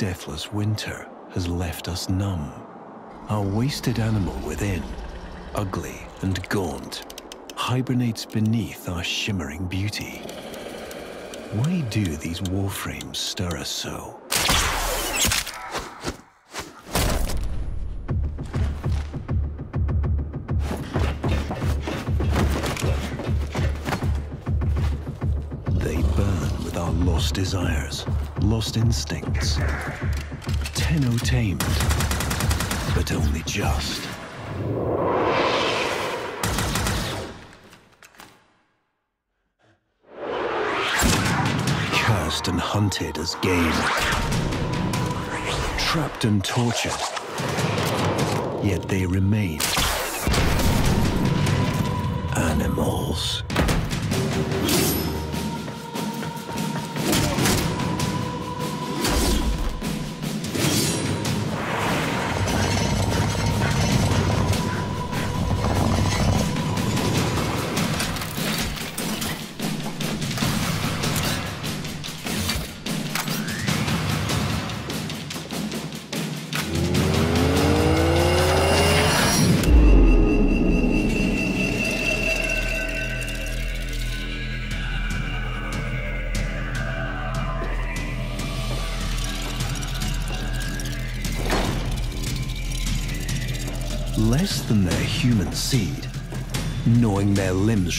deathless winter has left us numb. Our wasted animal within, ugly and gaunt, hibernates beneath our shimmering beauty. Why do these warframes stir us so? They burn with our lost desires, lost instincts. Tenno tamed, but only just. Cursed and hunted as game. Trapped and tortured. Yet they remain. Animals.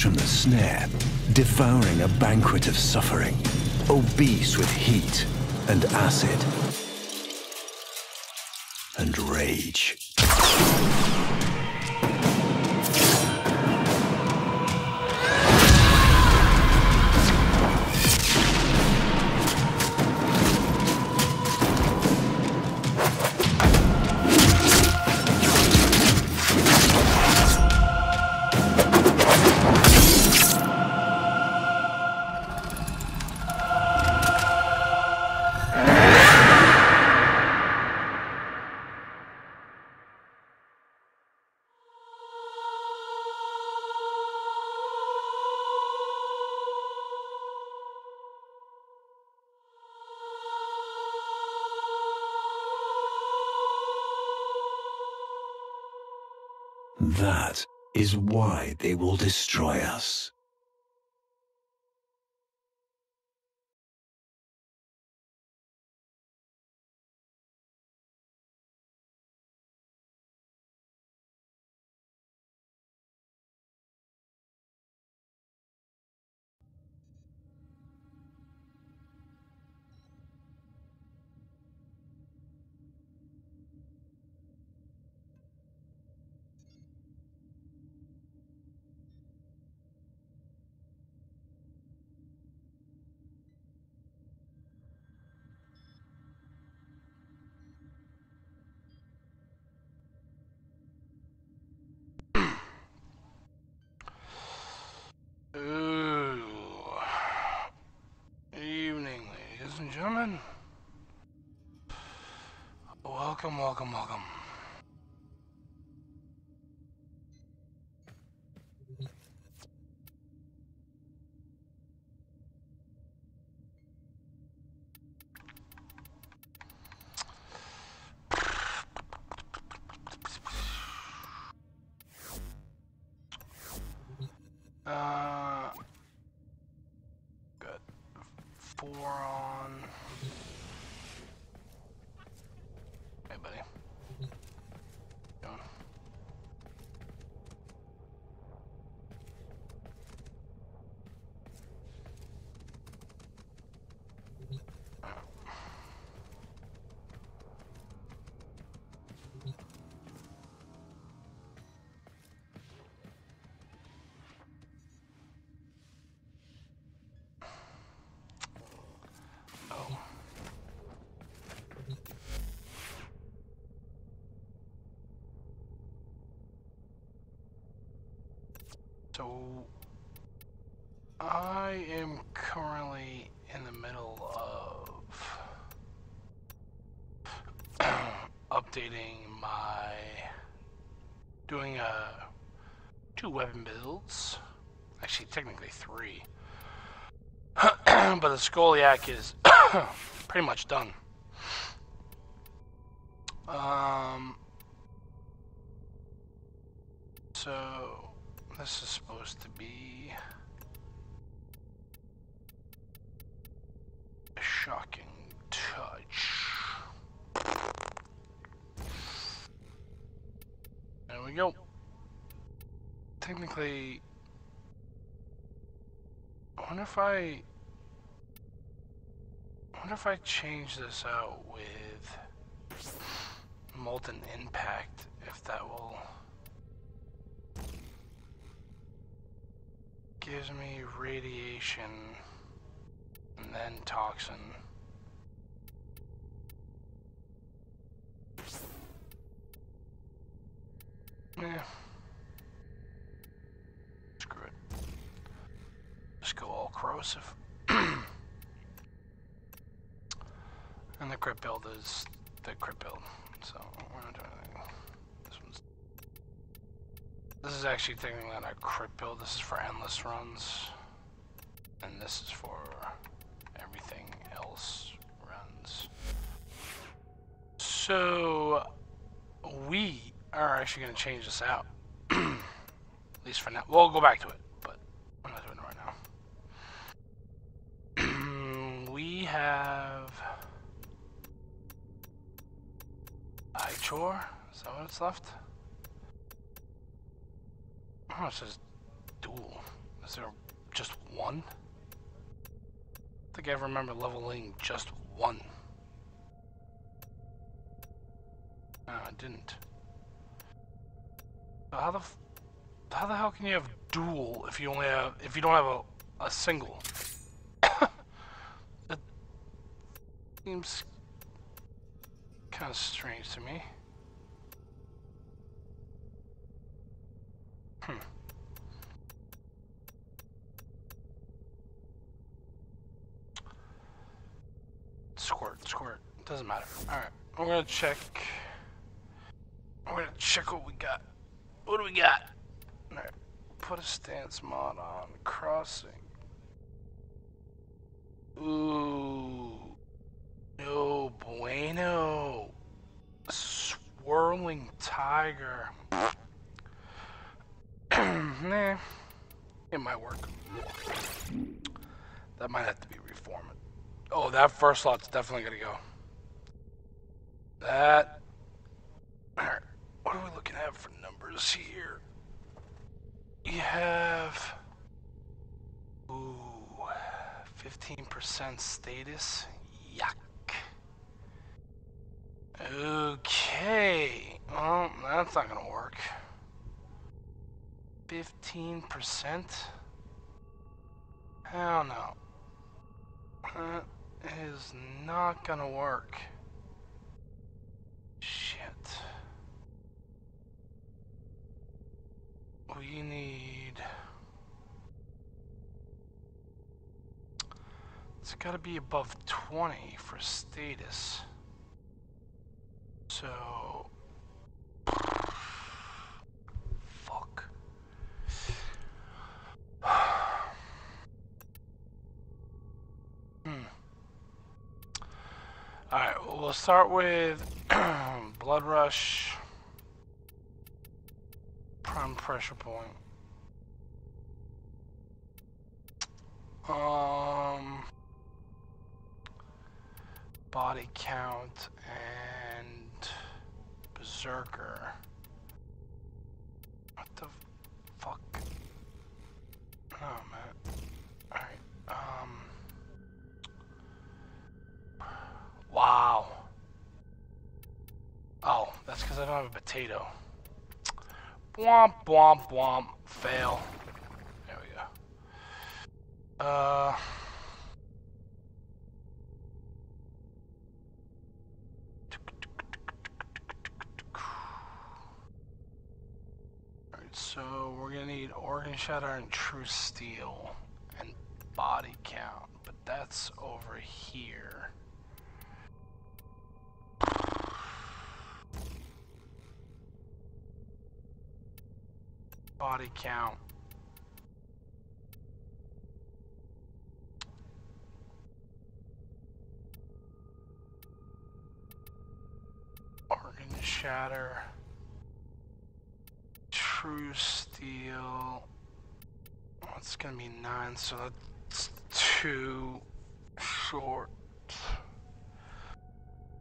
From the snare, devouring a banquet of suffering, obese with heat and acid is why they will destroy us. So I am currently in the middle of updating my doing a uh, two weapon builds. Actually technically three. But the Scoliac is pretty much done Um. So this is supposed to be a shocking touch. There we go. Technically, I wonder if I I wonder if I change this out with molten impact, if that will gives me radiation and then toxin. Yeah. Screw it. Just go all corrosive. and the crit build is the crit build, so we're not doing anything. This one's. This is actually technically not a crit build. This is for endless runs, and this is for everything else runs. So we are actually going to change this out, at least for now. We'll go back to it, but I'm not doing it right now. we have Is that what it's left? Oh, it says dual. Is there just one? I think I remember leveling just one. No, I didn't. So how the how the hell can you have dual if you only have if you don't have a, a single? that seems kind of strange to me. Hmm. Squirt, squirt. Doesn't matter. Alright, we're gonna check. We're gonna check what we got. What do we got? Alright, put a stance mod on. Crossing. Ooh. No bueno. Swirling tiger. Nah. It might work. That might have to be reformed. Oh, that first slot's definitely gonna go. That. Alright. What are we looking at for numbers here? You have. Ooh. 15% status. Yuck. Okay. Well, that's not gonna work. 15%? Hell no. That is not gonna work. Shit. We need... It's gotta be above 20 for status. So... Fuck. Hmm. Alright, we'll start with Blood Rush. Prime pressure point. Um, body count and berserker. What the? Oh man. Alright, um. Wow. Oh, that's because I don't have a potato. Womp, womp, womp. Fail. There we go. Uh... Alright, so we're gonna need organ shatter and true steel and body count, but that's over here. Body count. Organ shatter. True steel. Oh, it's gonna be nine, so that's too short.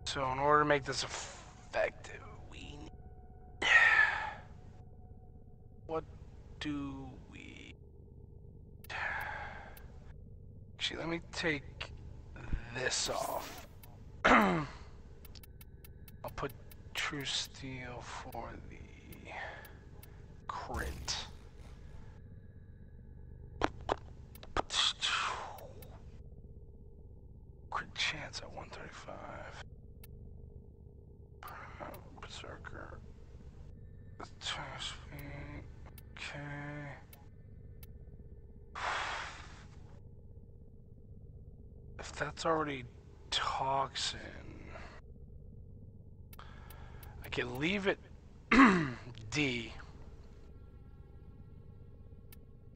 So in order to make this effective, we need... What do we... Actually, let me take this off. I'll put true steel for the crit. Crit chance at 135. Berserker. Attack speed. Okay. If that's already toxin, I can leave it D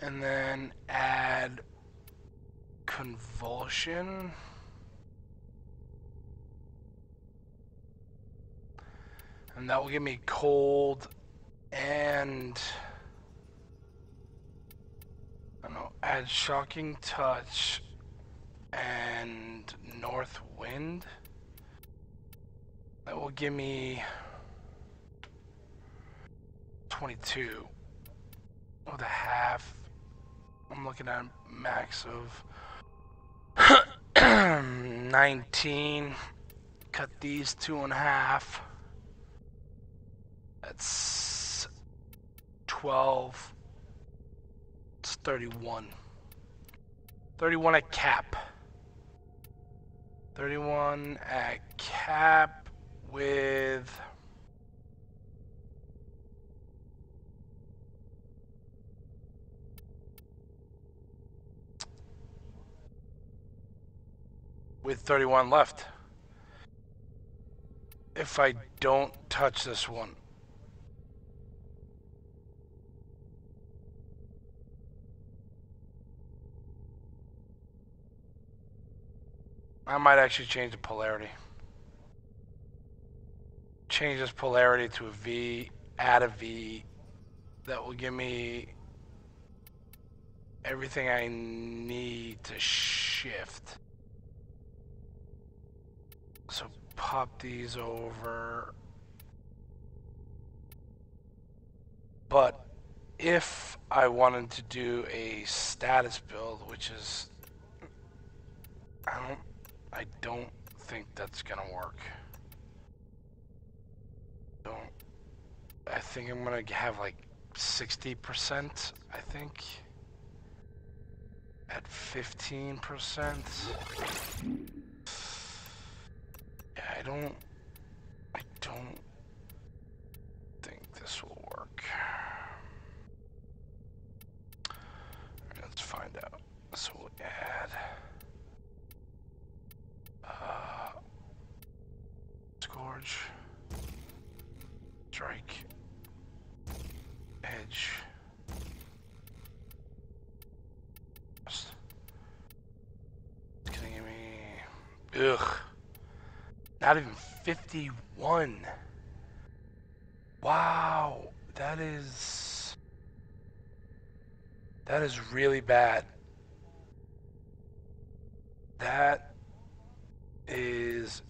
and then add convulsion. And that will give me cold and I don't know, add shocking touch and north wind. That will give me 22 with a half. I'm looking at a max of 19. Cut these two and a half. That's 12. It's 31. 31 at cap. 31 at cap with with 31 left. If I don't touch this one. I might actually change the polarity. Change this polarity to a V, add a V. That will give me everything I need to shift. So pop these over. But if I wanted to do a status build, which is, I don't, I don't think that's gonna work. Don't. I think I'm gonna have like 60%, I think. At 15%. I don't... I don't think this will work. let's find out. So we'll add... Uh, Scourge. Strike. Edge. It's gonna me... Ugh. Not even 51. Wow, that is that is really bad. That is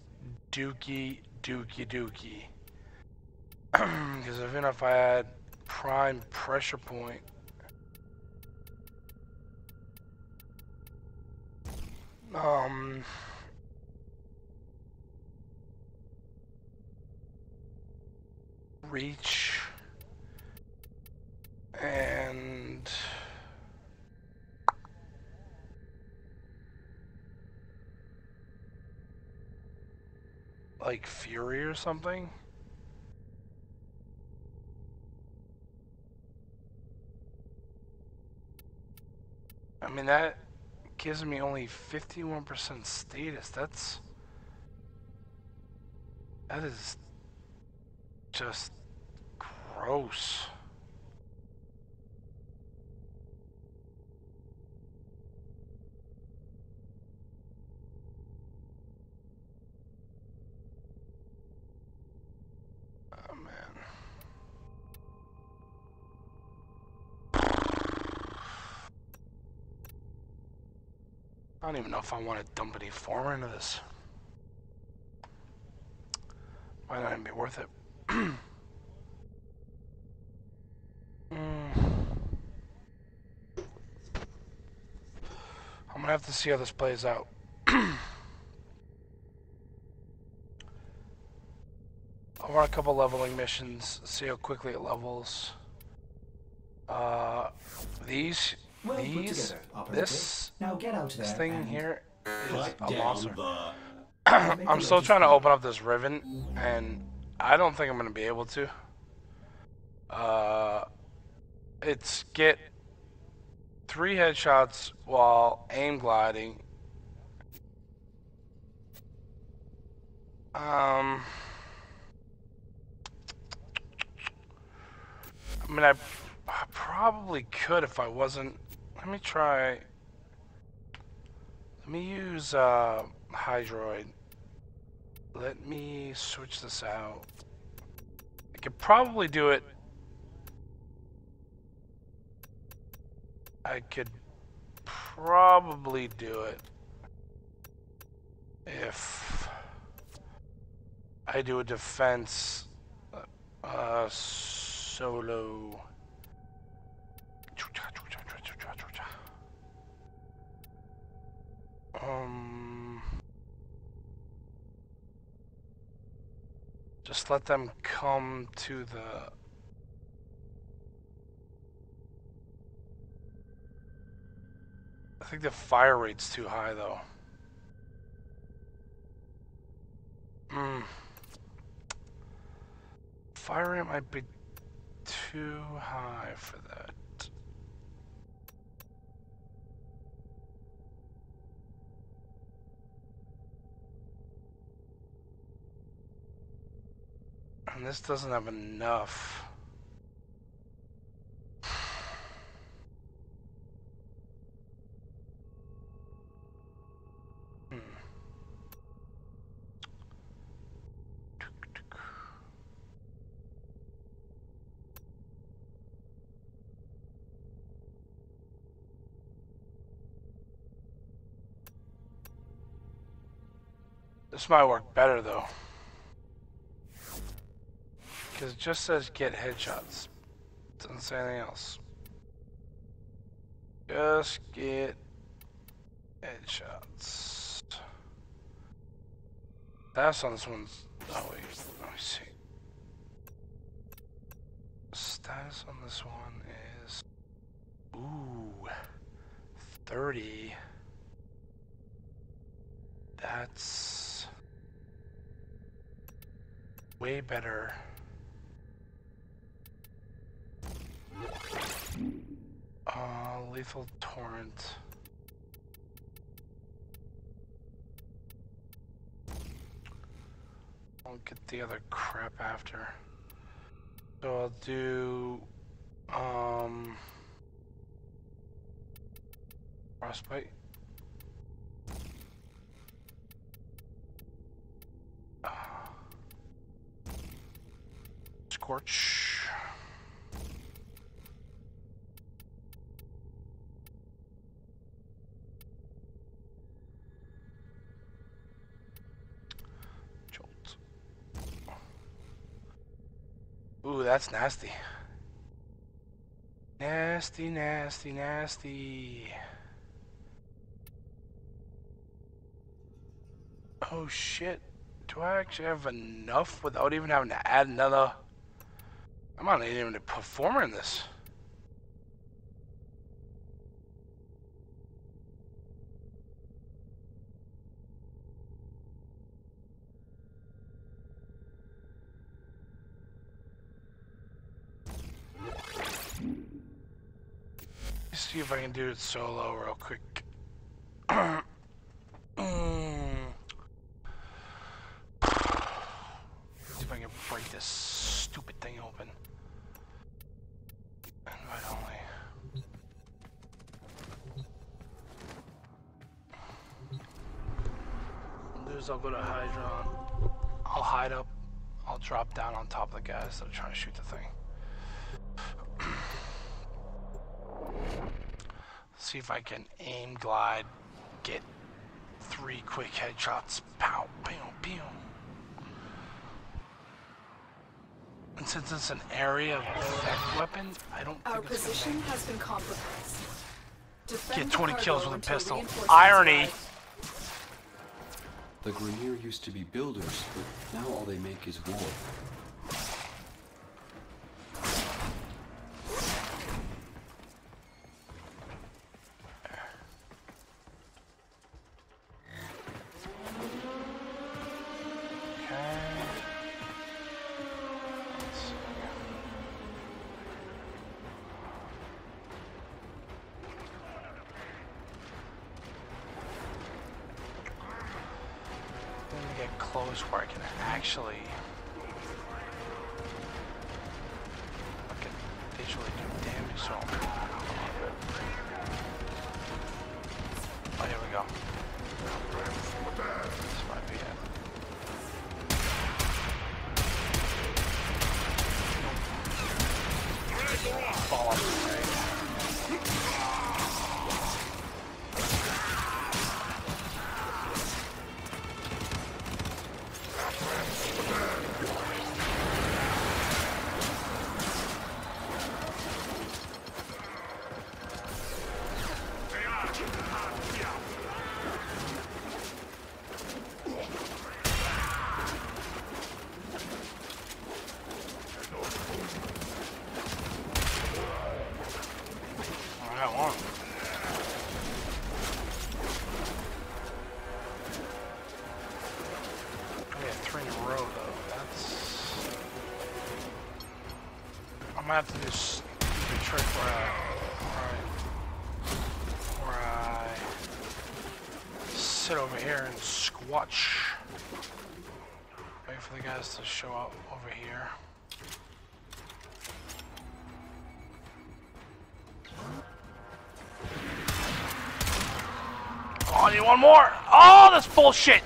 dookie, dookie, dookie. Because even if I had prime pressure point, um, reach and like fury or something. I mean that gives me only 51% status. That's that is just gross. Oh, man. I don't even know if I want to dump any form into this. Might not even be worth it. I'm gonna have to see how this plays out. I want a couple leveling missions, see how quickly it levels. Uh, these, well these, this, now get out this thing here is a monster. I'm still trying to open up this Riven, and I don't think I'm going to be able to. Uh, it's get three headshots while aim gliding. Um, I mean, I, I probably could if I wasn't. Let me try. Let me use uh, Hydroid. Let me switch this out. I could probably do it I could probably do it if I do a defense uh, solo. Um, just let them come to the I think the fire rate's too high, though. Hmm. Fire rate might be too high for that. And this doesn't have enough. Hmm. This might work better though. Because it just says get headshots. Doesn't say anything else. Just get headshots. That's on this one's. Oh wait, let me see. Status on this one is. Ooh. 30. That's way better. Uh, lethal torrent. I'll get the other crap after. So I'll do, um, frostbite. Scorch. Jolt. Ooh, that's nasty. Nasty, nasty, nasty. Oh shit. Do I actually have enough without even having to add another I'm not even a performer in this. See if I can do it solo real quick. See if I can break this stupid thing open. is I'll go to Hydron. I'll hide up. I'll drop down on top of the guys that are trying to shoot the thing. See if I can aim glide, get three quick headshots. Pow, pow, pow. And since it's an area of effect weapon, I don't Our think it's position has been compromised. Defend get 20 kills with a pistol. Irony. The Grineer used to be builders, but now all they make is war. Have to do the trick where I, where I, where I sit over here and squatch. Wait for the guys to show up over here. Oh, I need one more. Oh, that's bullshit.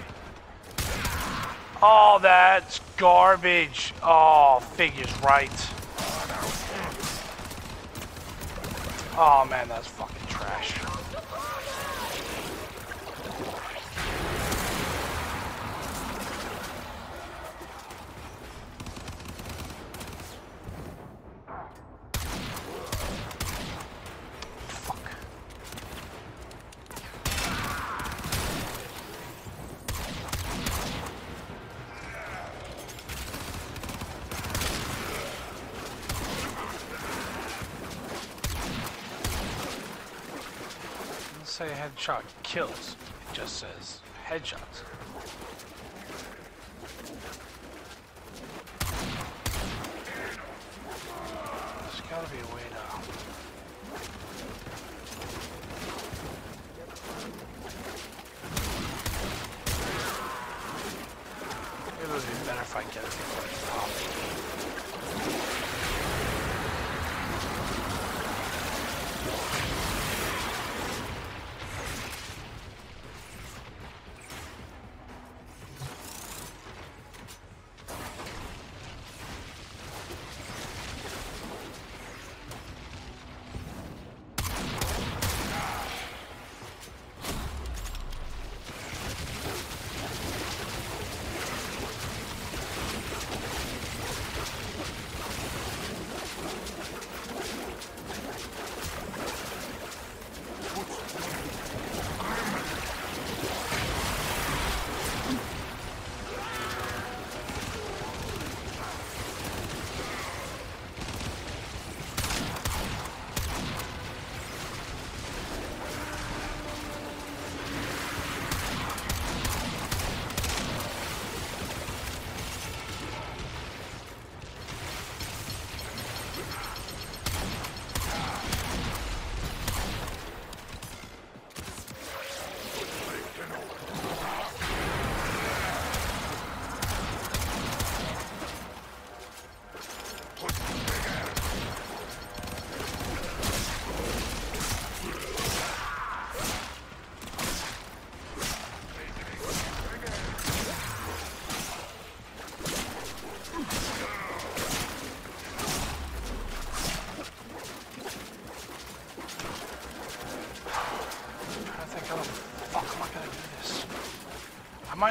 Oh, that's garbage. Oh, figures right. Oh man, that's fucking trash. Fuck. Doesn't headshot kills. It just says headshots.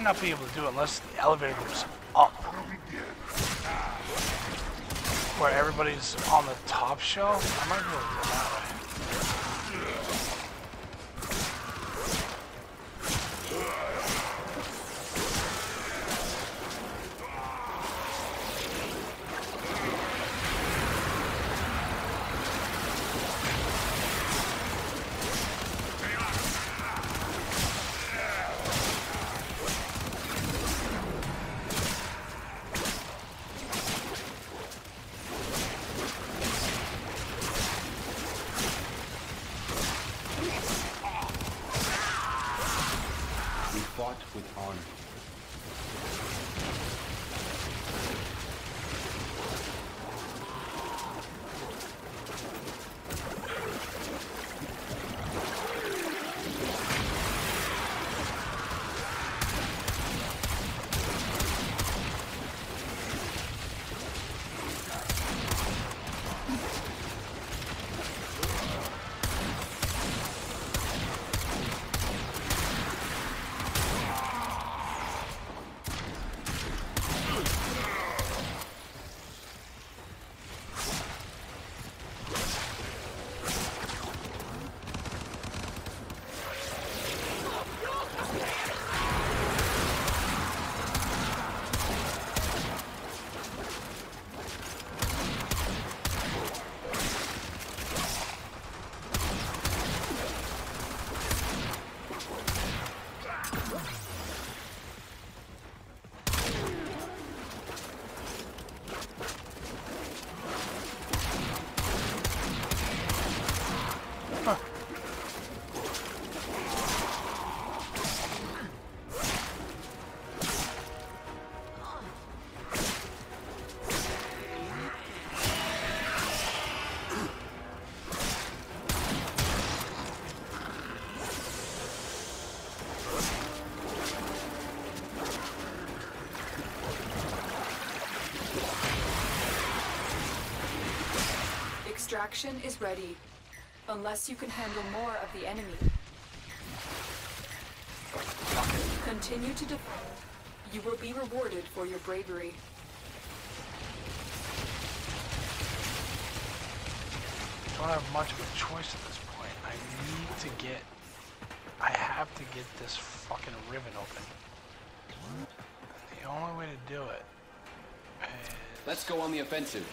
Not be able to do it unless the elevator goes up. Where everybody's on the top shelf. I might be able to Extraction is ready. Unless you can handle more of the enemy. Continue to defend. You will be rewarded for your bravery. Don't have much of a choice at this point. I need to get. I have to get this fucking Riven open. The only way to do it is. Let's go on the offensive.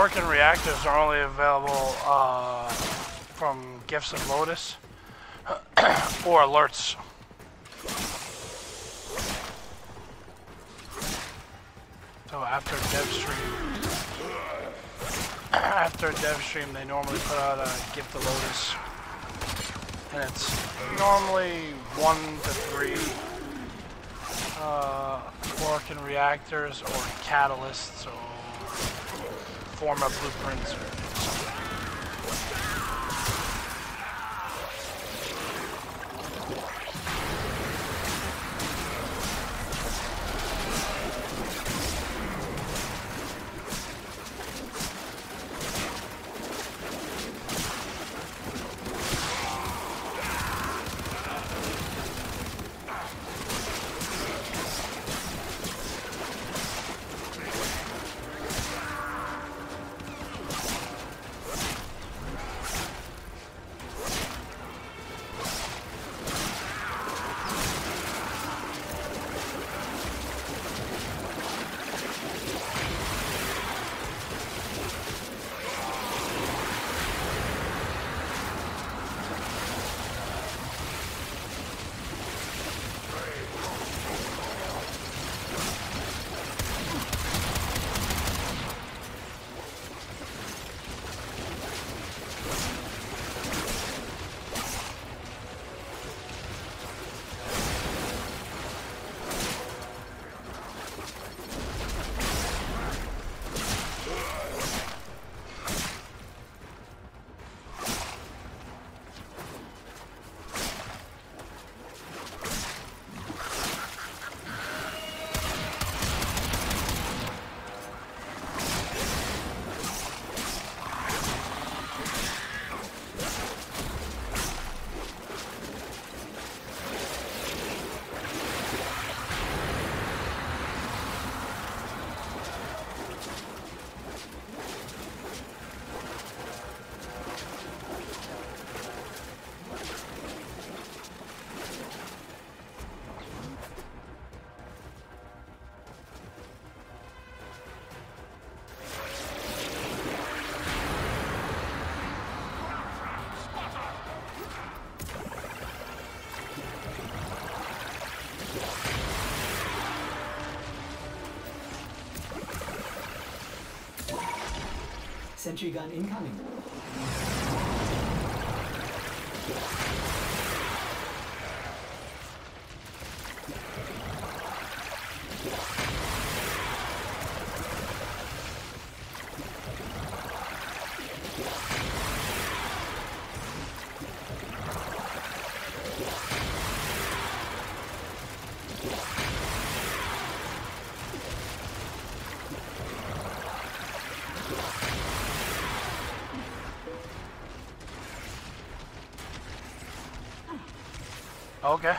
Working reactors are only available uh, from Gifts of Lotus or alerts. So after dev stream, after a dev stream, they normally put out a Gift of Lotus, and it's normally one to three uh, Orokin reactors or catalysts form of blueprints Sentry gun incoming. Okay.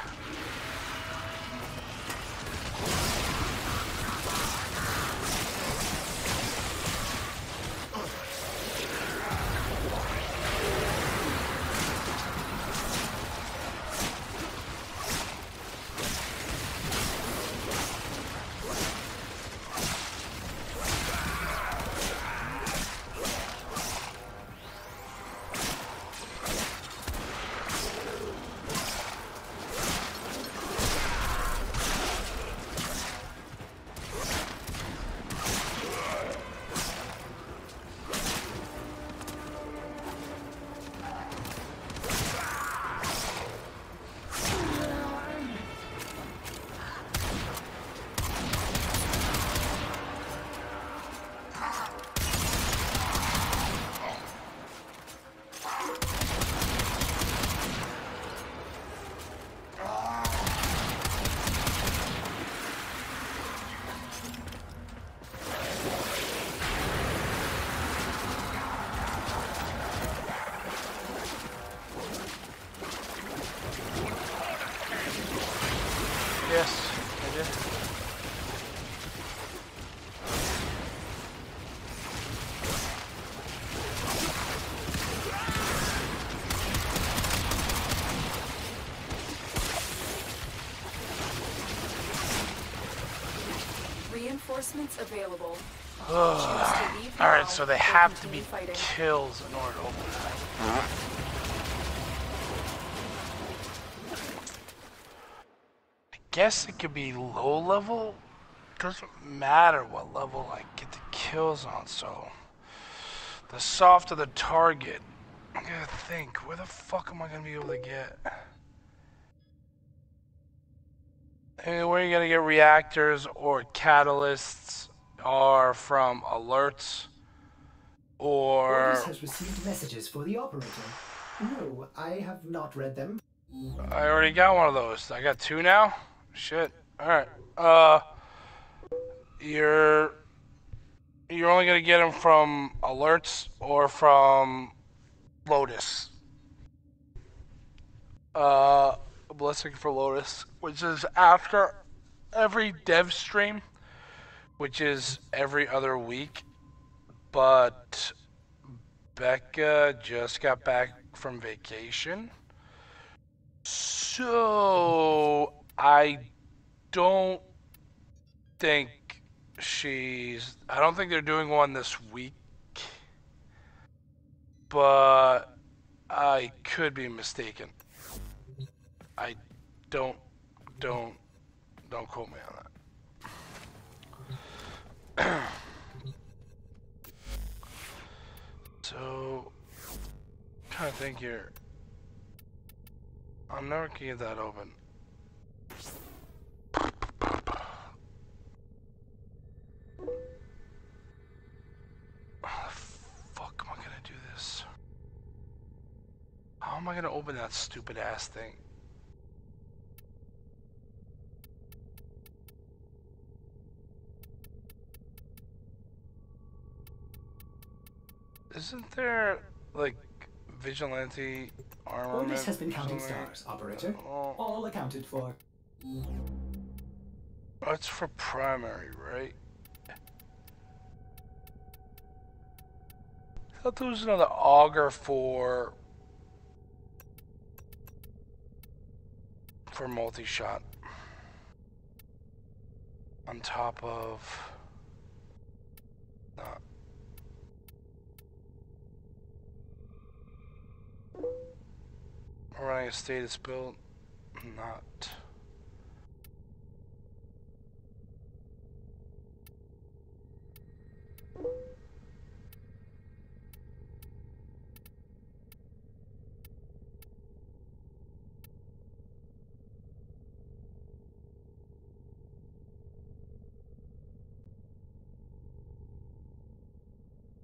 Available. All right, so they have to be kills in order to open that. I guess it could be low level. Doesn't matter what level I get the kills on. So the softer the target, I gotta think. Where the fuck am I gonna be able to get? Hey, where are you gonna get reactors or catalysts are from alerts or Ordis has received messages for the operator. No, I have not read them. I already got one of those. I got two now? Shit. Alright. Uh you're you're only gonna get them from alerts or from Lotus. Uh blessing for Lotus, which is after every dev stream which is every other week. But Becca just got back from vacation. So I don't think she's. I don't think they're doing one this week. But I could be mistaken. I don't. Don't. Don't quote me on that. so, kind of think here. I'm never get that open. How am I gonna open that stupid ass thing? Isn't there like vigilante armor? Ordis has been counting stars, operator. Oh, All accounted for. that's for primary, right? I thought there was another auger for for multi-shot on top of not running a status build not.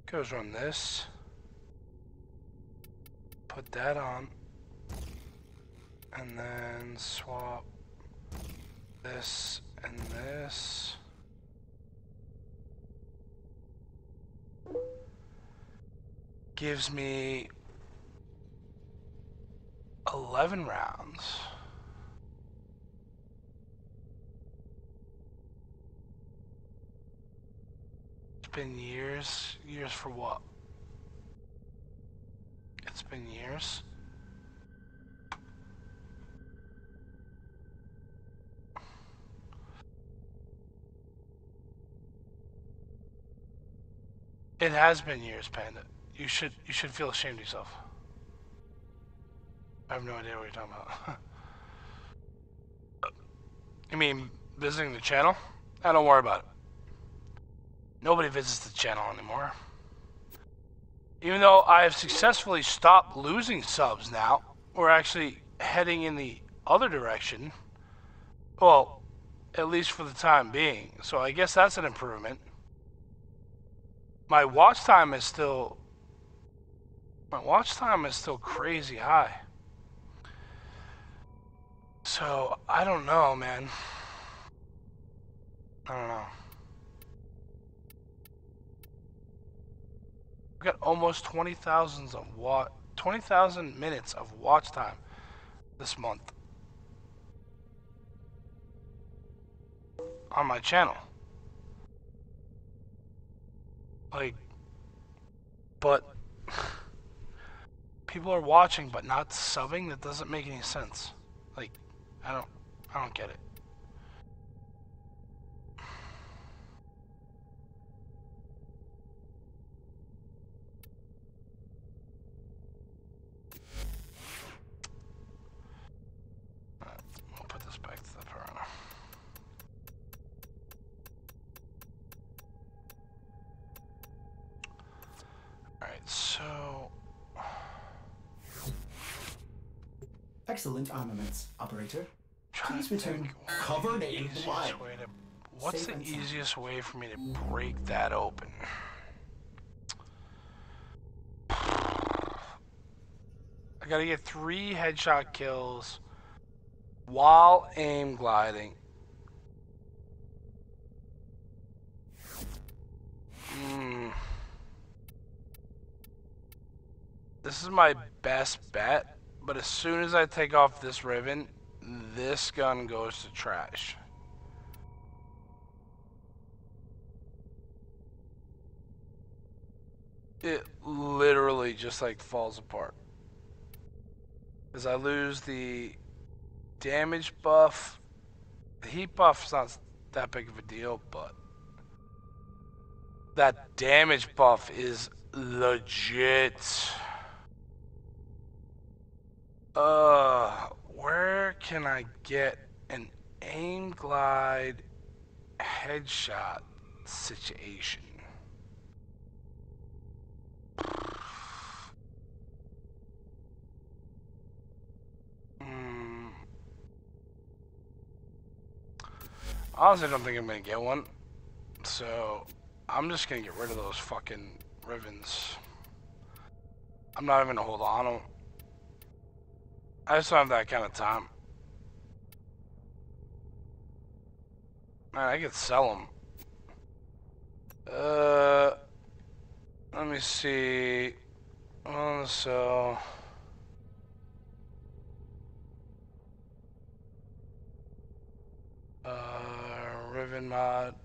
Goes run this. Put that on and then swap this and this. Gives me 11 rounds. It's been years. Years for what? It's been years It has been years, Panda. You should you should feel ashamed of yourself. I have no idea what you're talking about. you mean visiting the channel? I don't worry about it. Nobody visits the channel anymore. Even though I have successfully stopped losing subs now, we're actually heading in the other direction. Well, at least for the time being. So I guess that's an improvement my watch time is still my watch time is still crazy high. So I don't know, man. I don't know. We got almost 20,000 of what 20,000 minutes of watch time this month on my channel. Like, but people are watching but not subbing. That doesn't make any sense. Like, I don't, I don't get it. Excellent armaments, operator. Please return think what covered in easiest blood. What's Safe the and sound. easiest way for me to break that open? I gotta get three headshot kills while aim gliding. Hmm. This is my best bet, but as soon as I take off this Riven, this gun goes to trash. It literally just like falls apart. As I lose the damage buff, the heat buff's not that big of a deal, but that damage buff is legit. Uh, where can I get an aim glide headshot situation? Hmm. Honestly, I don't think I'm gonna get one. So, I'm just gonna get rid of those fucking Rivens. I'm not even gonna hold on to 'em. I just don't have that kind of time. Man, I could sell them. Uh, let me see. Oh, so. Uh, Riven mod.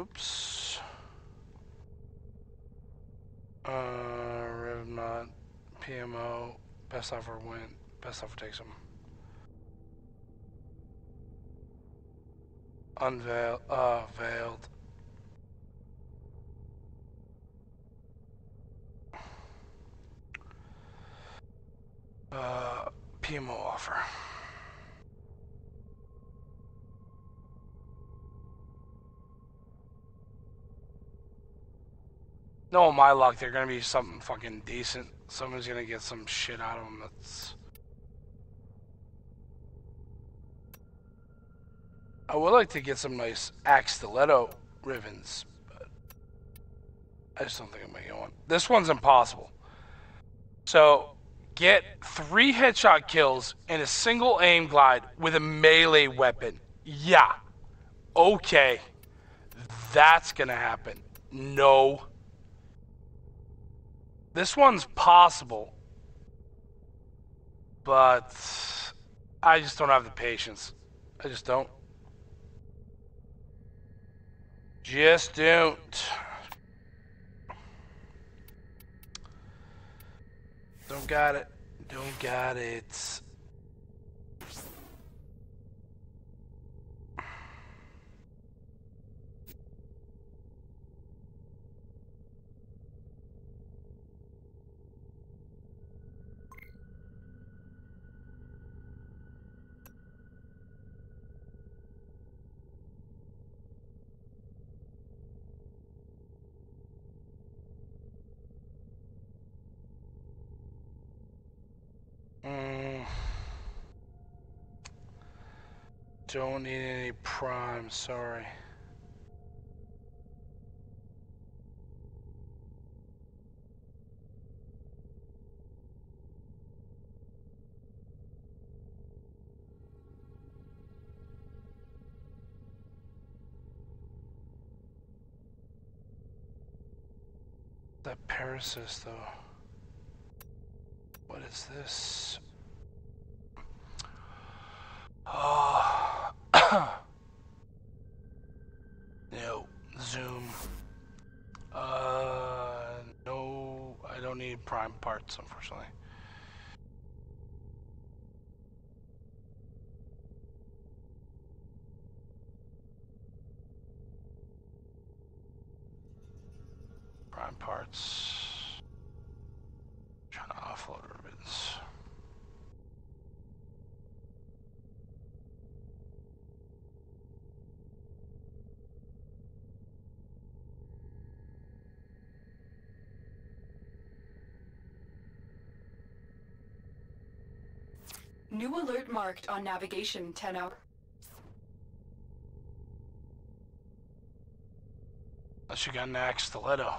Oops. Uh, Riven mod. PMO. Best offer win. Best offer takes them. Unveiled. Uh, veiled. Uh, PMO offer. No, my luck, they're gonna be something fucking decent. Someone's gonna get some shit out of him that's. I would like to get some nice axe stiletto ribbons, but I just don't think I'm gonna get one. This one's impossible. So, get three headshot kills in a single aim glide with a melee weapon. Yeah. Okay. That's gonna happen. No. This one's possible, but I just don't have the patience. I just don't. Just don't. Don't got it. Don't got it. Don't need any prime, sorry. That Paracesis, though. What is this? Oh. no. Zoom. Uh, no, I don't need prime parts, unfortunately. Prime parts. Trying to offload Rivens. Alert marked on navigation 10 hour. Unless you got an Akstiletto.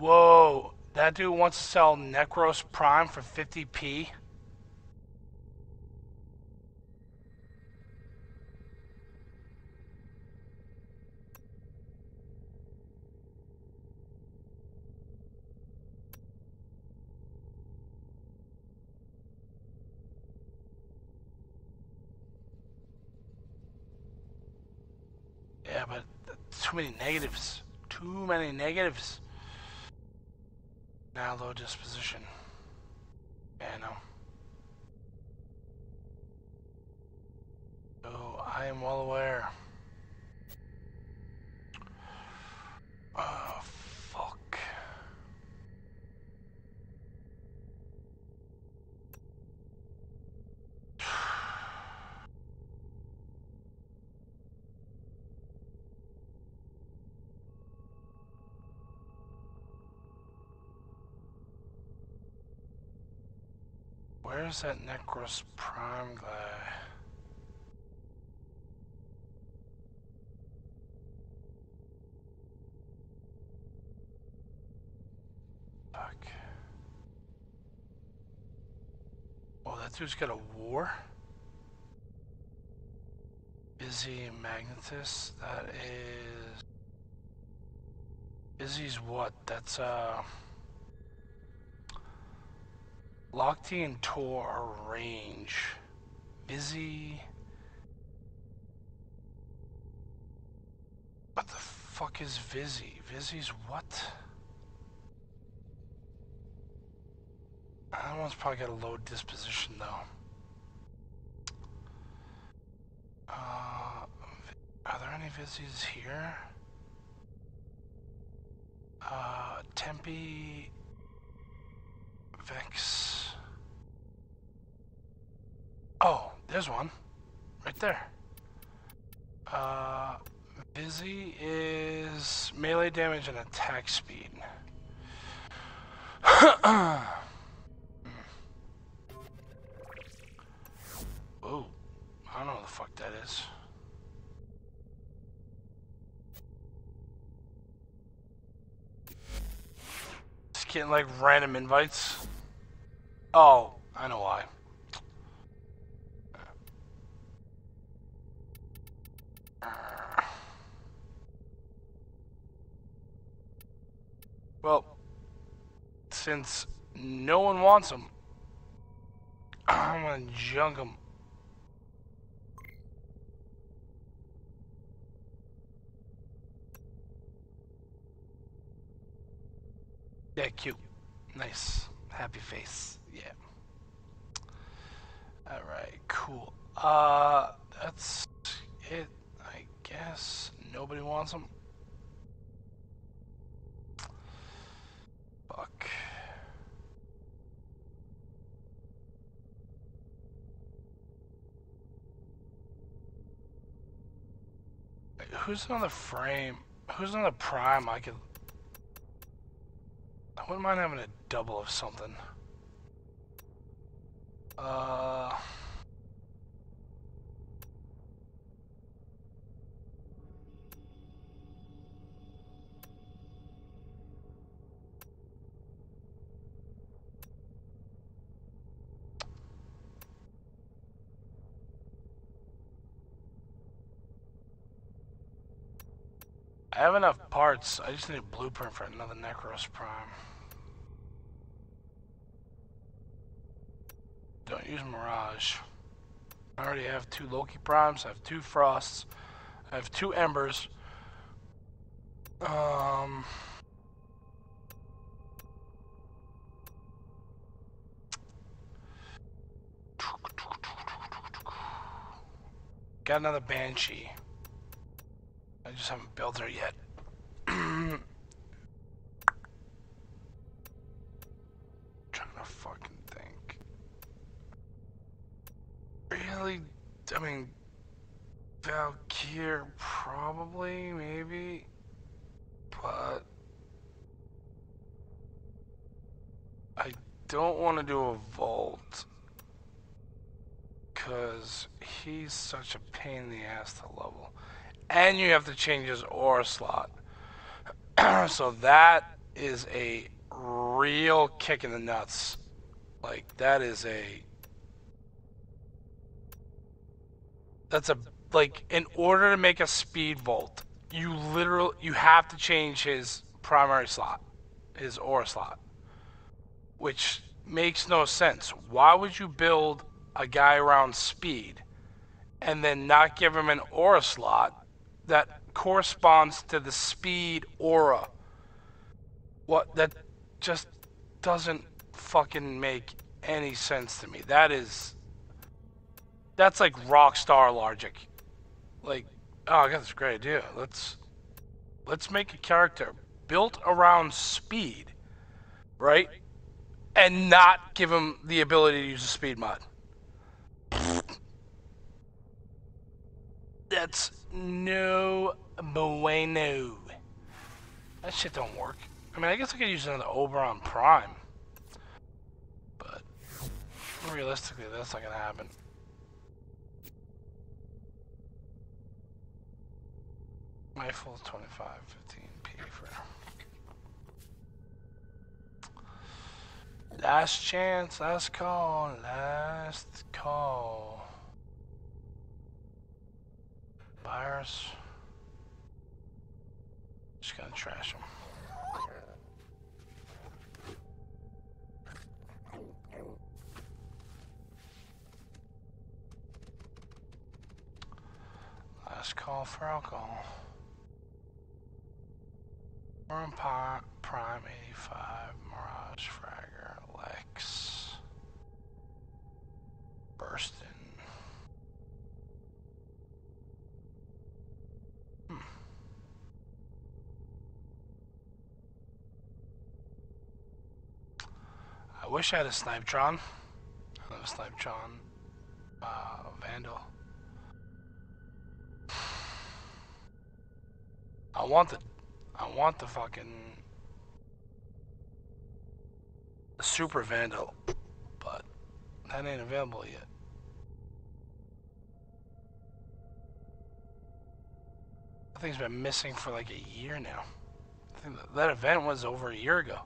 Whoa, that dude wants to sell Nekros Prime for 50p? Yeah, but too many negatives. Too many negatives. Now low disposition. Yeah, know. Oh, I am well aware. Oh, Where's that Nekros Prime guy? Fuck. Oh, that dude's got a war? Busy Magnetus? That is... Busy's what? That's, uh... Locked and Tor range. Busy. What the fuck is Vizzy? Vizzy's what? That one's probably got a low disposition though. Uh, are there any Vizzies here? Uh, Tempe, Vex. Oh, there's one. Right there. Uh, Busy is melee damage and attack speed. oh, I don't know what the fuck that is. Just getting like random invites. Oh, I know why. Well, since no one wants them, I'm gonna junk them. Yeah, cute. Nice. Happy face. Yeah. Alright, cool. Uh, that's it, I guess. Nobody wants them. Fuck. Who's on the frame? Who's on the prime? I could. I wouldn't mind having a double of something. Uh. I have enough parts. I just need a blueprint for another Nekros Prime. Don't use Mirage. I already have two Loki Primes, I have two Frosts, I have two Embers. Um... Got another Banshee. I just haven't built her yet. Trying to fucking think. Really? I mean, Valkyr, probably, maybe. But. I don't want to do a Volt because he's such a pain in the ass to level. And you have to change his aura slot. so that is a real kick in the nuts. Like, that is a. That's a. Like, in order to make a speed volt, you literally. You have to change his primary slot, his aura slot. Which makes no sense. Why would you build a guy around speed and then not give him an aura slot that corresponds to the speed aura. What that just doesn't fucking make any sense to me. That is that's like rock star logic. Like, oh, I got this great idea. Let's let's make a character built around speed, right? And not give him the ability to use a speed mod. That's no bueno. That shit don't work. I mean, I guess I could use another Oberon Prime. But, realistically, that's not gonna happen. My full 25, 15p for Last chance, last call, last call. Buyers. Just gonna trash them. Last call for alcohol. Warren Prime 85, Mirage Fragger, Lex, Bursting. Hmm. I wish I had a Snipetron. I a Snipetron uh, Vandal. I want the I want the fucking Supra Vandal, but that ain't available yet. That thing's been missing for like a year now. I think that, that event was over a year ago.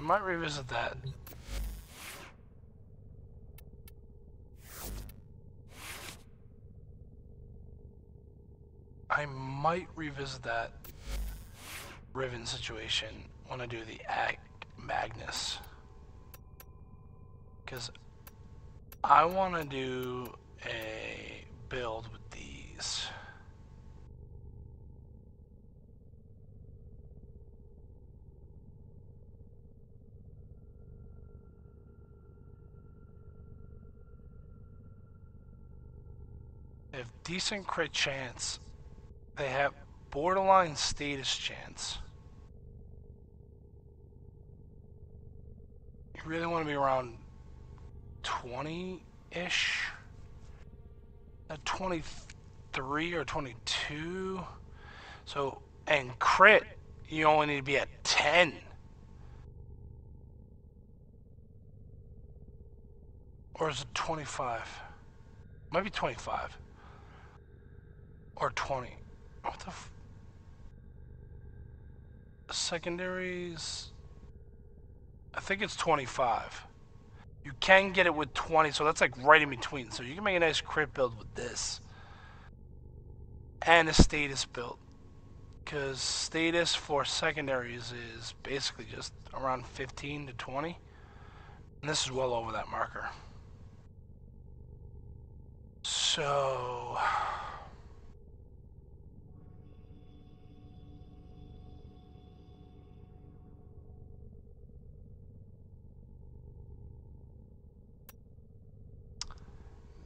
I might revisit that. I might revisit that Riven situation when I do the Ag Magnus. Because I want to do a build with these. have decent crit chance. They have borderline status chance. You really want to be around 20-ish? At uh, 23 or 22? So, and crit, you only need to be at 10. Or is it 25? Might be 25. Or 20. What the f- Secondaries... I think it's 25. You can get it with 20, so that's like right in between. So you can make a nice crit build with this. And a status build. Because status for secondaries is basically just around 15 to 20. And this is well over that marker. So...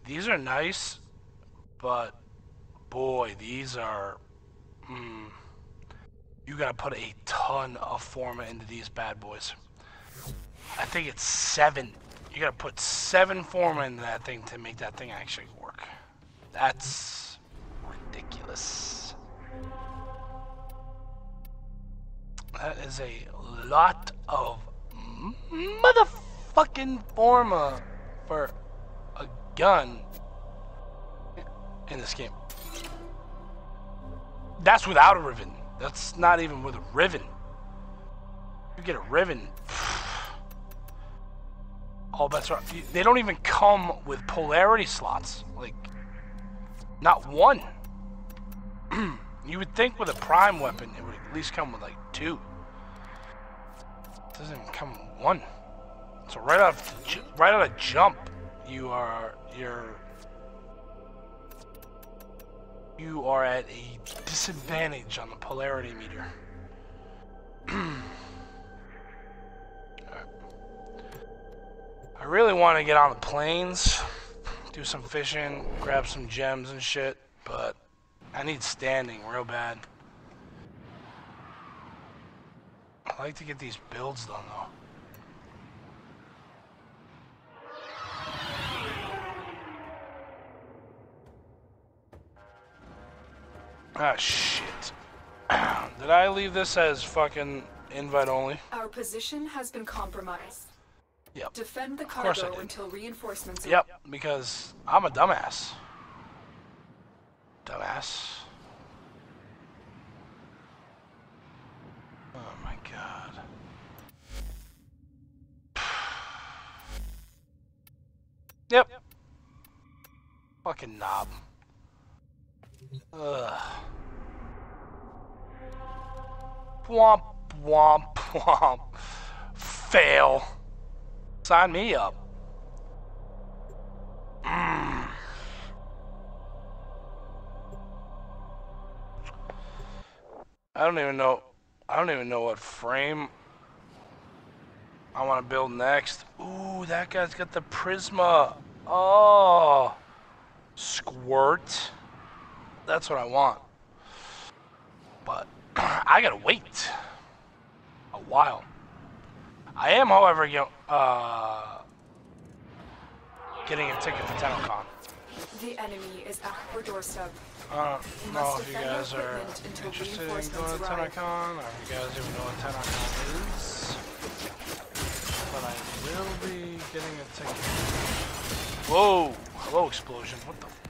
These are nice, but boy, these are. Mm, you gotta put a ton of forma into these bad boys. I think it's seven. You gotta put seven forma into that thing to make that thing actually work. That's ridiculous. That is a lot of motherfucking forma for gun in this game. That's without a riven. That's not even with a riven. You get a riven. All bets are. They don't even come with polarity slots. Like, not one. you would think with a prime weapon, it would at least come with like two. It doesn't even come with one. So right out of right out of jump, you are you're you are at a disadvantage on the polarity meter. I really want to get on the plains, do some fishing, grab some gems and shit, but I need standing real bad. I like to get these builds done though. Ah, shit. Did I leave this as fucking invite only? Our position has been compromised. Yep. Defend the cargo until reinforcements Yep, because I'm a dumbass. Dumbass. Oh my god. Yep. Fucking knob. Ugh. Womp womp womp. Fail. Sign me up. Mm. I don't even know. I don't even know what frame I want to build next. Ooh, that guy's got the Prisma. Oh, squirt. That's what I want. But I gotta wait a while. I am, however, you know, uh, getting a ticket to TennoCon. The enemy is at your doorstep. I don't know if you guys are interested in going to. TennoCon, or if you guys even know what TennoCon is. But I will be getting a ticket. Whoa! Hello, explosion. What the?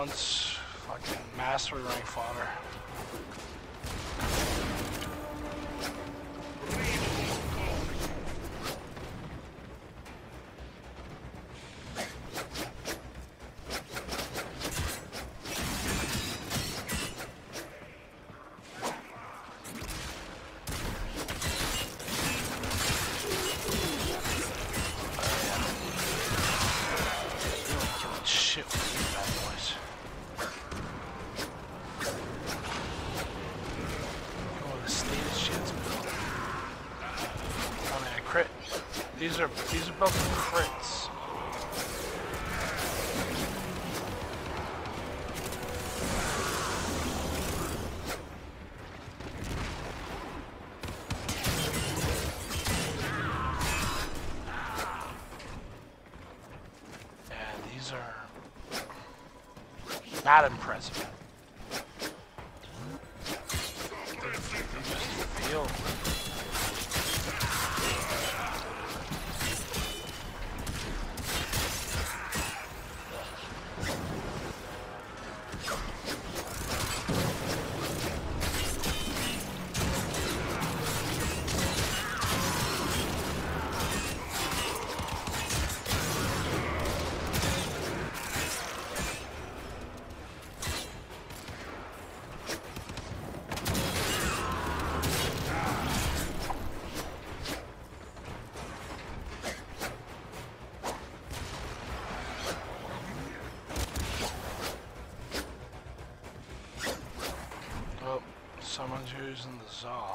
Once, fucking mastery rank fodder. Using the saw.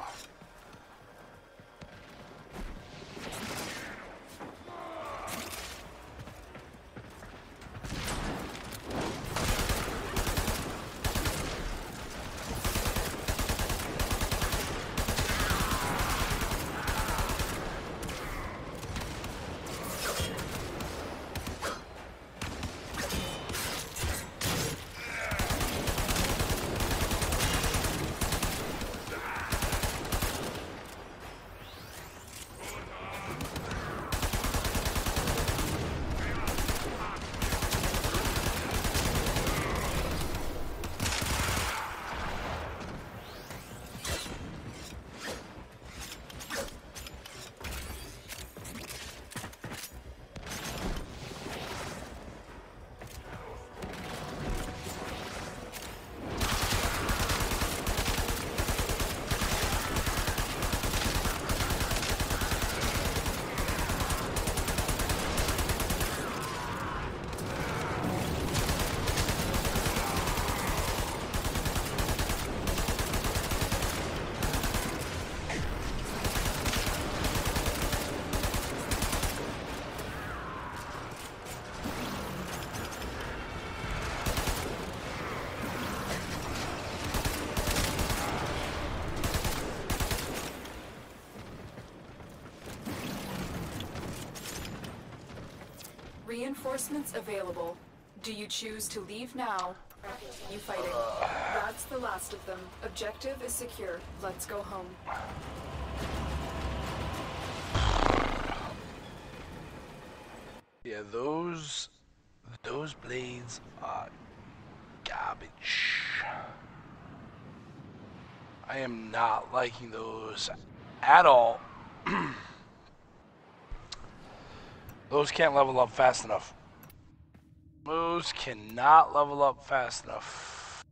Reinforcements available. Do you choose to leave now? You fighting. That's the last of them. Objective is secure. Let's go home. Yeah, those those blades are garbage. I am not liking those at all. Those can't level up fast enough. Those cannot level up fast enough.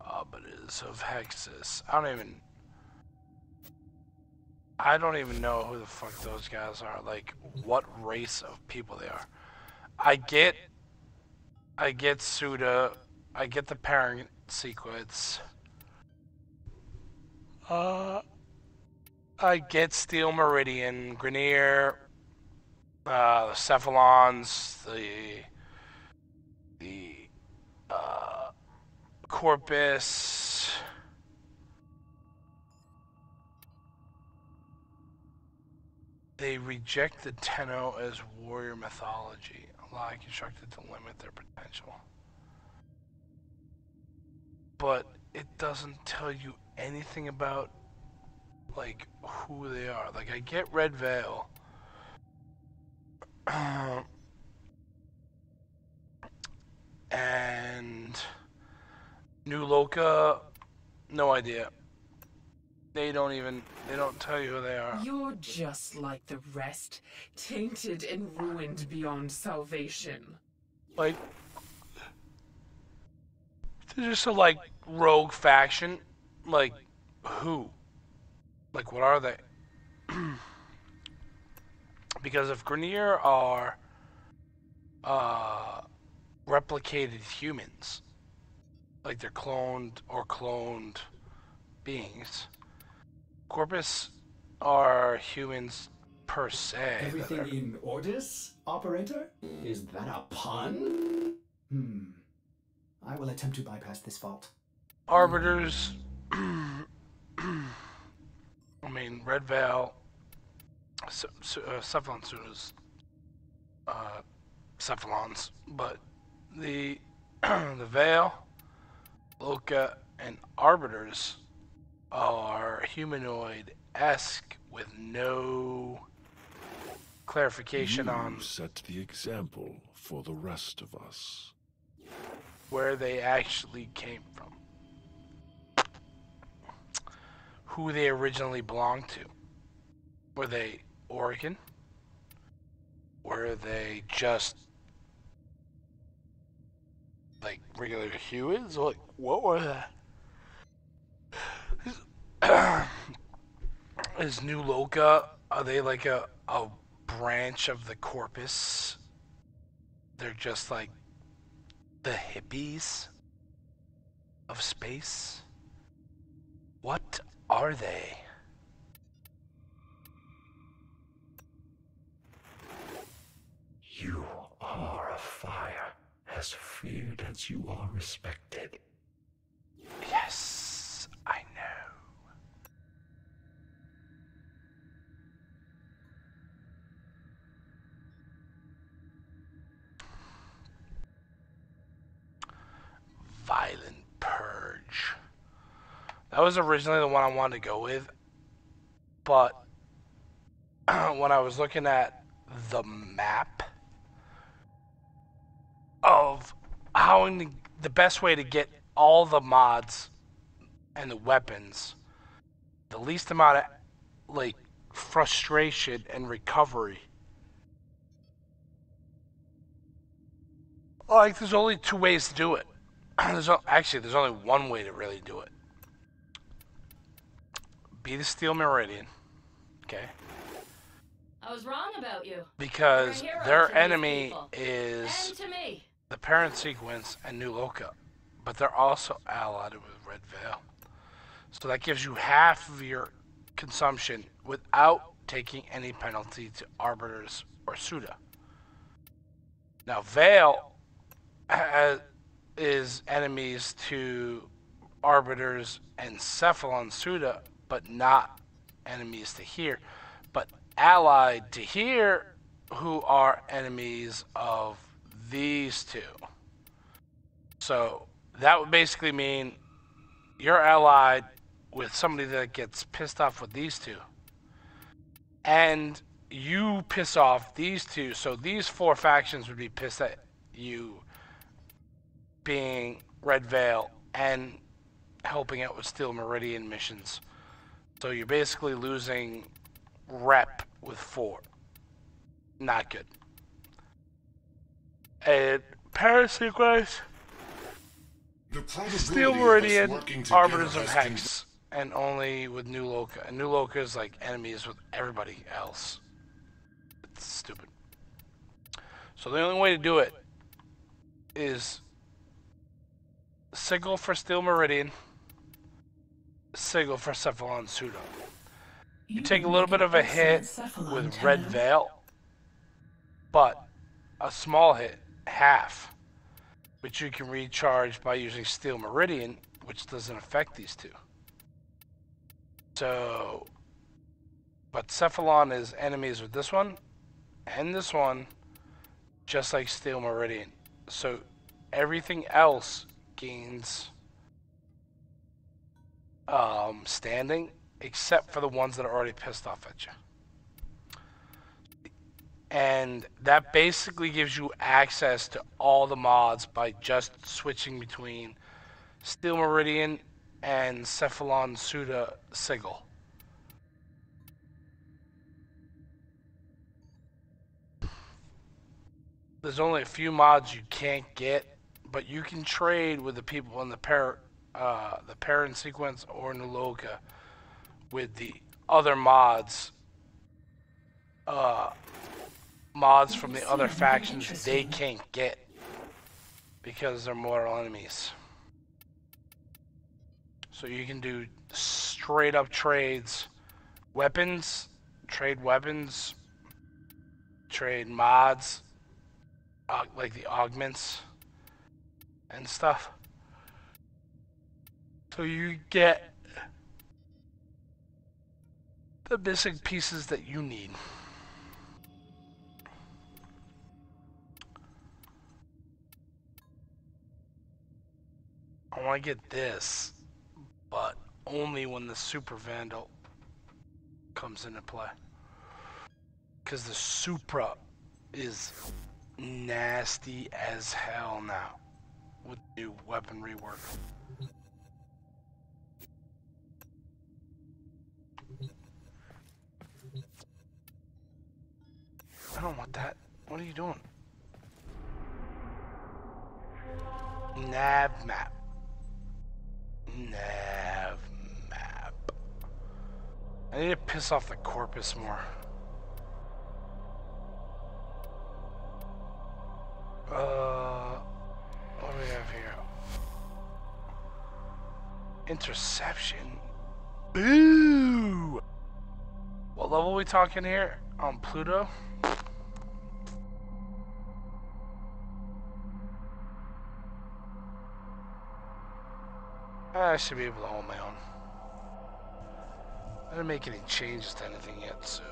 Arbiters of Hexis. I don't even. I don't even know who the fuck those guys are. Like, what race of people they are. I get. I get Suda. I get the Perrin Sequence. Uh. I get Steel Meridian, Grineer, uh, the Cephalons, the. The. Uh. Corpus. They reject the Tenno as warrior mythology, a lie constructed to limit their potential. But it doesn't tell you anything about, like, who they are. Like, I get Red Veil. and New Loka, no idea. They don't even, they don't tell you who they are. You're just like the rest, tainted and ruined beyond salvation. Like, they're just a like rogue faction. Like, who? Like, what are they? because if Grineer are uh, replicated humans, like they're cloned or cloned beings. Corpus are humans per se. Everything are- in Ordis, operator? Is that a pun? Hmm. I will attempt to bypass this fault. Arbiters. I mean, Red Veil, Ce- Ce- uh, Cephalon uh, Cephalons, but the the Veil, Loka, and Arbiters are humanoid-esque with no clarification on You set the example for the rest of us. where they actually came from, who they originally belonged to. Were they Orokin? Were they just like regular humans? Like what were they? Is New Loka? Are they like a a branch of the corpus? They're just like the hippies of space? What are they? You are a fire, as feared as you are respected. Yes, I know. Violent Purge. That was originally the one I wanted to go with, but when I was looking at the map of how the, the best way to get all the mods and the weapons, the least amount of like frustration and recovery. Like, there's only two ways to do it. There's actually there's only one way to really do it. Be the Steel Meridian, okay? I was wrong about you. Because You're a hero their enemy is And to me. the Perrin Sequence and New Loka, but they're also allied with Red Veil. So that gives you half of your consumption without taking any penalty to Arbiters or Suda. Now, Veil has, is enemies to Arbiters and Cephalon Suda, but not enemies to here, but allied to here, who are enemies of these two. So that would basically mean you're allied with somebody that gets pissed off with these two. And you piss off these two, so these four factions would be pissed at you being Red Veil and helping out with Steel Meridian missions. So you're basically losing rep with four. Not good. And Perrin Sequence, The Steel Meridian, Arbiters of Hex, and only with New Loka. And New Loka is like enemies with everybody else. It's stupid. So the only way to do it is Sigil for Steel Meridian, Sigil for Cephalon Suda. You take a little bit of a hit with Red Veil, but a small hit, half, which you can recharge by using Steel Meridian, which doesn't affect these two. So, but Cephalon is enemies with this one and this one, just like Steel Meridian. So everything else gains um, standing, except for the ones that are already pissed off at you. And that basically gives you access to all the mods by just switching between Steel Meridian and Cephalon Suda Sigil. There's only a few mods you can't get, but you can trade with the people in the par- uh, the Perrin Sequence or New Loka with the other mods. Uh, mods from the other factions they can't get because they're mortal enemies. So you can do straight up trades, weapons, trade weapons, trade mods, aug- like the augments and stuff. So you get the missing pieces that you need. I want to get this, but only when the Supra Vandal comes into play. Because the Supra is nasty as hell now with new weapon rework. I don't want that. What are you doing? Nav map. Nav map. I need to piss off the corpus more. Uh, what do we have here? Interception. Boo! What level are we talking here? On Pluto? I should be able to hold my own. I didn't make any changes to anything yet, so.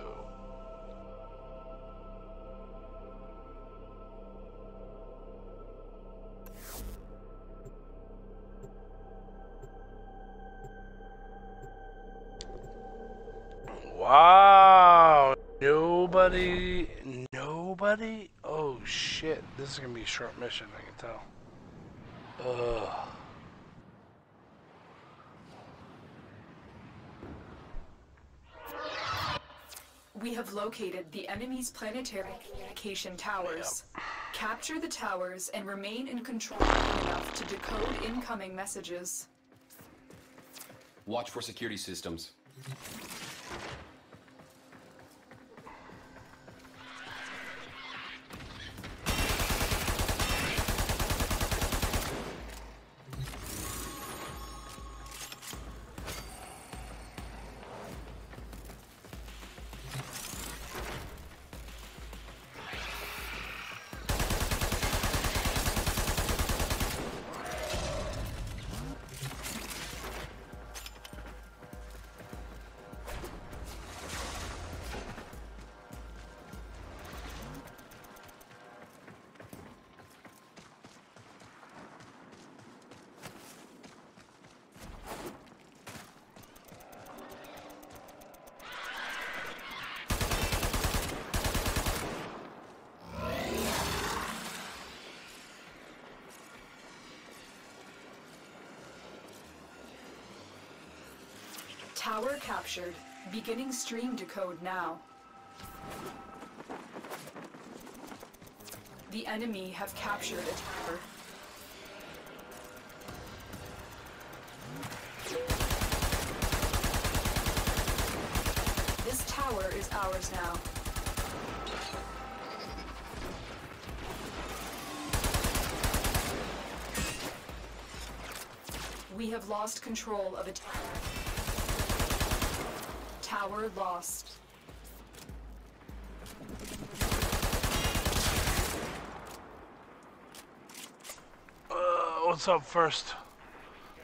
Wow! Nobody. Nobody? Oh shit. This is gonna be a short mission, I can tell. Ugh. We have located the enemy's planetary communication towers. Capture the towers and remain in control long enough to decode incoming messages. Watch for security systems. Captured. Beginning stream decode now. The enemy have captured a tower. This tower is ours now. We have lost control of a tower. Tower lost. Uh, what's up first?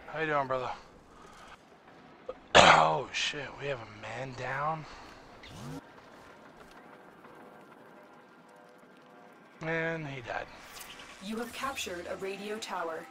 How you doing, brother? oh shit, we have a man down. Man, he died. You have captured a radio. Tower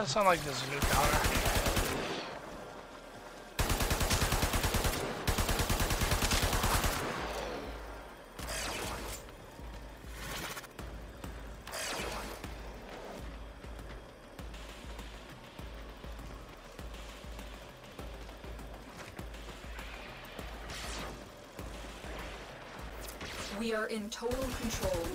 that sound like this a new powder. We are in total control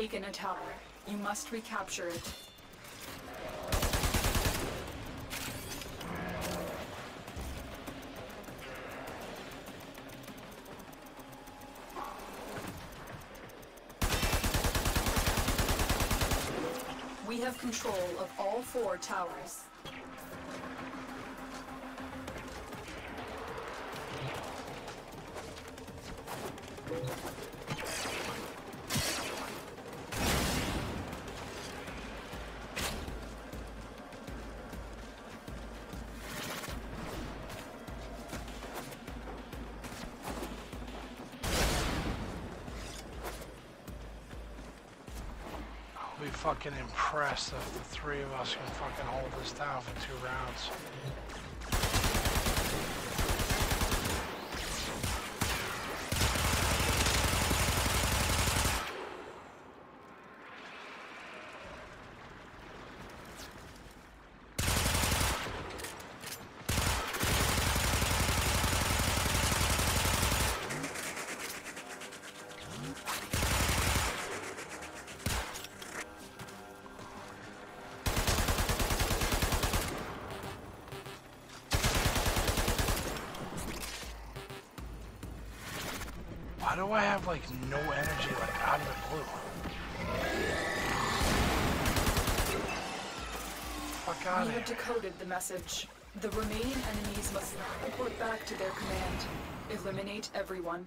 taken a tower. You must recapture it. We have control of all four towers. Fucking impressed if the three of us can fucking hold this down for two rounds. Why do I have like no energy like out of the blue? Fuck out We have decoded the message. The remaining enemies must report back to their command. Eliminate everyone.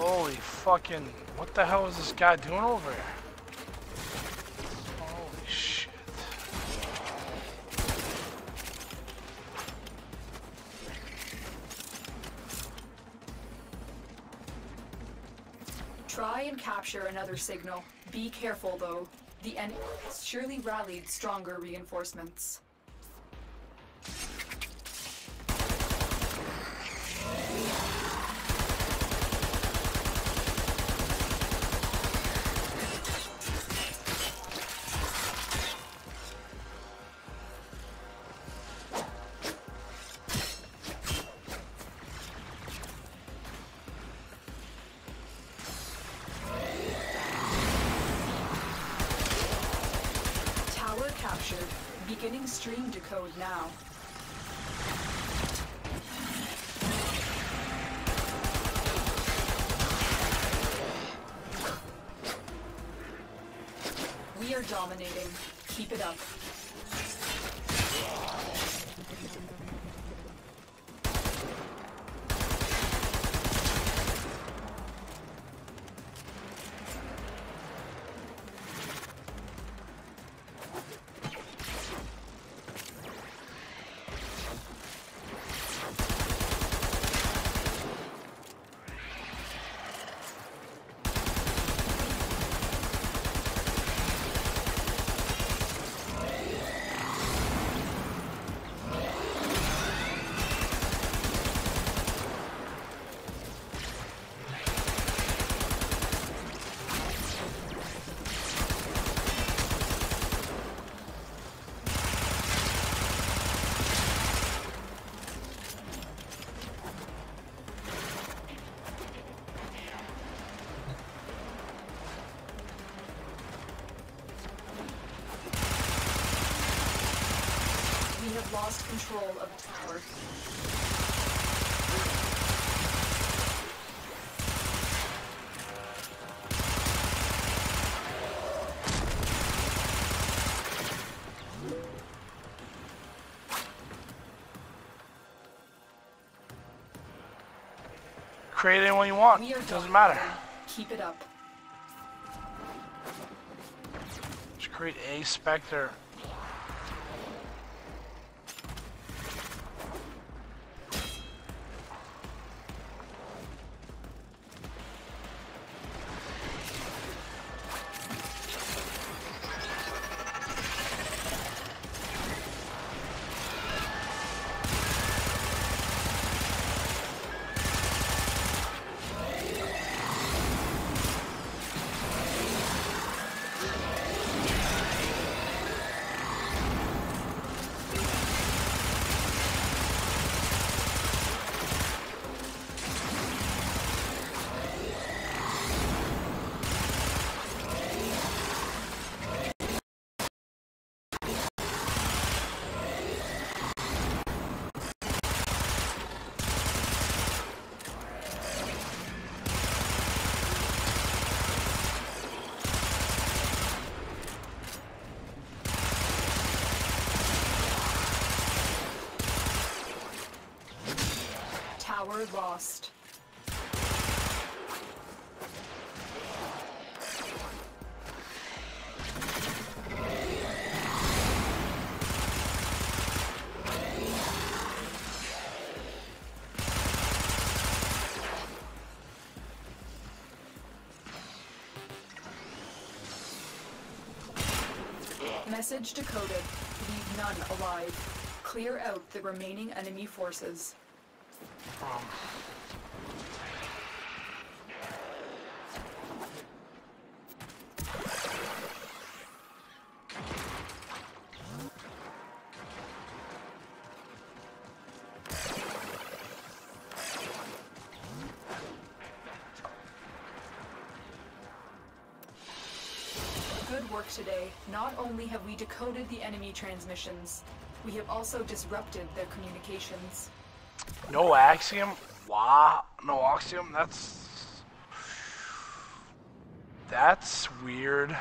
Holy what the hell is this guy doing over here? Holy shit. Try and capture another signal. Be careful though. The enemy has surely rallied stronger reinforcements. Lost control of the tower. Create anyone you want. Are Doesn't matter. Keep it up. Just Create a Spectre. Message decoded. Leave none alive. Clear out the remaining enemy forces. Only have we decoded the enemy transmissions, we have also disrupted their communications. no axiom? Wow. No axiom? That's. That's weird.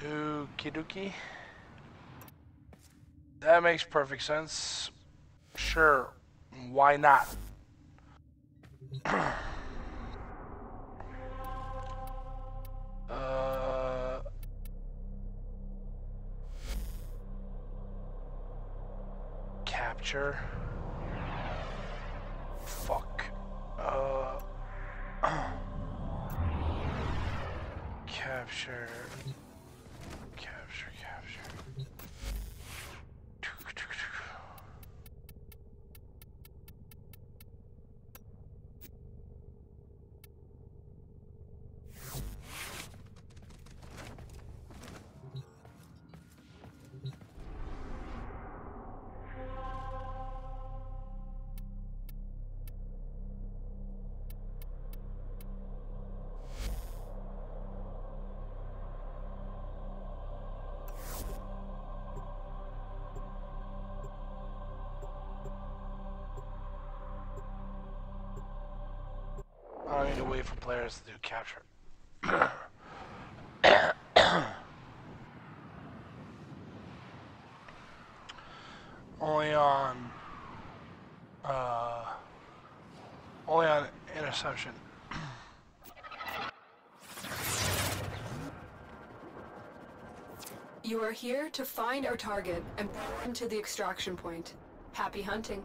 Okie dokie. That makes perfect sense. Sure. Why not? To do capture. only on uh only on interception. You are here to find our target and to the extraction point. Happy hunting.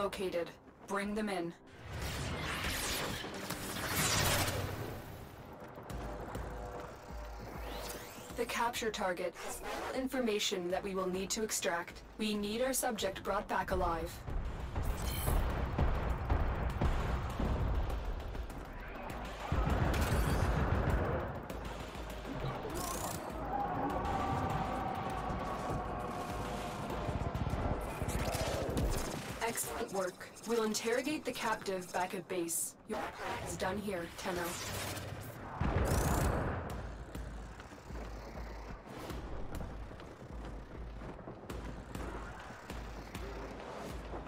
Located. Bring them in. The capture target has information that we will need to extract. We need our subject brought back alive. The captive back at base. Your is done here, Tenno.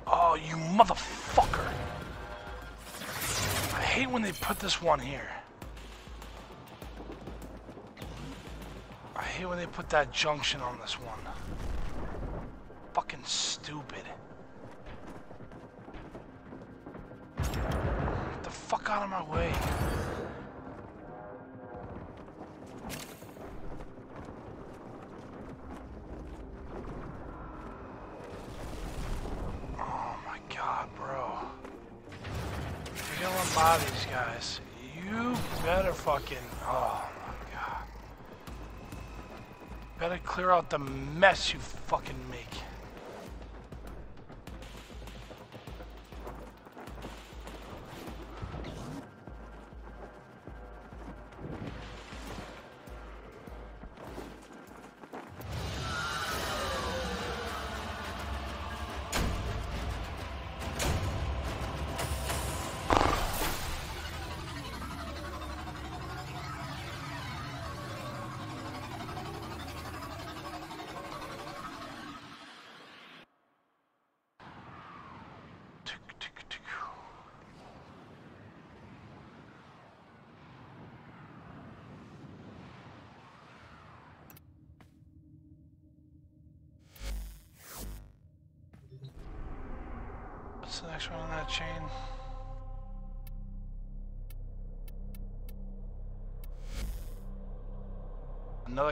Oh, you motherfucker! I hate when they put this one here. I hate when they put that junction on this one. Way. Oh my god, bro. Gonna buy these guys. You better fucking. Oh my god. Better clear out the mess you fucking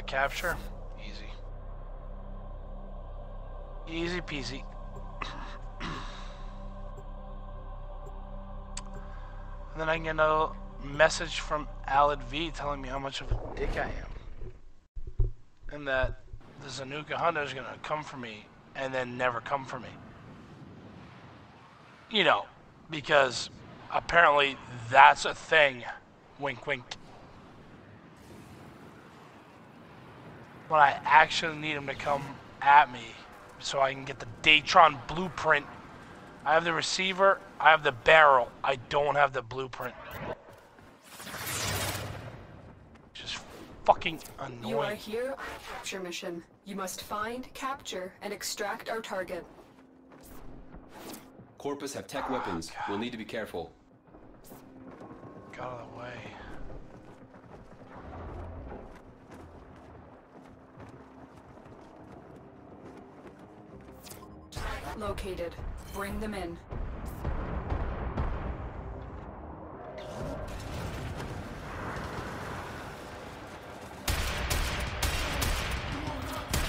Capture? Easy. Easy peasy. and then I get a message from Alad V telling me how much of a dick I am. And that the Zanuka Hunter is gonna come for me and then never come for me. You know, because apparently that's a thing. Wink, wink. When I actually need him to come at me so I can get the Detron blueprint. I have the receiver, I have the barrel, I don't have the blueprint. Just fucking annoying. You are here on a capture mission. You must find, capture, and extract our target. Corpus have tech oh, weapons. We'll need to be careful. Get out of the way. Located. Bring them in.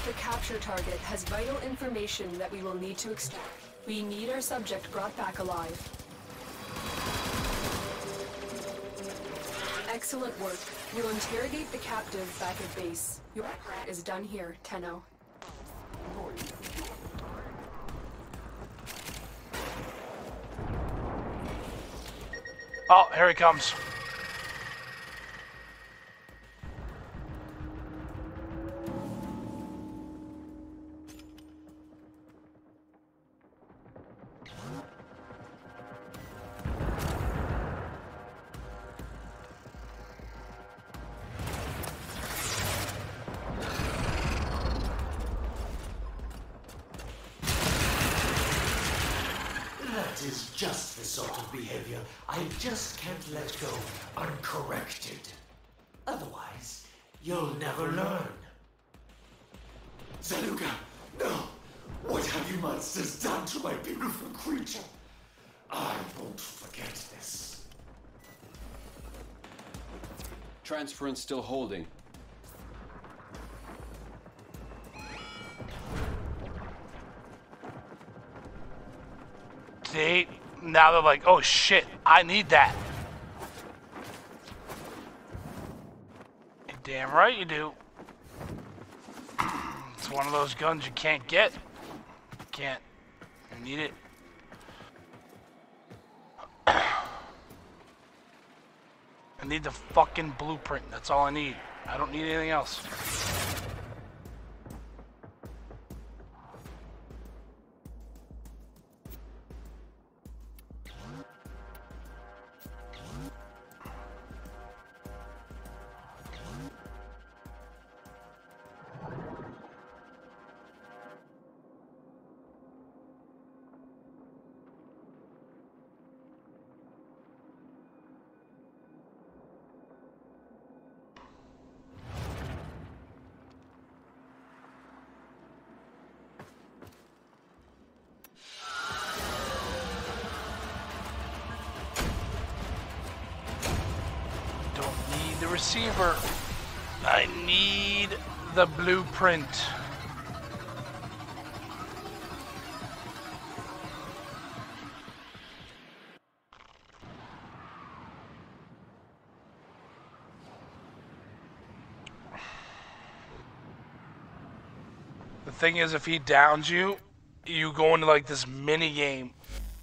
The capture target has vital information that we will need to extract. We need our subject brought back alive. Excellent work. We'll interrogate the captive back at base. Your work is done here, Tenno. Oh, here he comes. Transference still holding. See? Now they're like, oh shit, I need that. Damn right you do. It's one of those guns you can't get. Can't. You need it. Need the fucking blueprint. That's all I need. I don't need anything else. Blueprint. The thing is, if he downs you, you go into like this mini game.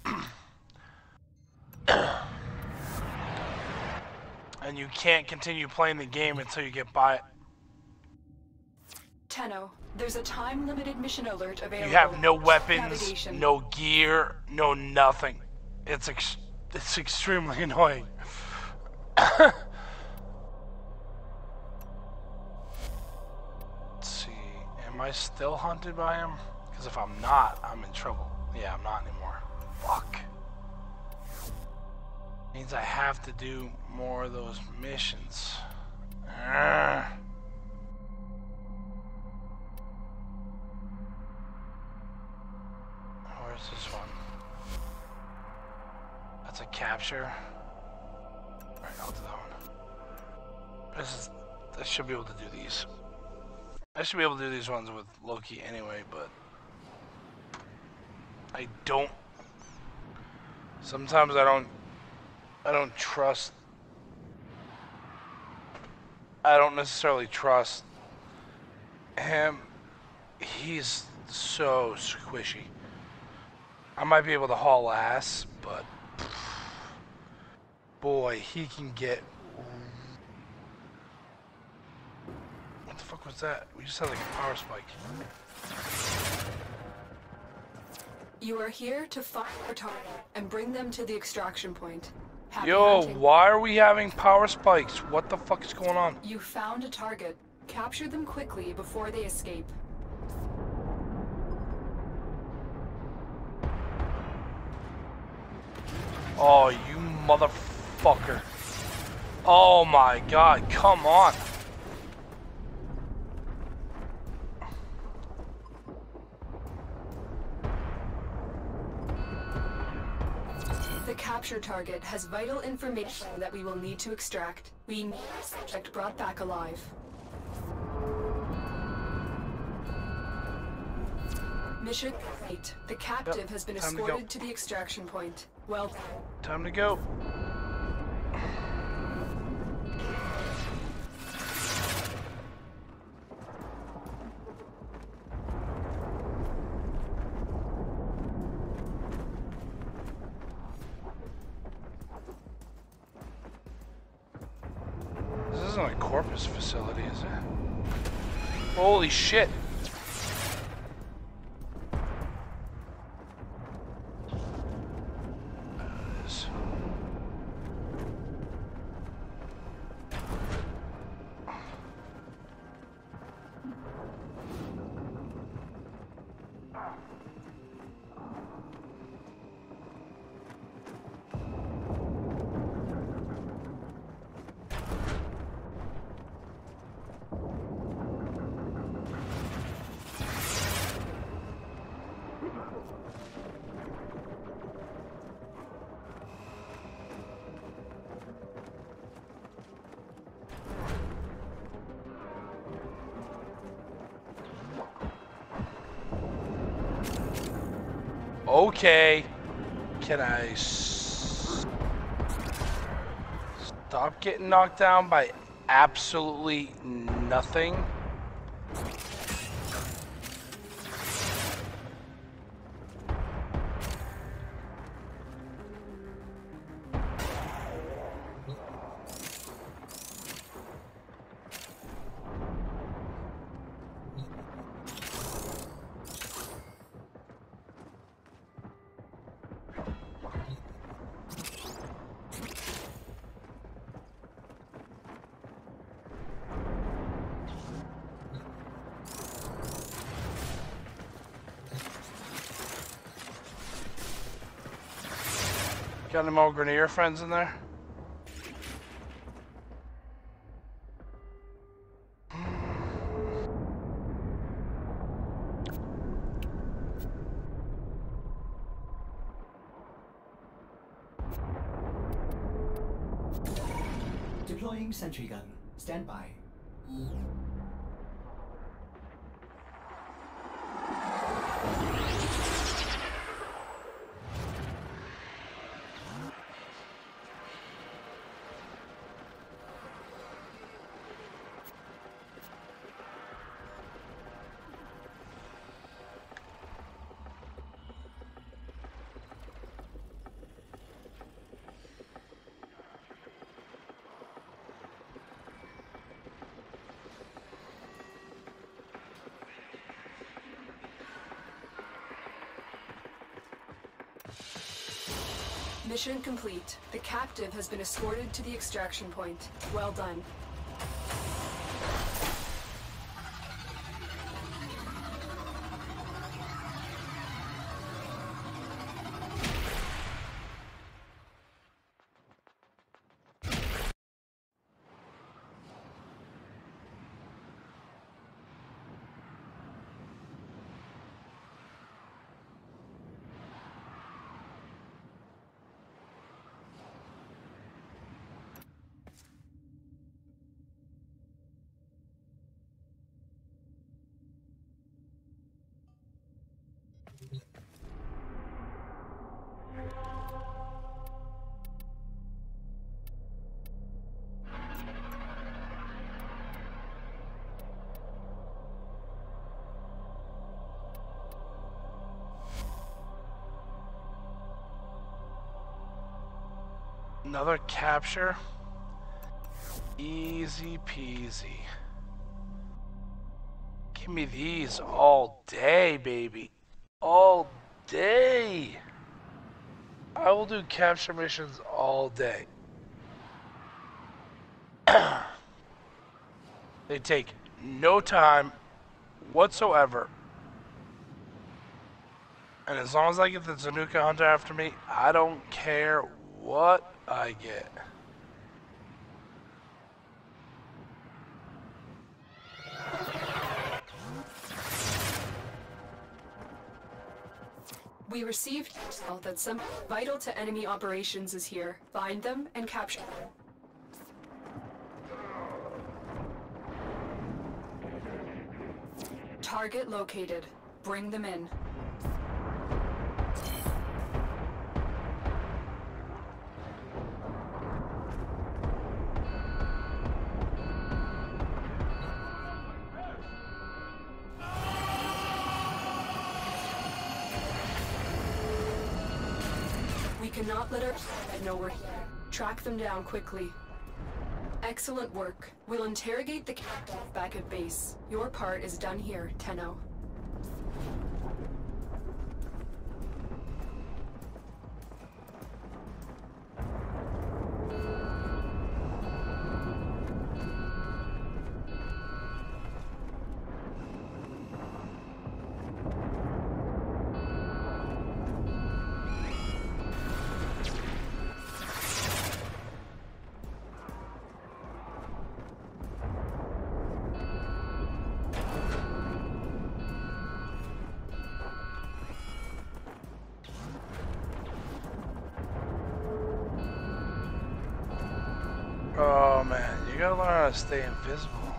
and you can't continue playing the game until you get by it. There's a time-limited mission alert available. You have no weapons, Navigation. no gear, no nothing. It's ex it's extremely annoying. Let's see. Am I still hunted by him? Because if I'm not, I'm in trouble. Yeah, I'm not anymore. Fuck. Means I have to do more of those missions. Urgh. Capture. Alright. This is. I should be able to do these. I should be able to do these ones with Loki anyway, but. I don't. Sometimes I don't. I don't trust. I don't necessarily trust him. He's so squishy. I might be able to haul ass, but boy, he can get. What the fuck was that? We just had like a power spike. You are here to find our target and bring them to the extraction point. Happy Yo, hunting. why are we having power spikes? What the fuck is going on? You found a target. Capture them quickly before they escape. Oh, you motherfucker. Oh my god, come on. The capture target has vital information that we will need to extract. We need the subject brought back alive. Mission complete. The captive has been time to escorted to the extraction point. Well done. Time to go. Shit. Okay. Can I stop getting knocked down by absolutely nothing? More Grineer friends in there? Deploying sentry gun. Stand by. Mission complete. The captive has been escorted to the extraction point. Well done. Another capture? Easy peasy. Give me these all day, baby. All day. I will do capture missions all day. they take no time whatsoever. And as long as I get the Zanuka Hunter after me, I don't care what I get. We received intel that some vital to enemy operations is here. Find them and capture them. Target located. Bring them in. Know we're here. Track them down quickly. Excellent work. We'll interrogate the captive back at base. Your part is done here, Tenno. Stay invisible.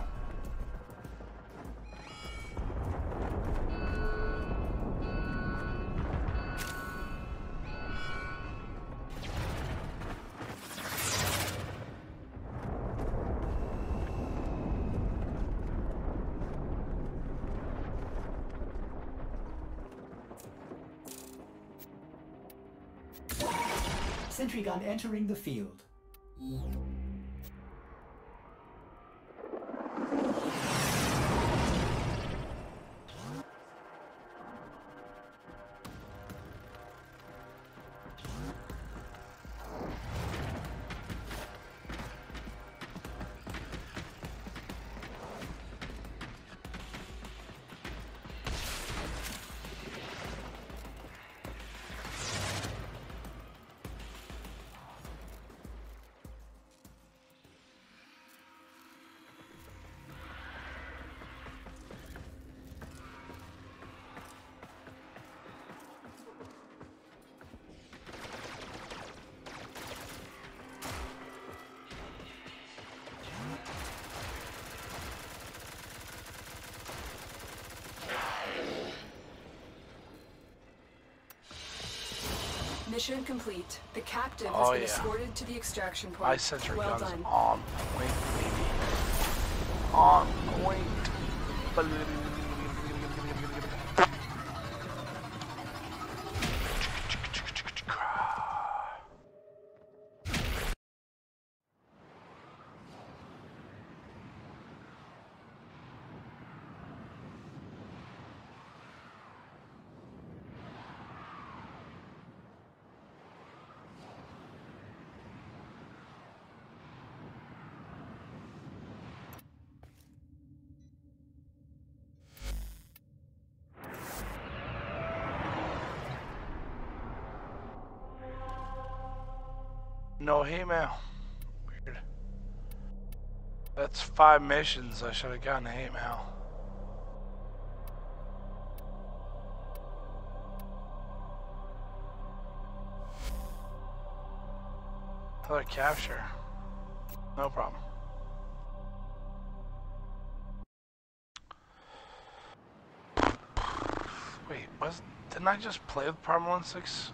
Sentry gun entering the field. Mission complete. The captive has Oh, been yeah. escorted to the extraction point. My sentry well guns done. on point, baby. On point. No hate mail. Weird. That's five missions. I should have gotten a hate mail. Another capture. No problem. Wait, was didn't I just play with Parmalon 6?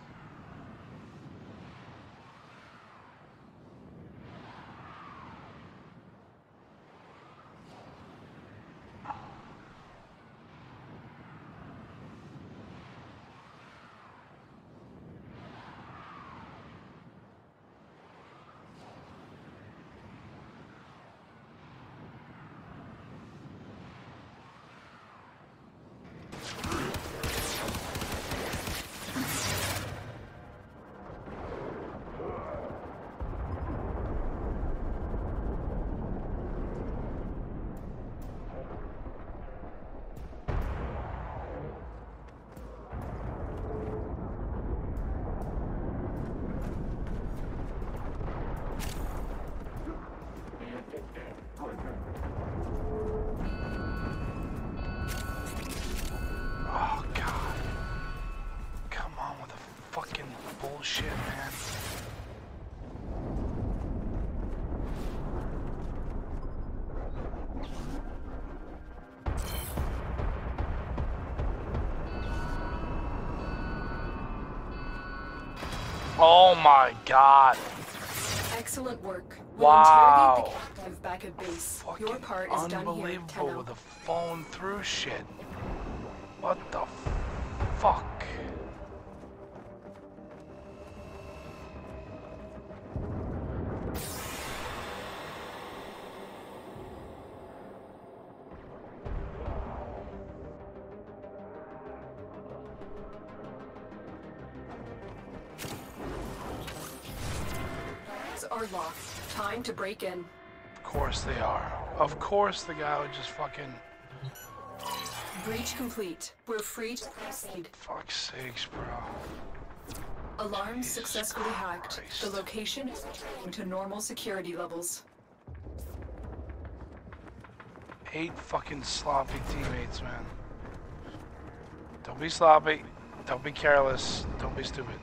God. Excellent work. We'll Wow. the back at base. Your part is done here, Unbelievable with the phone through shit. Time to break in. Of course they are. Of course the guy would just fucking. Breach complete. We're free to proceed. Fuck's sakes, bro. Alarms successfully hacked. The location is returned to normal security levels. Eight fucking sloppy teammates, man. Don't be sloppy. Don't be careless. Don't be stupid.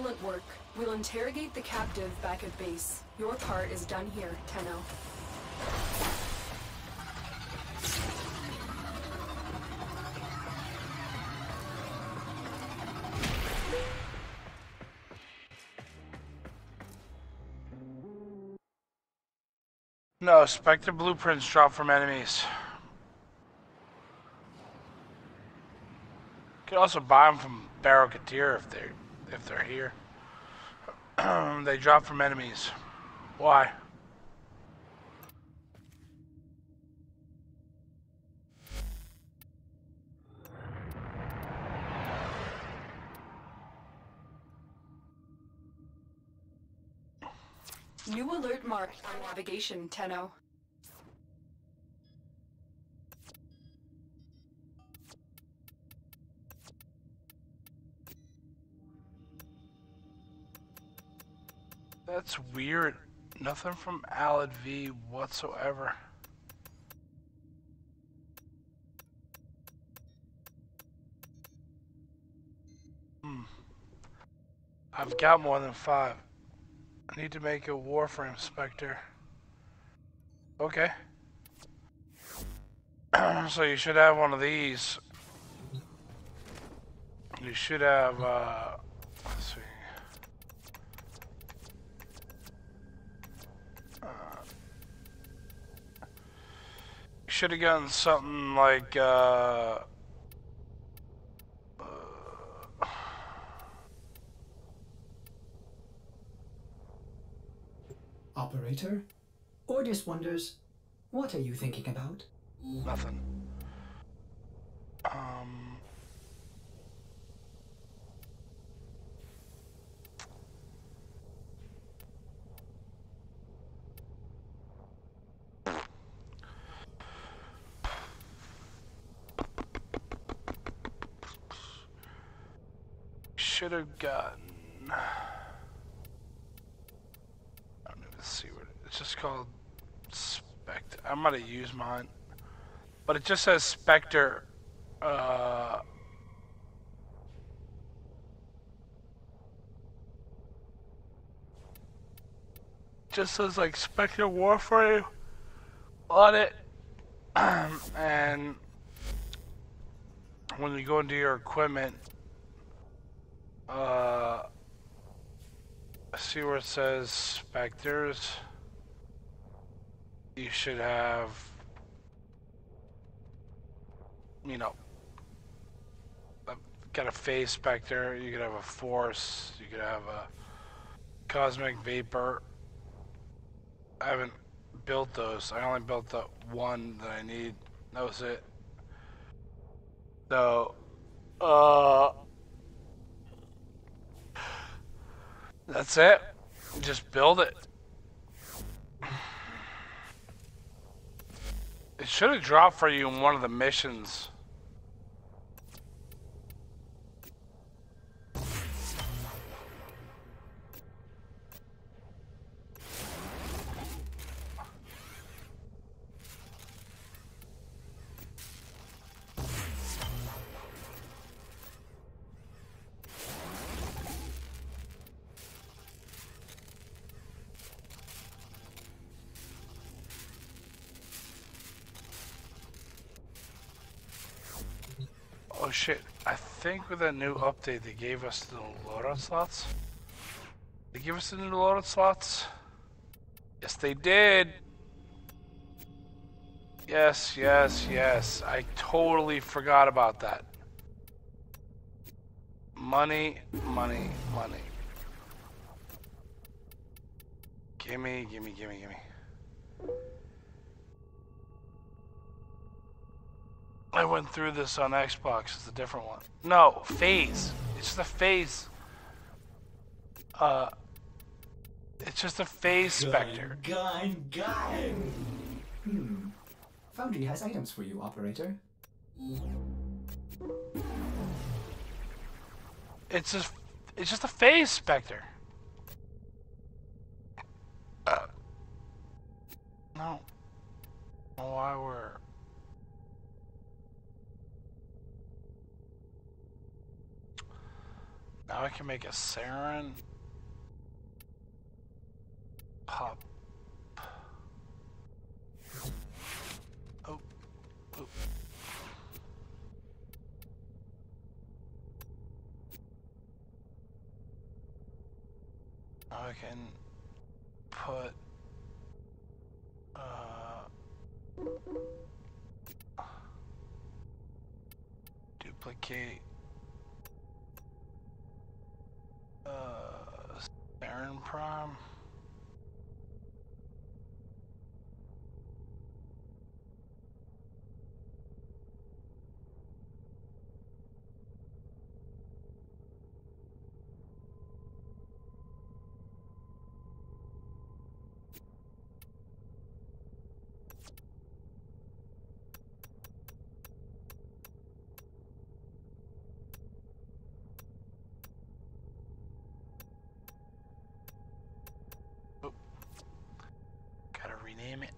Excellent work. We'll interrogate the captive back at base. Your part is done here, Tenno. No, Spectre blueprints drop from enemies. You can also buy them from Baro Ki'Teer if they're if they're here. they drop from enemies. Why? New alert marked on navigation, Tenno. That's weird. Nothing from Alad V whatsoever. Hmm. I've got more than five. I need to make a Warframe Spectre. Okay. so you should have one of these. You should have, uh, let's see. Uh, you should have gotten something like, uh, Operator? Ordis wonders, what are you thinking about? Nothing. Um. Should have gotten. I don't even see what it's just called. Spectre. I might have used mine, but it just says Spectre. Uh, just says like Spectre Warframe on it, and when you go into your equipment, uh, see where it says Spectres. You should have, you know, a, got a phase specter. You could have a force. You could have a cosmic vapor. I haven't built those. I only built the one that I need. That was it. So, uh, that's it. Just build it. It should have dropped for you in one of the missions. Oh shit, I think with that new update they gave us the loadout slots. They give us the new loadout slots? Yes, they did. Yes, yes, yes. I totally forgot about that. Money, money, money. Gimme, gimme, gimme, gimme. I went through this on Xbox. It's a different one. No, phase. It's just a phase. Uh, it's just a phase specter. Gun, gun! Hmm. Foundry has items for you, operator. It's just, it's just a phase specter. Uh, no. Why we're Now I can make a Saryn pop. Oh, oh. Now I can put uh, duplicate uh, Baron Prime. Gotta rename it.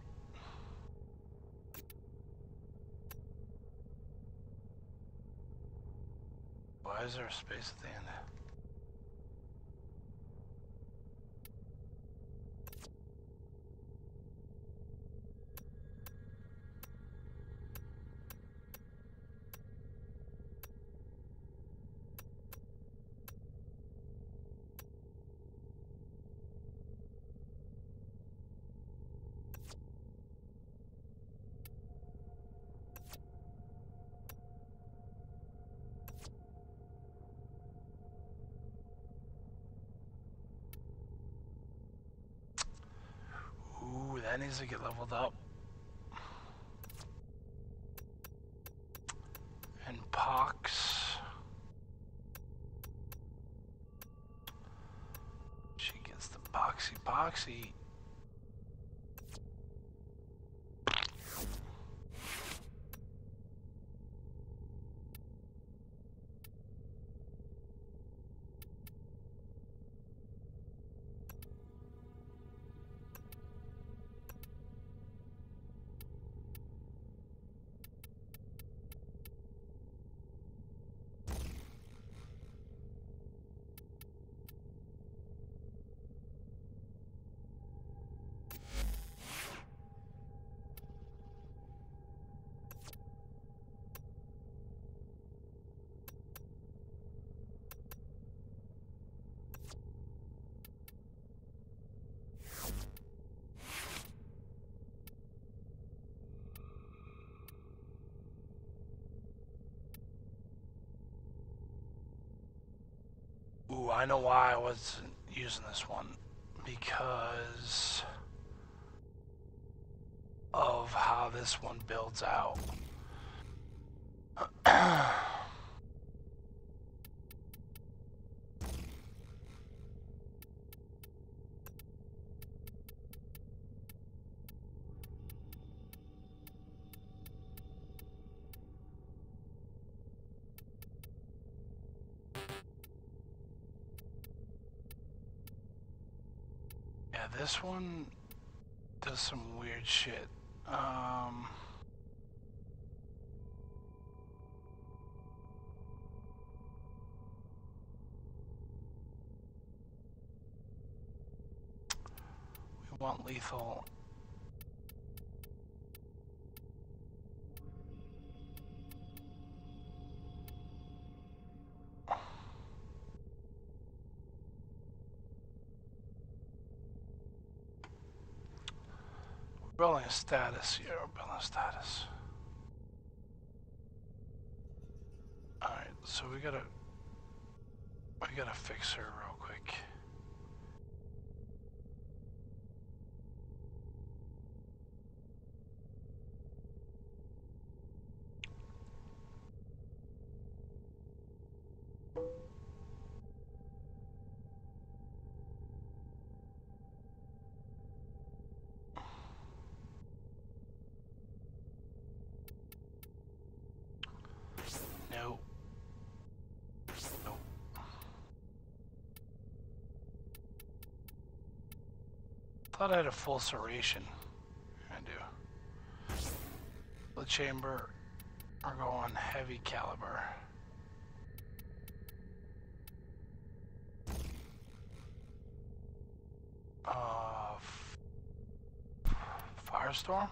Why is there a space at the end? That needs to get leveled up. And Pox. She gets the boxy boxy. I know why I wasn't using this one. Because of how this one builds out. Yeah, this one does some weird shit. Um, we want lethal. Status here. Building status. Alright, so we gotta we gotta fix her real quick. No. No. Thought I had a full serration. I do. The chamber are going heavy caliber. Uh, Firestorm?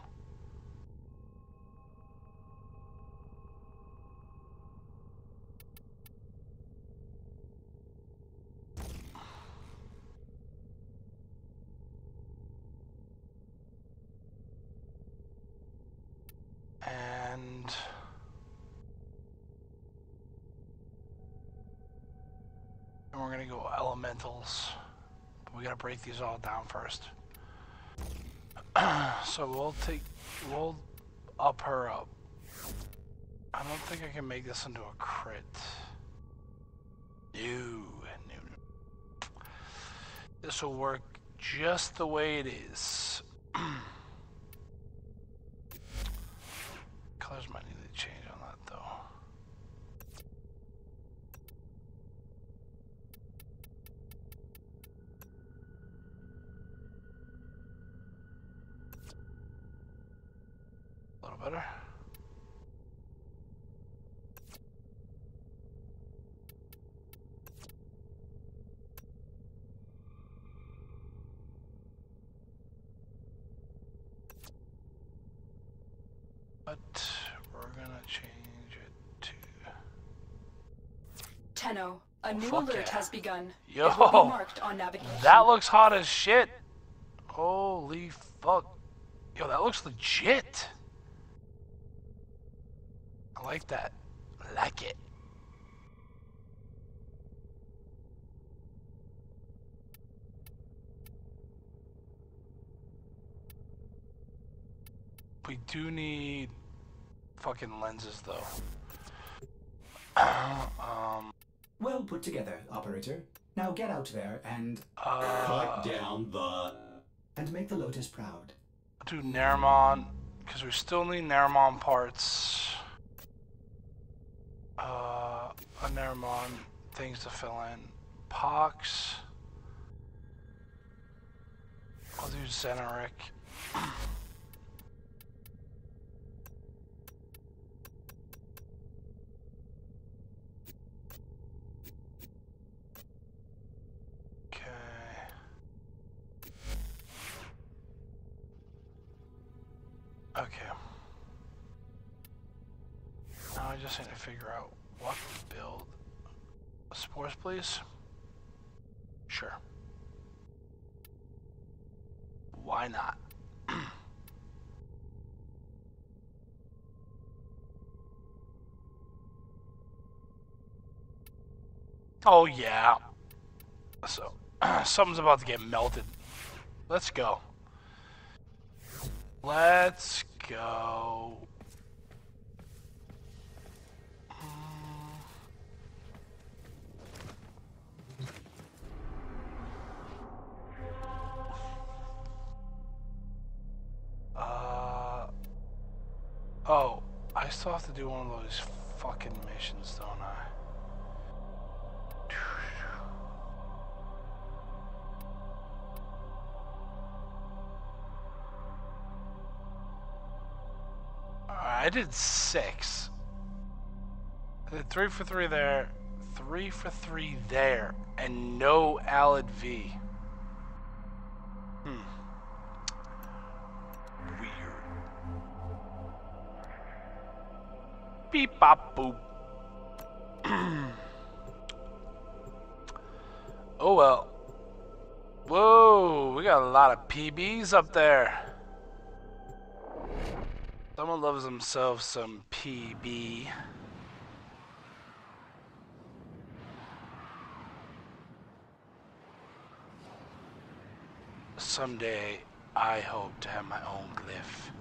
And we're gonna go elementals. But we gotta break these all down first. so we'll take, we'll up her up. I don't think I can make this into a crit. No. This will work just the way it is. Colors might need to change on that though. A little better. But we're gonna change it to Tenno, a new fuck alert yeah. has begun. Yo, it will be marked on navigation. that looks hot as shit. Holy fuck. Yo, that looks legit. I like that. I like it. We do need fucking lenses though. um, Well put together, operator. Now get out there and uh, cut down the and make the Lotus proud. do Naramon, because we still need Naramon parts. Uh, a Naramon things to fill in. Pox. I'll do Zenurik. Okay. Okay. Now I just need to figure out what to build. Spores, please? Sure. Why not? oh, yeah. So, something's about to get melted. Let's go. Let's go. Oh, I still have to do one of those fucking missions, don't I? I did six. I did three for three there, three for three there, and no Alad V. Beep bop boop. oh well. Whoa, we got a lot of PBs up there. Someone loves themselves some PB. Someday, I hope to have my own glyph.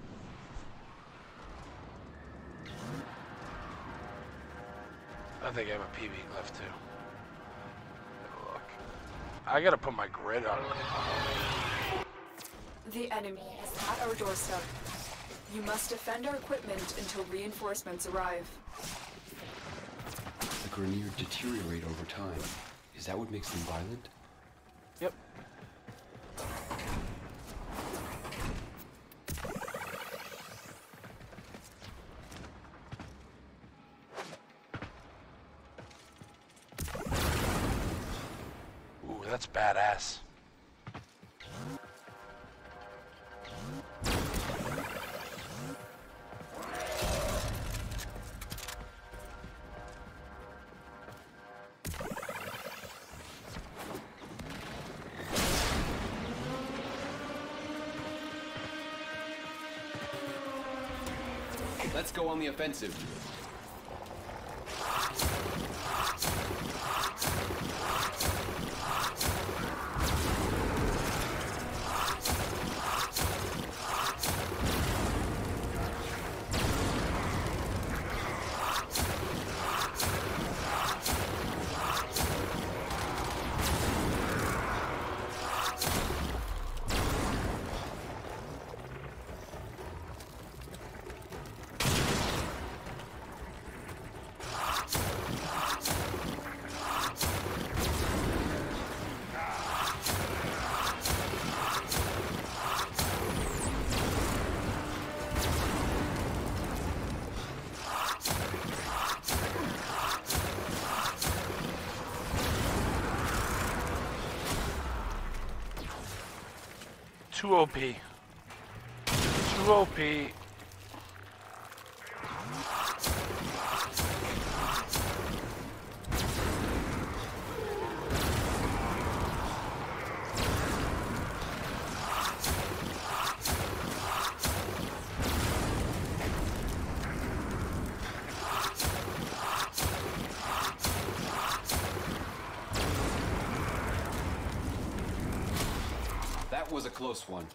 I think I have a PB left too. Look. I gotta put my grid on. The enemy is at our doorstep. You must defend our equipment until reinforcements arrive. The Grineer deteriorate over time. Is that what makes them violent? Yep. Go on the offensive. Too OP. Too OP. close one.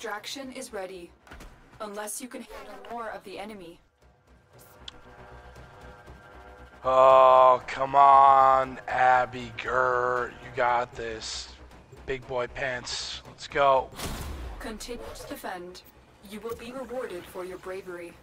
Extraction is ready. Unless you can handle more of the enemy. Oh, come on, Abby Gert. You got this. Big boy pants. Let's go. Continue to defend. You will be rewarded for your bravery.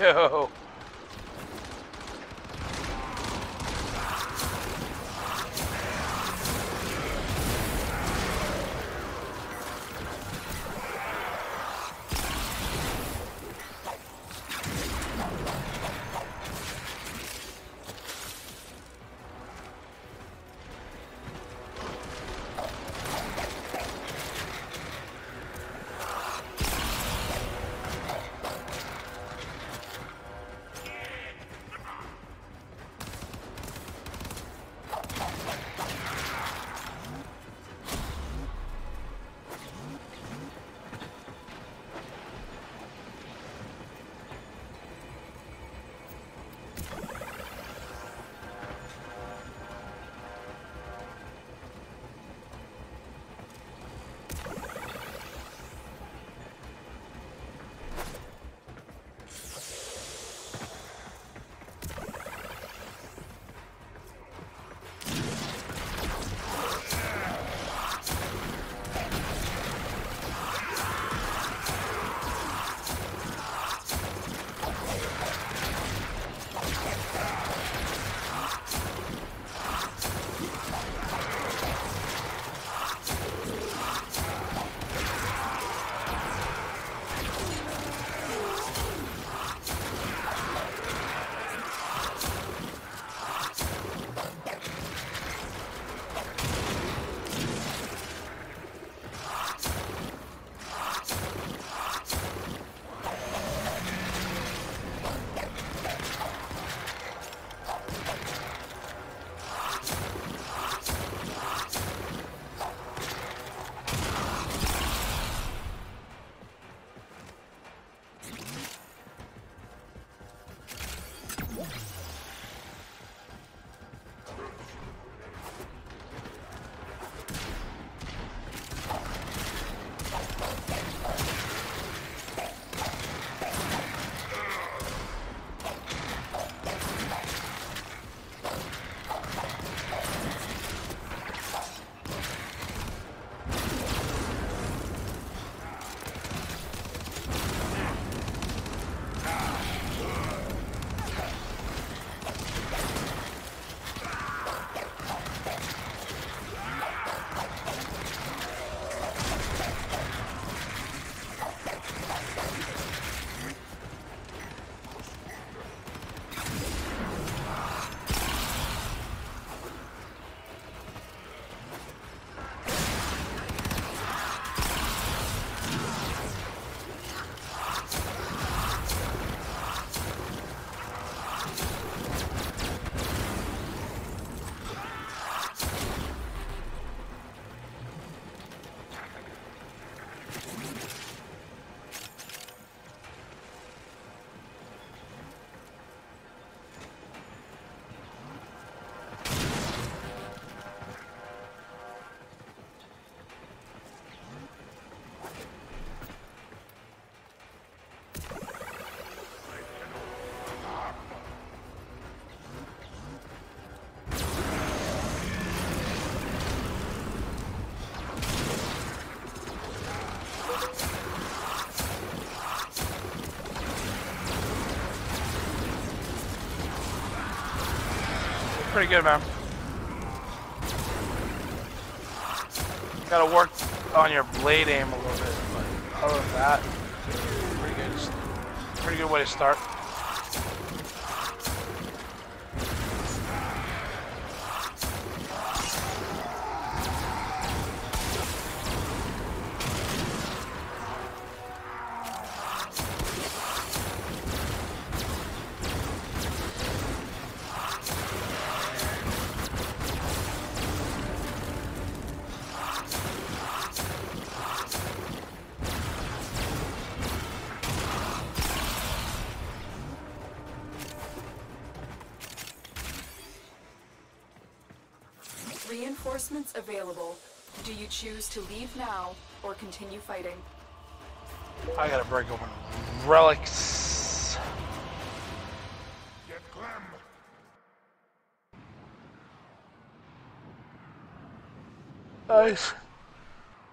Ew. Pretty good, man. Gotta work on your blade aim a little bit, but other than that, pretty good. Pretty good way to start. Available. Do you choose to leave now or continue fighting? I gotta break open relics. Get Clem. Nice.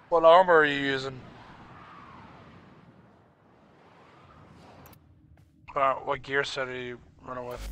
What armor are you using? Uh, what gear set are you running with?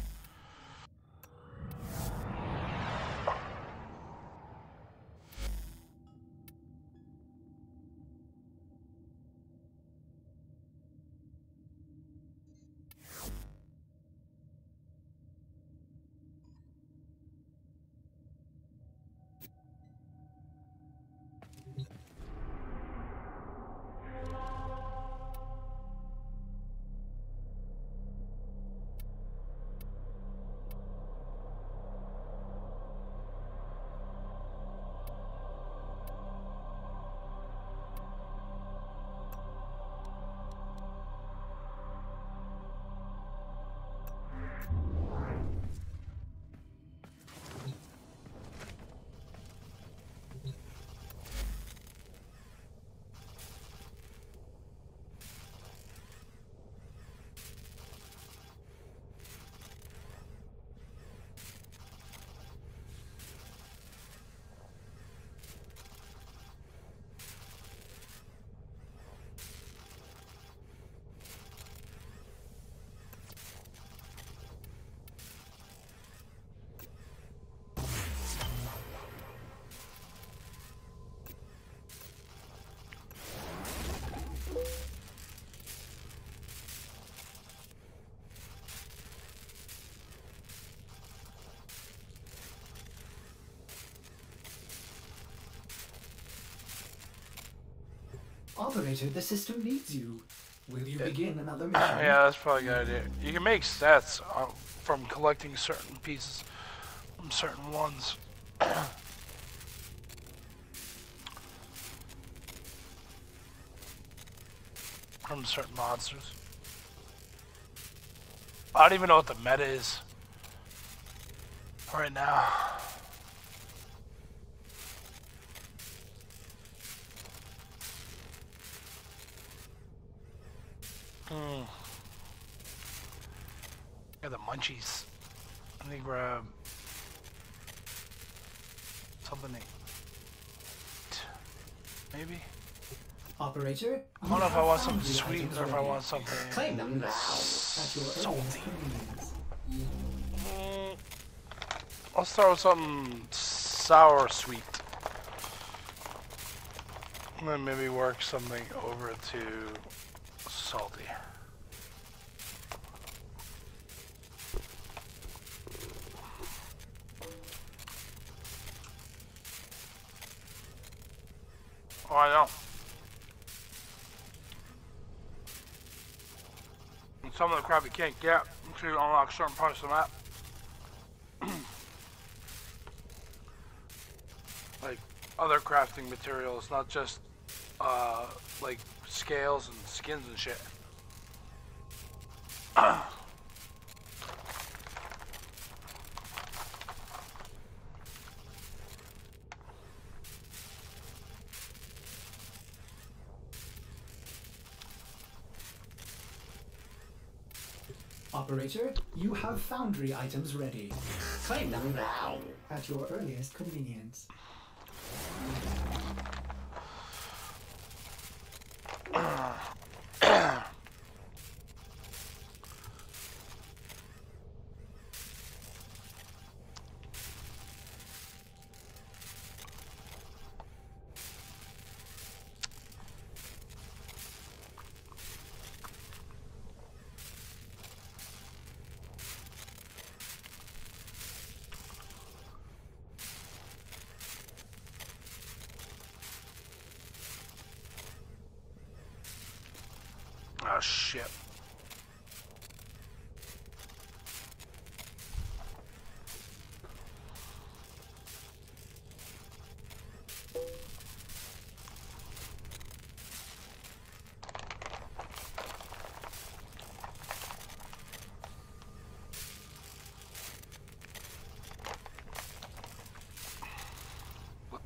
Operator, the system needs you. Will you begin another mission? Yeah, that's probably a good idea. You can make stats uh, from collecting certain pieces from certain ones. from certain monsters. I don't even know what the meta is right now. Hmm. Yeah, the munchies. Let me grab something to eat. Maybe? Operator? I don't know if I want something sweet or if I want something Claim them now. Salty. Mm, I'll start with something sour sweet. And then maybe work something over to salty. Oh, I know. And some of the crap you can't get until you unlock certain parts of the map. like other crafting materials, not just uh, like scales and skins and shit. You have foundry items ready. Claim them now. At your earliest convenience.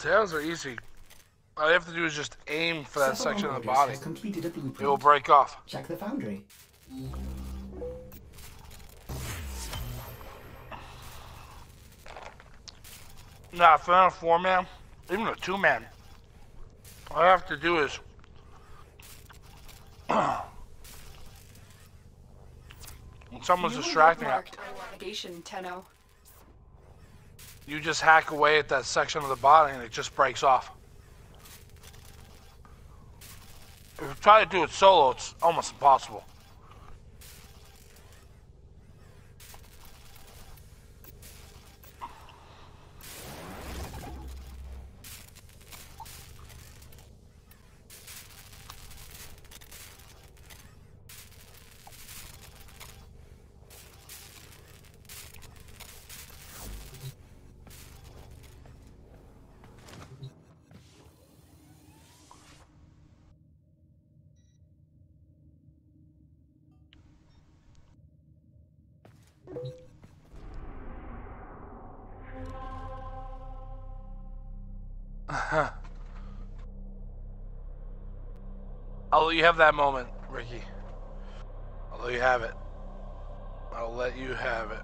Tails are easy. All you have to do is just aim for that Several section of the body. has completed a blueprint. It will break off. Check the foundry. Nah, if I'm a four man, even a two man, all I have to do is when someone's You distracting, marked our navigation, Tenno. You just hack away at that section of the body and it just breaks off. If you try to do it solo, it's almost impossible. I'll let you have that moment, Ricky. Let you have it. I'll let you have it.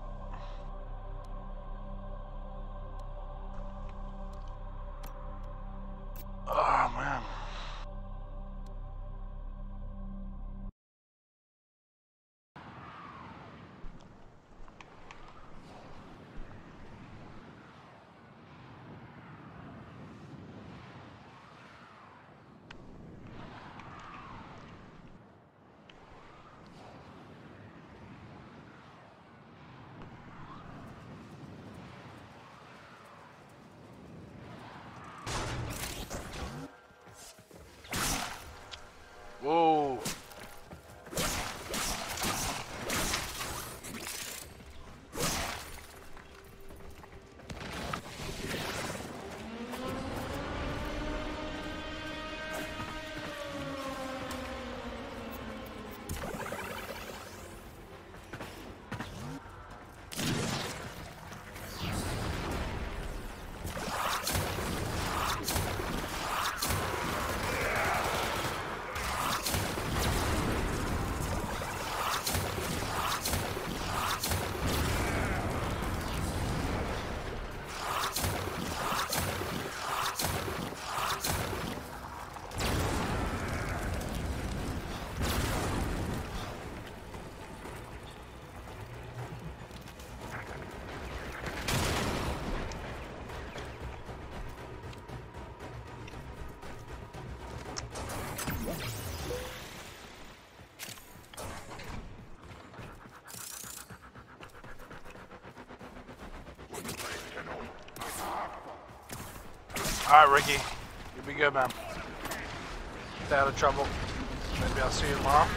Ricky. You'll be good, man. Stay out of trouble. Maybe I'll see you tomorrow.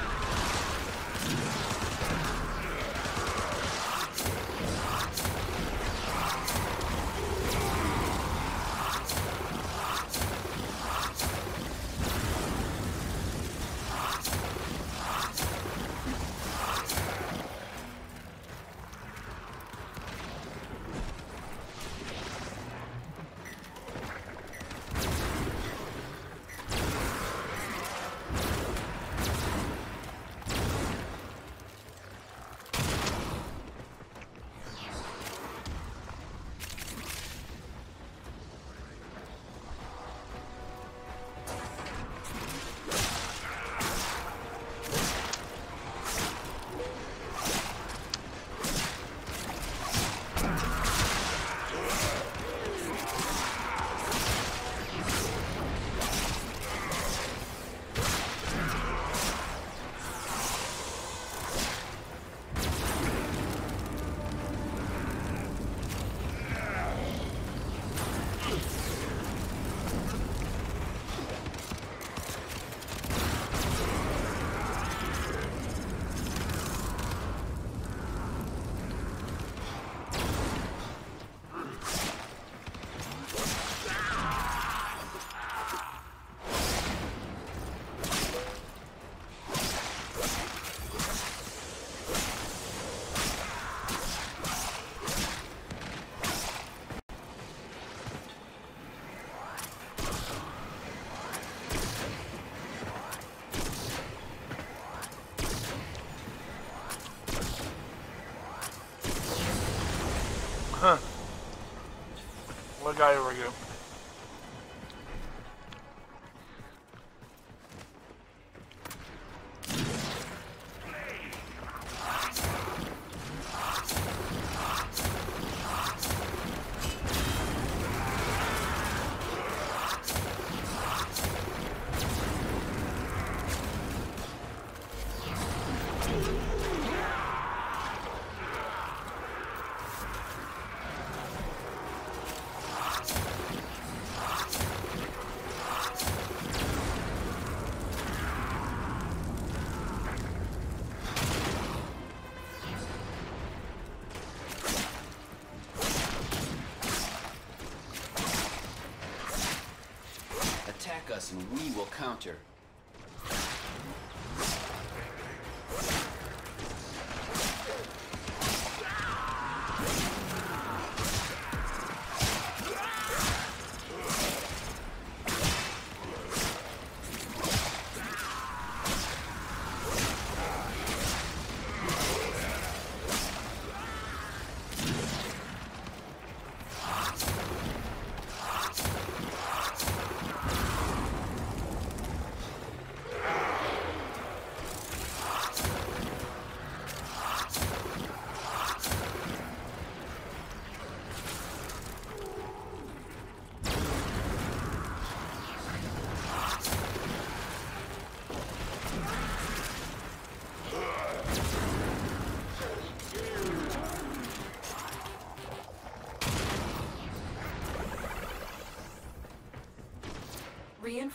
And we will counter.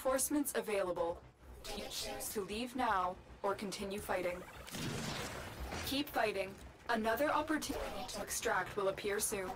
Reinforcements available. You choose to leave now or continue fighting. Keep fighting. Another opportunity to extract will appear soon.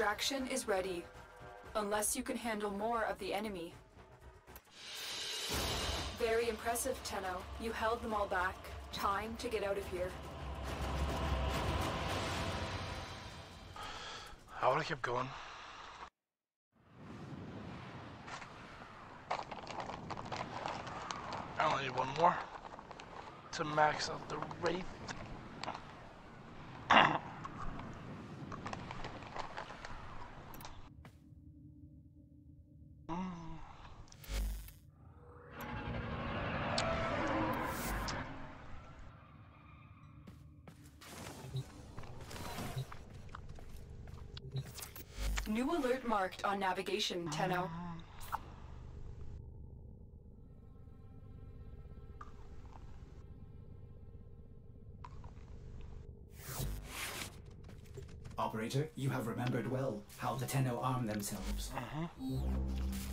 Extraction is ready. Unless you can handle more of the enemy. Very impressive, Tenno. You held them all back. Time to get out of here. I would have kept going. I only need one more to max out marked on navigation, Tenno. Operator, you have remembered well how the Tenno arm themselves. Hmm.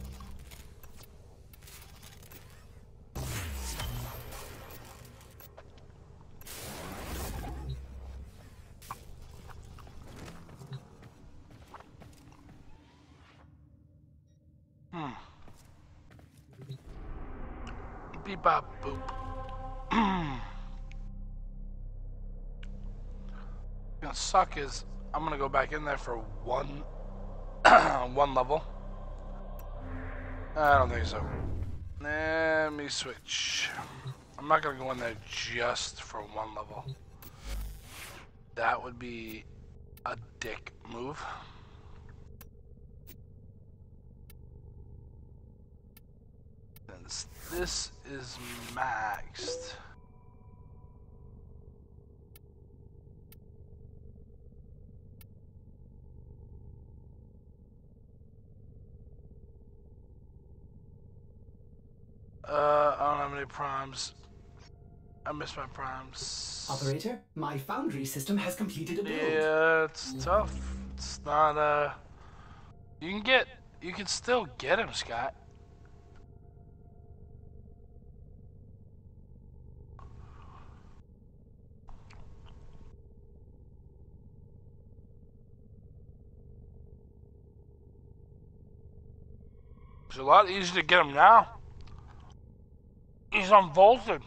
Suck is I'm gonna go back in there for one one level. I don't think so. Let me switch. I'm not gonna go in there just for one level. That would be a dick move. Since this is maxed. Uh, I don't have any primes. I miss my primes. Operator, my foundry system has completed a build. Yeah, it's tough. It's not, uh... You can get... You can still get him, Scott. It's a lot easier to get him now. He's unbolted.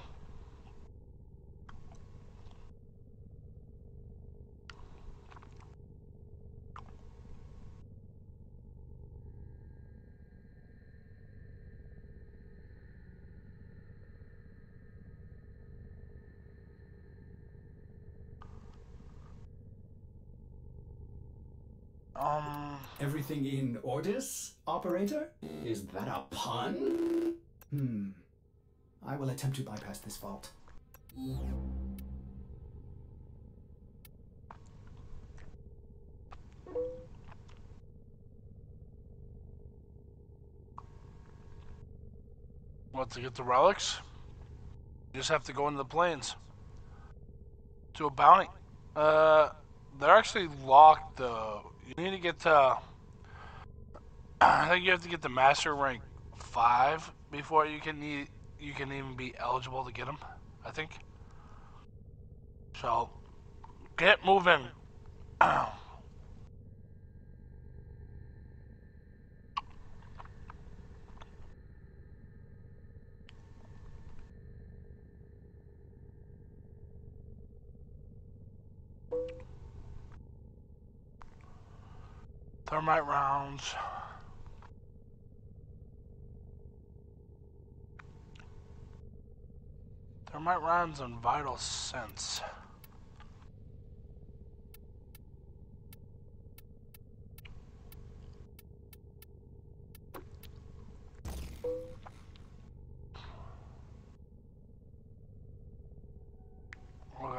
Um, Everything in orders, operator? Is that a pun? Hmm. I will attempt to bypass this vault. What, to get the relics? You just have to go into the plains. To a bounty. Uh, they're actually locked, though. You need to get to... I think you have to get the master rank 5 before you can you can even be eligible to get them, I think. So, get moving. Thermite rounds. Thermite rounds and vital sense.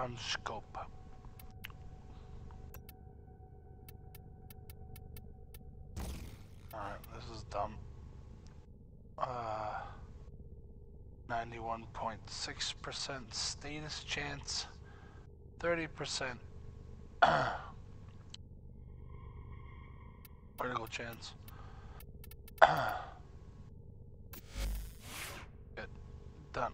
on scope. Alright, this is dumb. Uh, 91.6% status chance, 30% critical chance. Good. Done.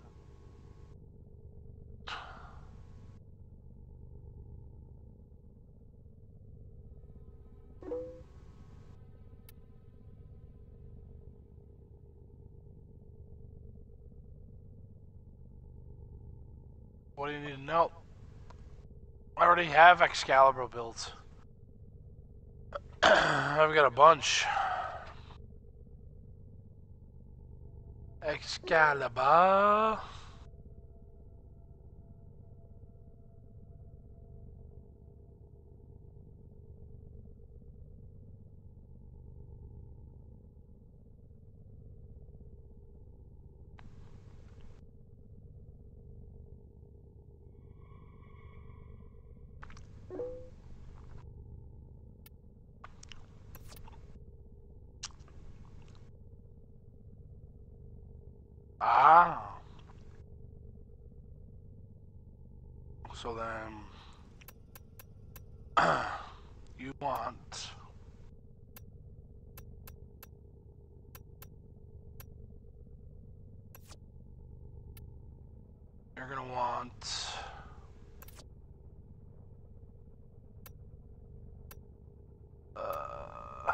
What do you need to know? I already have Excalibur builds. I've got a bunch. Excalibur. Ah. So then, you want you're gonna want uh,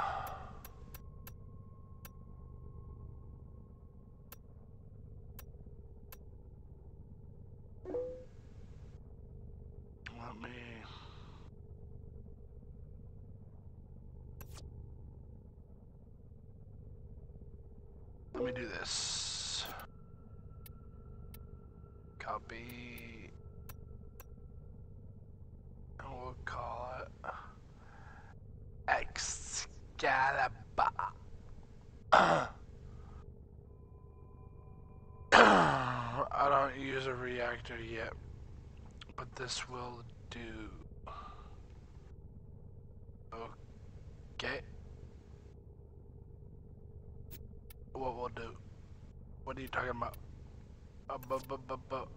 let me let me do this copy and we'll call it Excalibur. I don't use a reactor yet, but this will do. Okay. What we'll do? What are you talking about? Uh, bu- bu- bu- bu-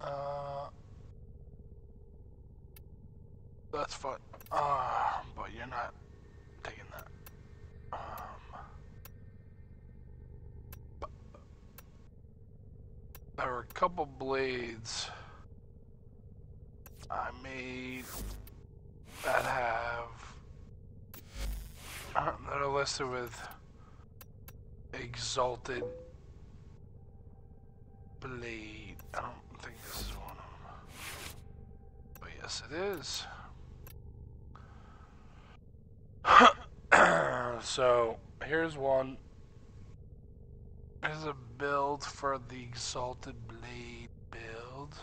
Uh, that's fine. Uh, but you're not taking that. Um, there were a couple blades I made that have uh, that are listed with exalted blade. I don't think this is one of them. But yes, it is. So here's one. Here's a build for the Exalted Blade build.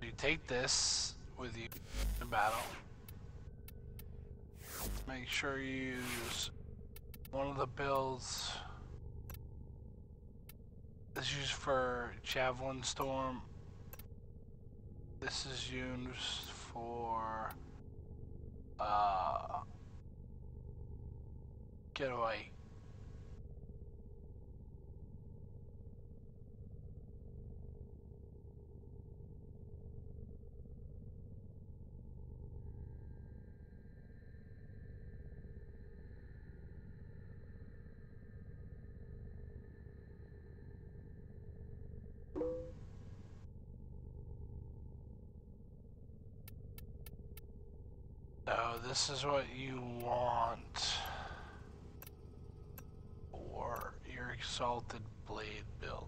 You take this with you in battle. Make sure you use one of the builds This is used for Javelin Storm. This is used for uh, Getaway. So this is what you want for your exalted blade build.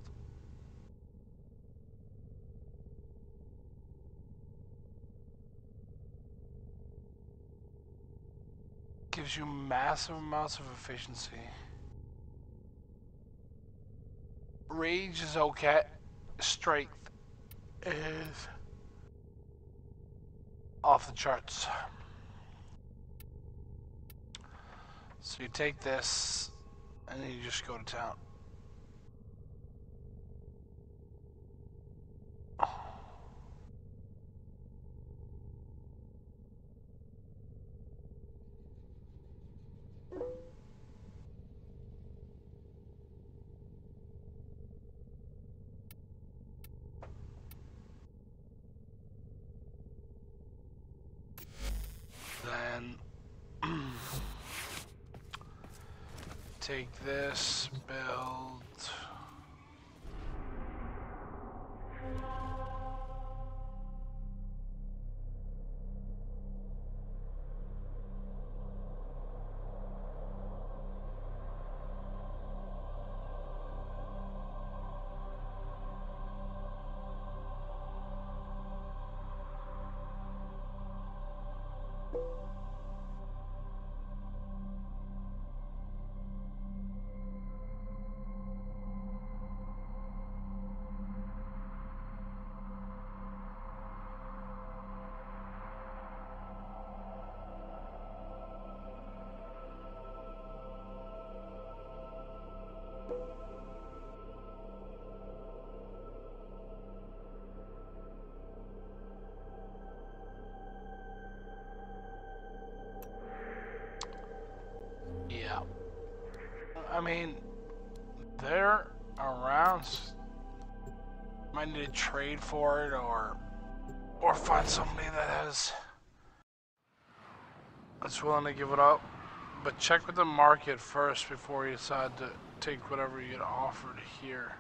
Gives you massive amounts of efficiency. Rage is okay. Strength is off the charts. So you take this, and then you just go to town. Then take this build. I mean, they're around. Might need to trade for it or or find somebody that has that's willing to give it up. But check with the market first before you decide to take whatever you get offered here.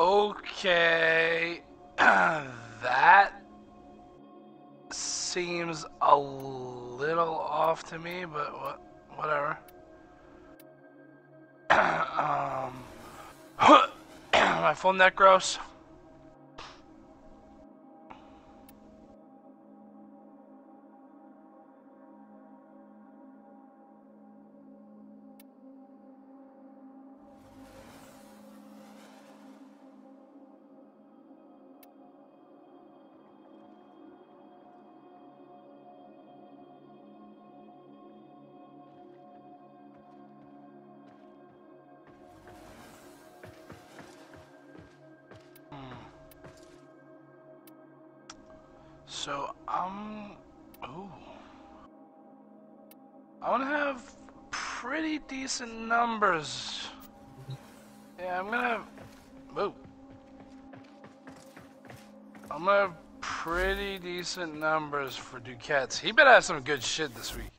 Okay. that seems a little off to me, but what, whatever. um, my full neck gross. Numbers. Yeah, I'm gonna have, I'm gonna pretty decent numbers for Ducats. He better have some good shit this week.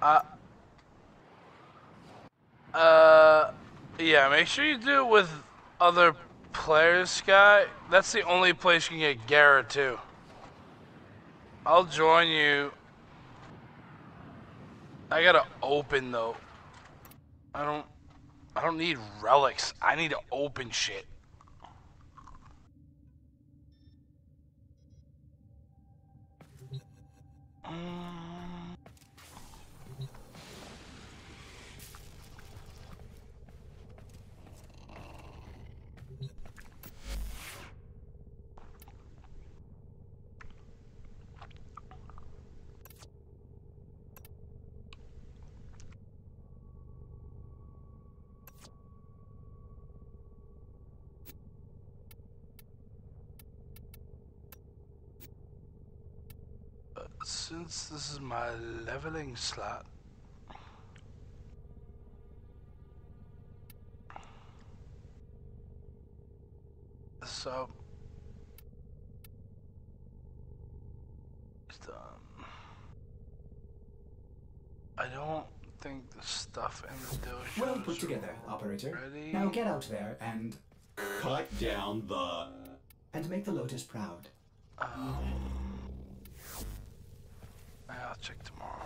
Uh, uh, yeah, make sure you do it with other players, Sky. That's the only place you can get Garrett too. I'll join you. I gotta open though. I don't. I don't need relics. I need to open shit. Mm. since this is my leveling slot, so it's done. I don't think the stuff in the dojo. Well put together, operator. Ready? Now get out there and Cut down the. and make the Lotus proud. Um, I'll check tomorrow.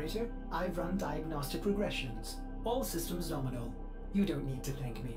Operator, I've run diagnostic regressions. All systems nominal. You don't need to thank me.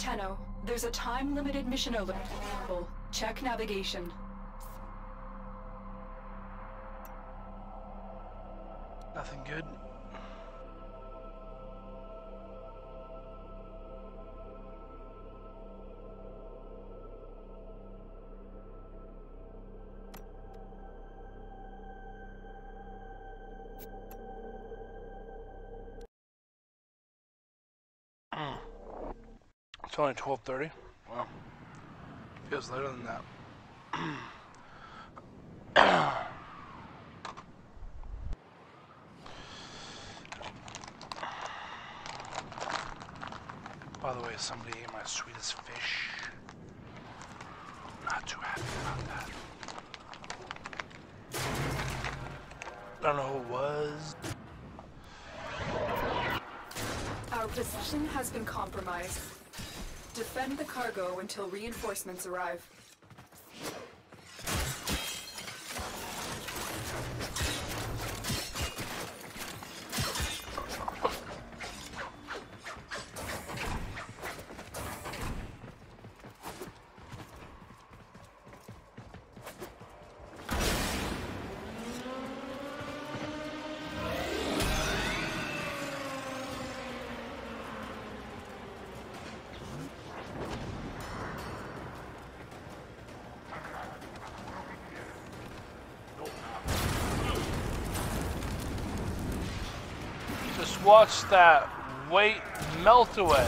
Tenno, there's a time-limited mission alert. Check navigation. Only twelve thirty. Wow, feels later than that. By the way, somebody ate my sweetest fish. Not too happy about that. Don't know who it was. Our position has been compromised. Defend the cargo until reinforcements arrive. Watch that weight melt away.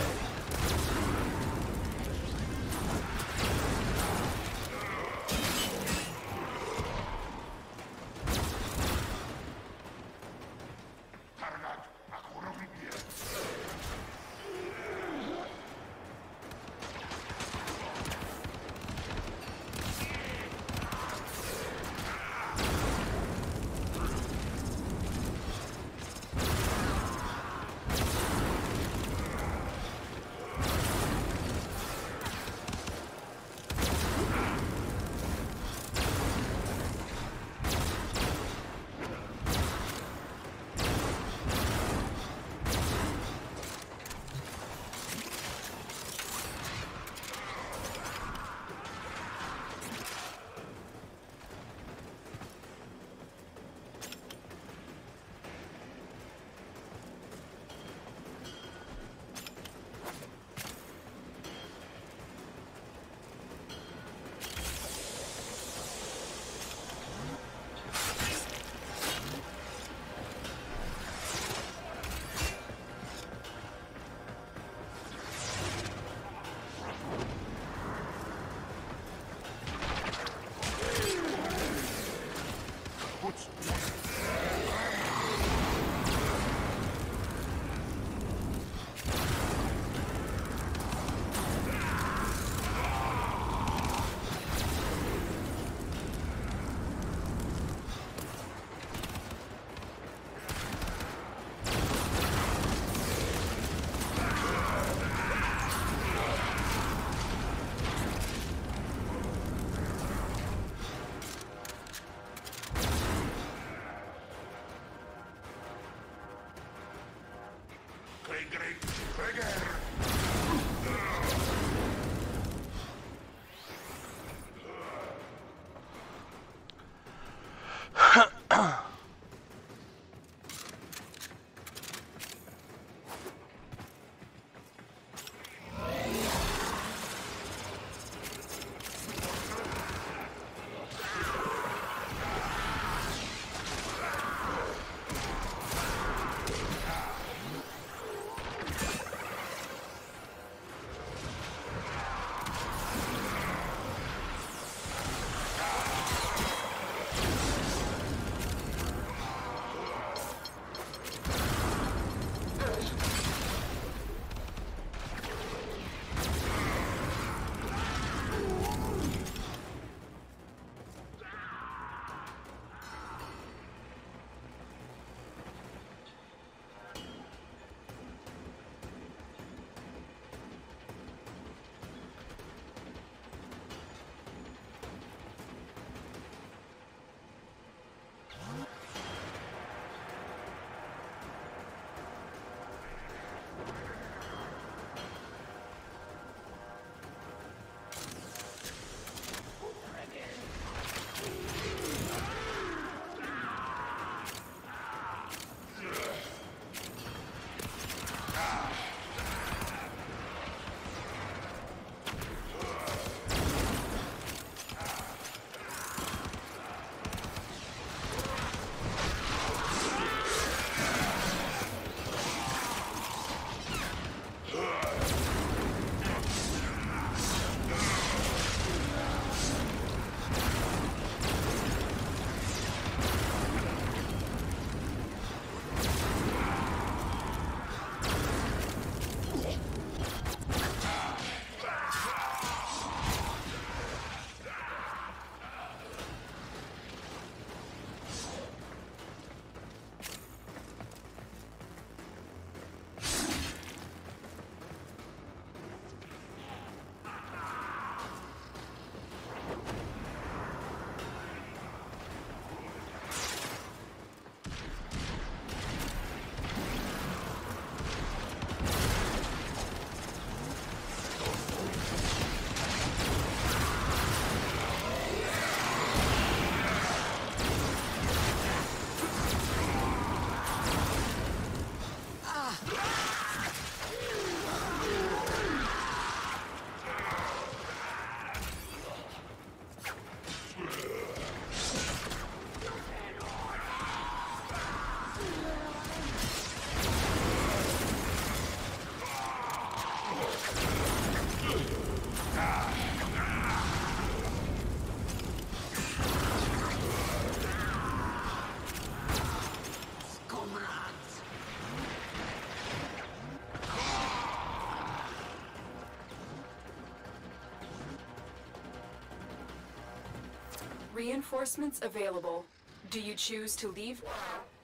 Reinforcements available. Do you choose to leave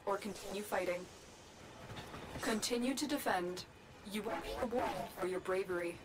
or continue fighting? Continue to defend. You will be rewarded for your bravery.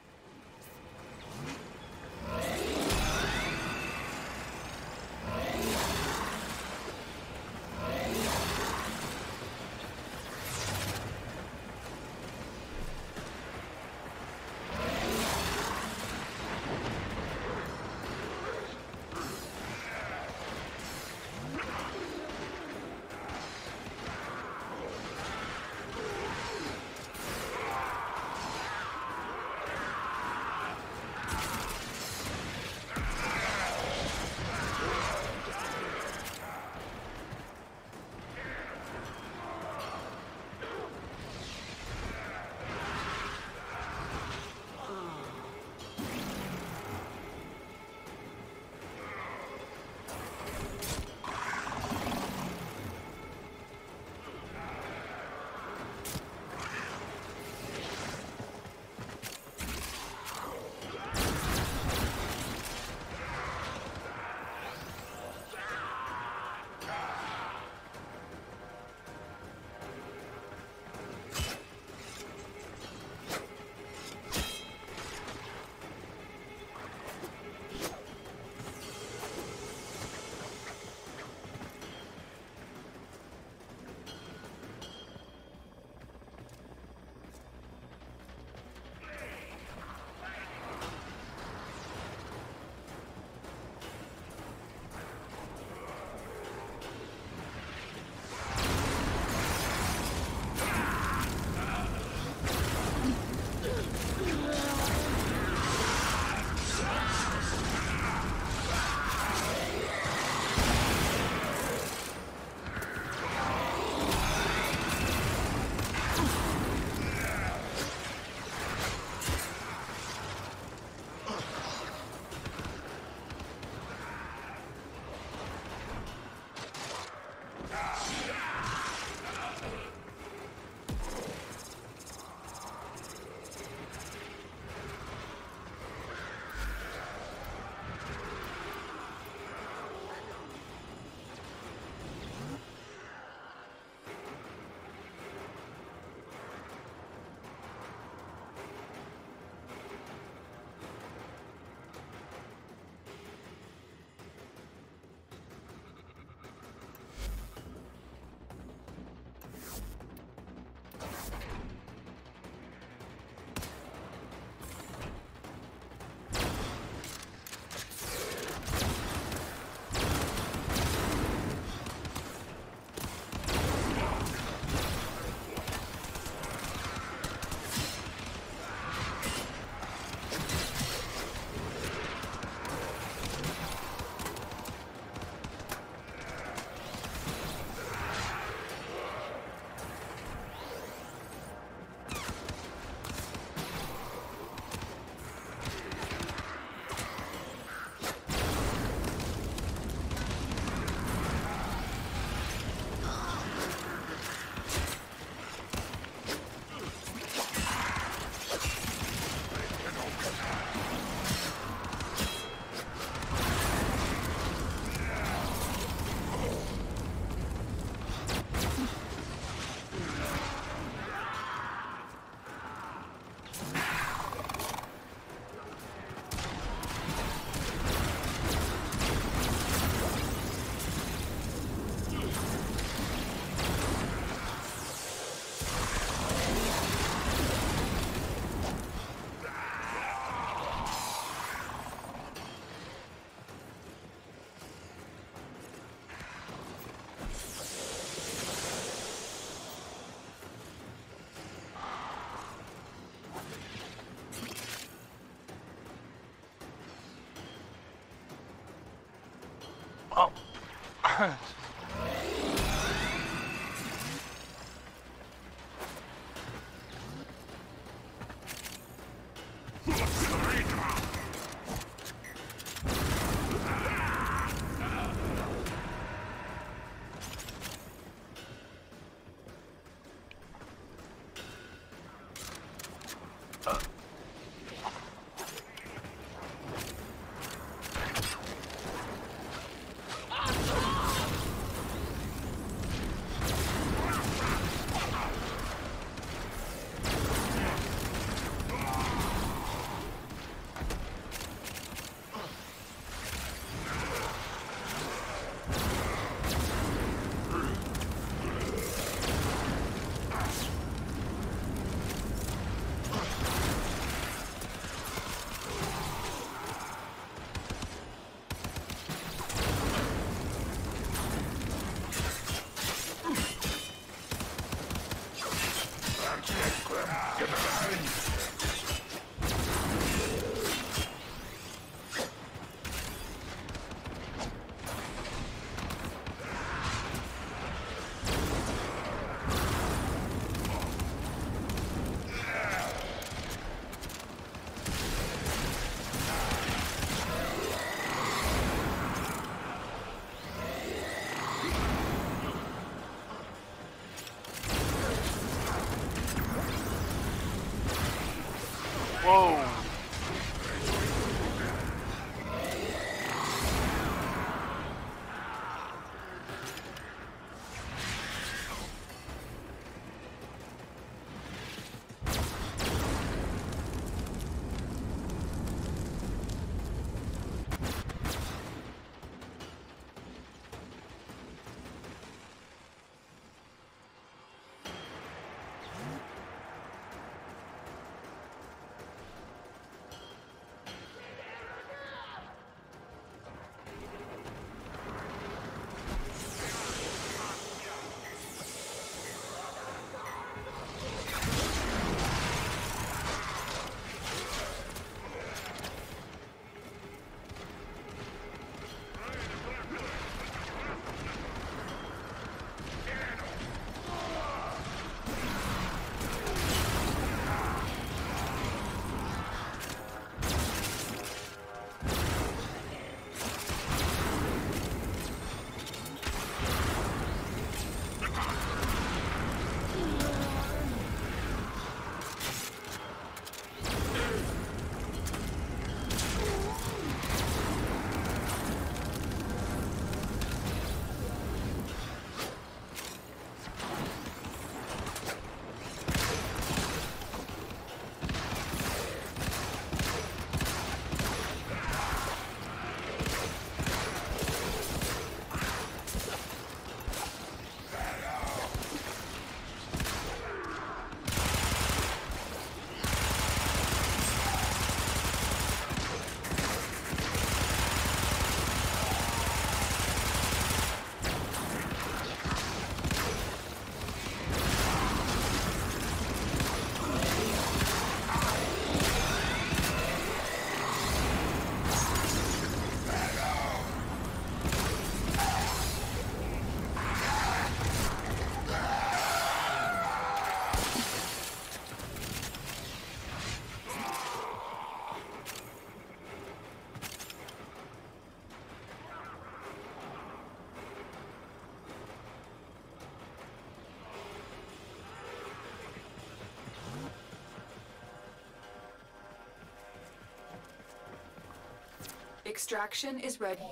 Extraction is ready.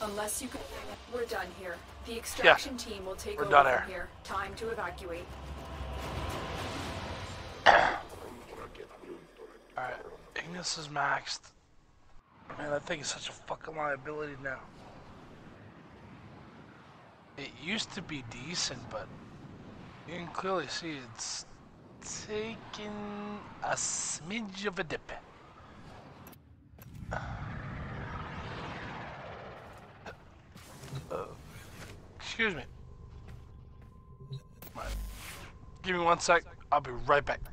Unless you can... We're done here. The extraction team will take we're over done here. here. Time to evacuate. Alright, Ignis is maxed. Man, that thing is such a fucking liability now. It used to be decent, but you can clearly see it's taking a smidge of a dip. One sec. I'll be right back.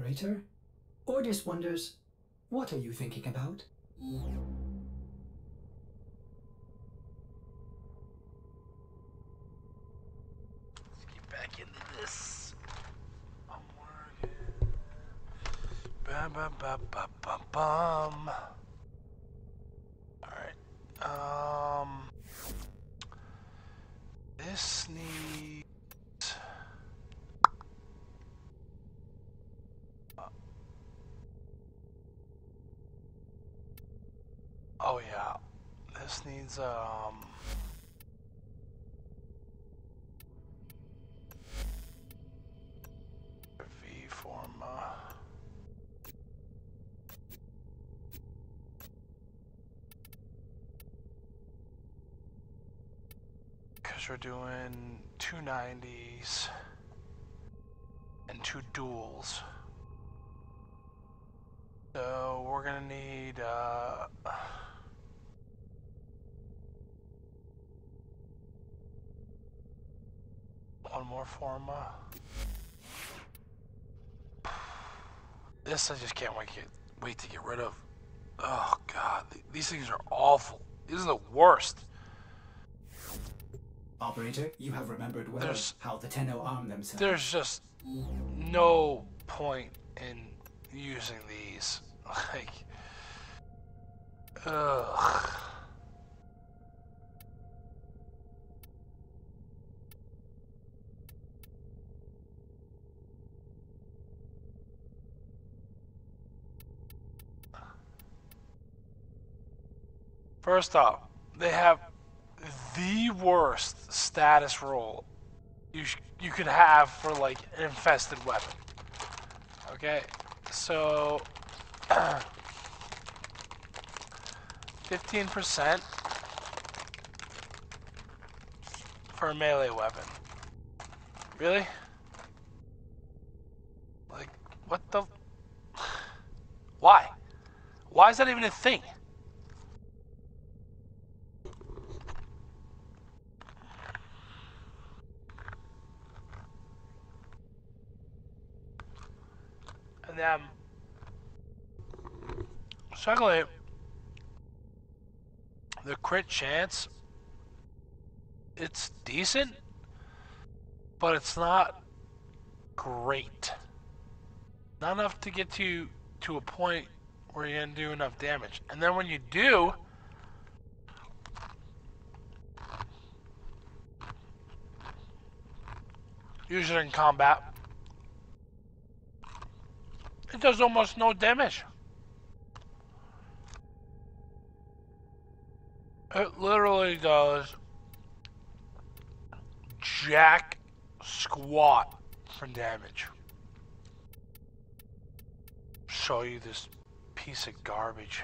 Operator? Ordis wonders, what are you thinking about? Let's get back into this. I'm working. Bam, bam, bam, bam, bam, bam. Alright. Um. This needs. Oh yeah, this needs um. Because we're doing two 90s and two duels. So we're gonna need uh, one more forma. This I just can't wait to get, wait to get rid of. Oh god, th- these things are awful. These are the worst. Operator, you have remembered well There's- how the Tenno arm themselves. There's just no point in using these. Like, ugh. First off, they have the worst status roll you you could have for like an infested weapon. Okay, so fifteen percent for a melee weapon. Really? Like, what the? Why? Why is that even a thing? And then, secondly, the crit chance, it's decent, but it's not great. Not enough to get you to a point where you're gonna do enough damage. And then when you do, usually in combat, it does almost no damage. It literally does jack squat for damage. Show you this piece of garbage.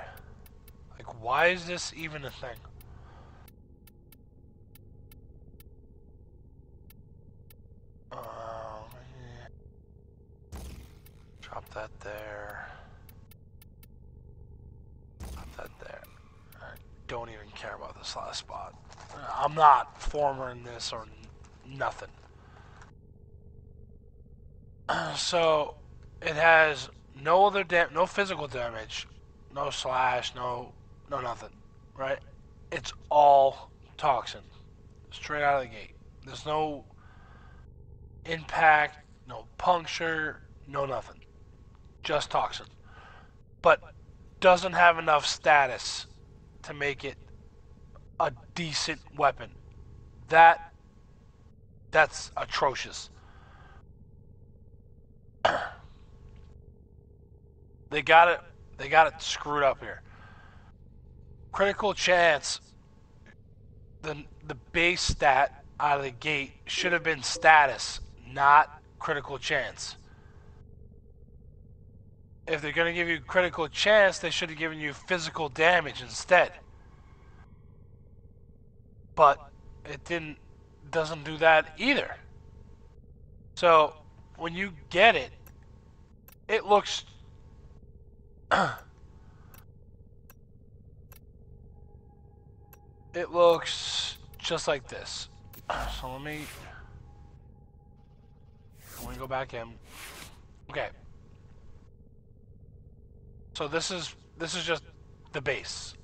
Like, why is this even a thing? Um, yeah. Drop that there. Drop that there. I don't even care about this last spot. I'm forma in this or nothing. So, it has no other dam- no physical damage, no slash, no no nothing, right? It's all toxin, straight out of the gate. There's no impact, no puncture, no nothing, just toxin. But doesn't have enough status to make it a decent weapon. That that's atrocious. they got it they got it screwed up here. Critical chance the the base stat out of the gate should have been status, not critical chance. If they're going to give you critical chance, they should have given you physical damage instead. But it didn't doesn't do that either. So, when you get it, it looks it looks just like this. So let me let me go back in. Okay. So this is this is just the base.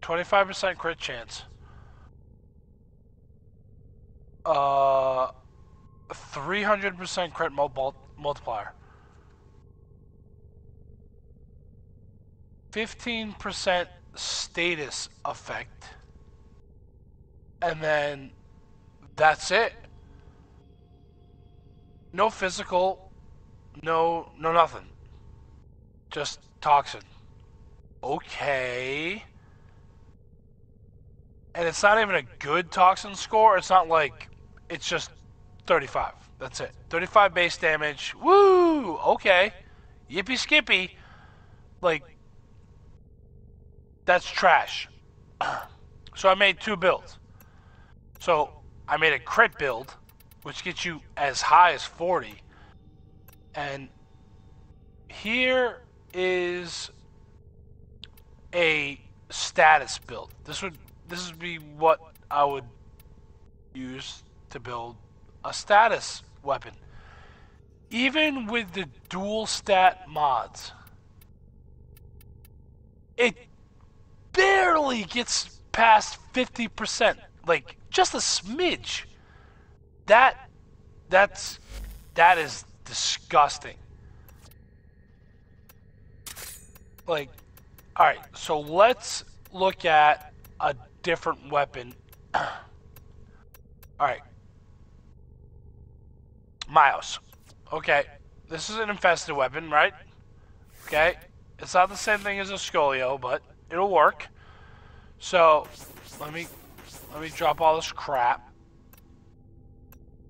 25% crit chance. Uh 300% crit mul- multiplier. 15% status effect. And then that's it. No physical, no no nothing. Just toxin. Okay. And it's not even a good toxin score. It's not like it's just 35. That's it. 35 base damage. Woo! Okay. Yippee skippy. Like that's trash. So I made two builds. So I made a crit build, which gets you as high as 40. And here is a status build. This would this would be what I would use to build a status weapon. Even with the dual stat mods, it barely gets past 50%. Like just a smidge. That that's that is disgusting. Like all right, so let's look at a different weapon. all right. Mios. Okay. This is an infested weapon, right? Okay. It's not the same thing as a Scoliac, but it'll work. So, let me let me drop all this crap.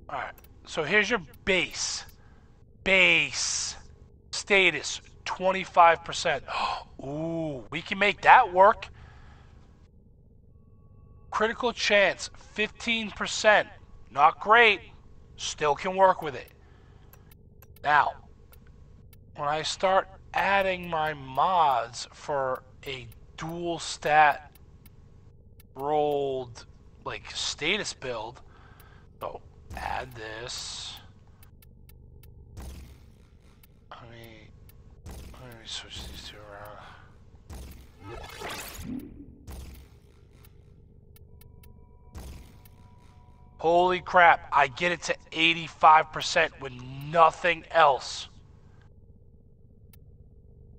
Alright. So here's your base. Base. Status. 25%. Ooh, we can make that work. Critical chance. 15%. Not great. Still can work with it. Now, when I start adding my mods for a dual stat rolled like status build. So add this. Let me let me switch these two around. Holy crap, I get it to 85% with nothing else.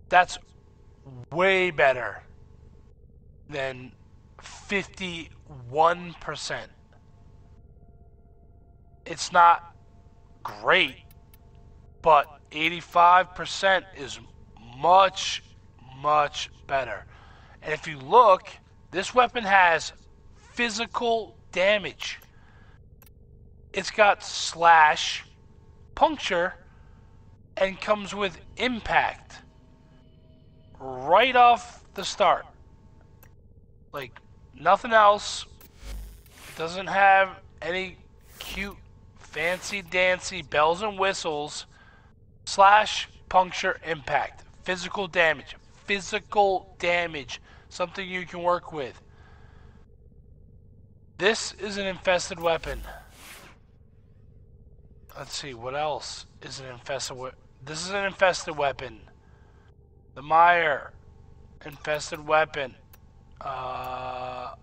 That's way better than 51%. It's not great, but 85% is much, much better. And if you look, this weapon has physical damage. It's got slash, puncture, and comes with impact right off the start. Like nothing else. It Doesn't have any cute, fancy dancy bells and whistles. Slash puncture impact. Physical damage. Physical damage. Something you can work with. This is an infested weapon. Let's see, what else is an infested weapon? This is an infested weapon. The Mire. Infested weapon. Uh,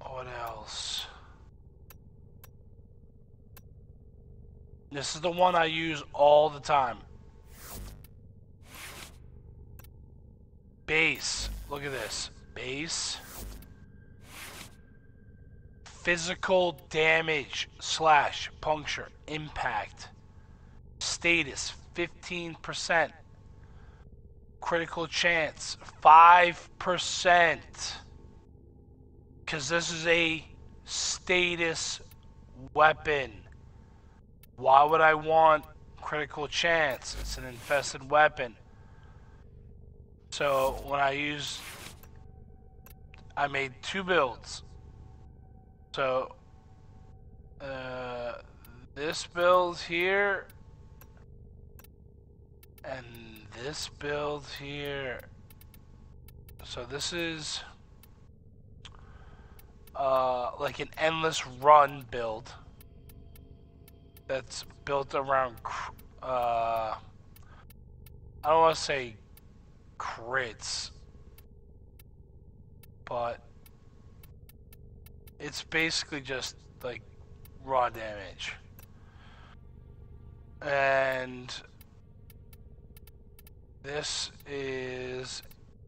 what else? This is the one I use all the time. Base. Look at this. Base. Physical damage slash puncture impact. Status 15%. Critical chance 5%. Because this is a status weapon. Why would I want critical chance? It's an infested weapon. So when I use, I made two builds. So uh, this build here and this build here. So this is uh, like an endless run build that's built around. Uh, I don't want to say crits, but it's basically just like raw damage. And this is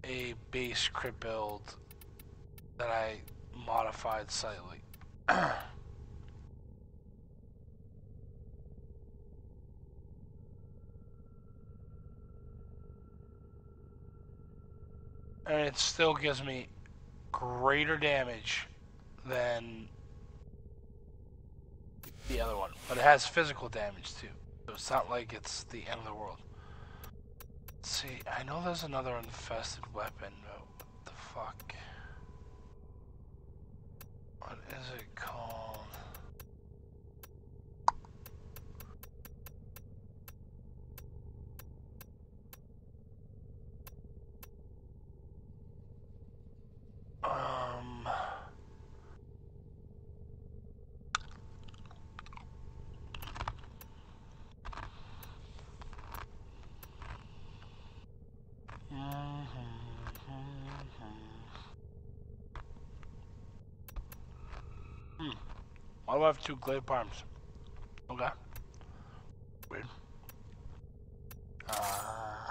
a base crit build that I modified slightly. and it still gives me greater damage than the other one. But it has physical damage too. So it's not like it's the end of the world. Let's see, I know there's another infested weapon, but what the fuck? What is it called? Um... Hmm. Why do I have two glaive palms? Okay. Weird. Uh...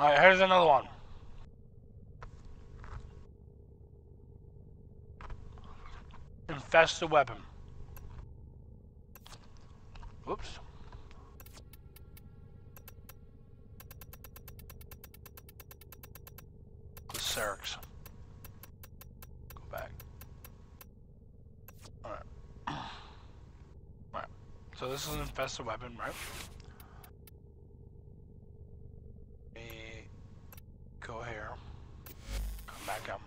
Alright, here's another one. Infest the weapon. Whoops. The Serix. Go back. Alright. Alright. Infested weapon, right? Me go here. Come back up.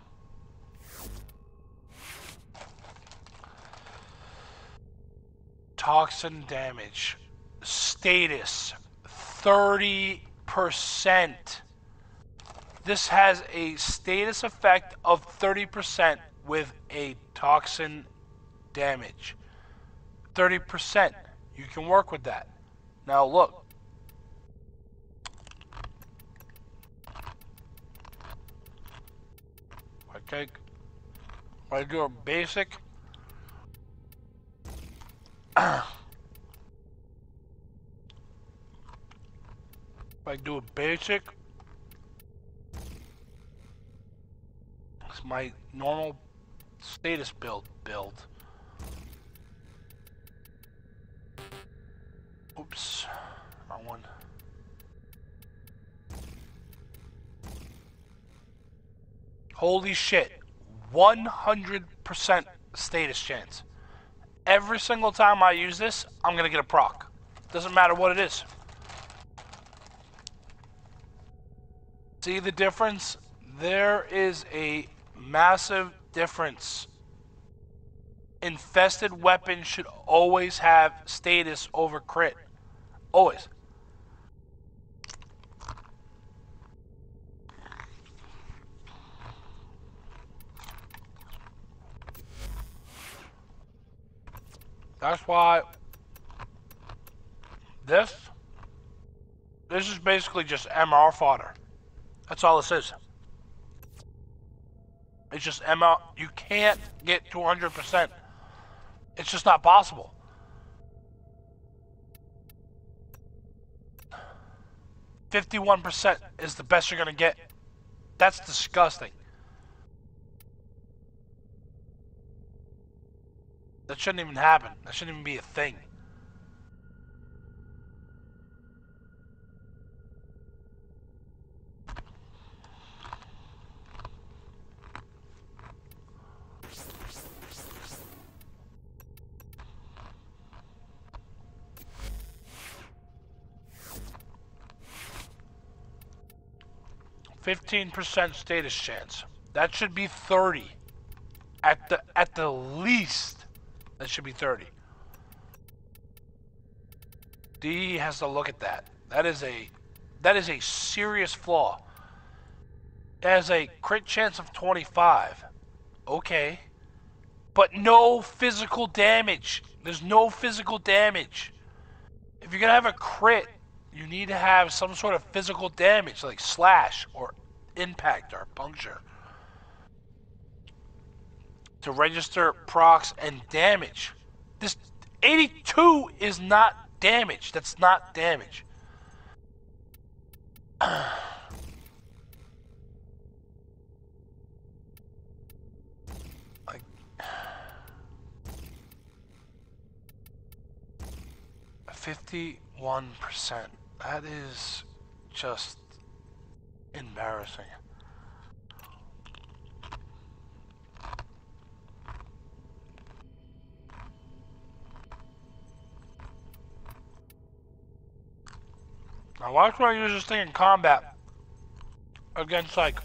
Toxin damage. Status 30%. This has a status effect of 30% with a toxin damage. 30%. You can work with that. Now look. I take, I do a basic. I do a basic, it's my normal status build build. Oops, wrong one. Holy shit, 100% status chance. Every single time I use this, I'm gonna get a proc. Doesn't matter what it is. See the difference? There is a massive difference. Infested weapons should always have status over crit. Always. That's why this this is basically just MR fodder. That's all this is. It's just MR. You can't get to 100%. It's just not possible. Fifty-one percent is the best you're gonna get. That's disgusting. That shouldn't even happen. That shouldn't even be a thing. Fifteen percent status chance. That should be thirty. At the at the least. That should be 30. DE has to look at that. That is a that is a serious flaw. It has a crit chance of 25. Okay. but no physical damage. There's no physical damage. If you're gonna have a crit, you need to have some sort of physical damage, like slash or impact or puncture, to register procs and damage. This 82 is not damage. That's not damage. like 51%. That is just embarrassing. Now watch when I use this thing in combat against like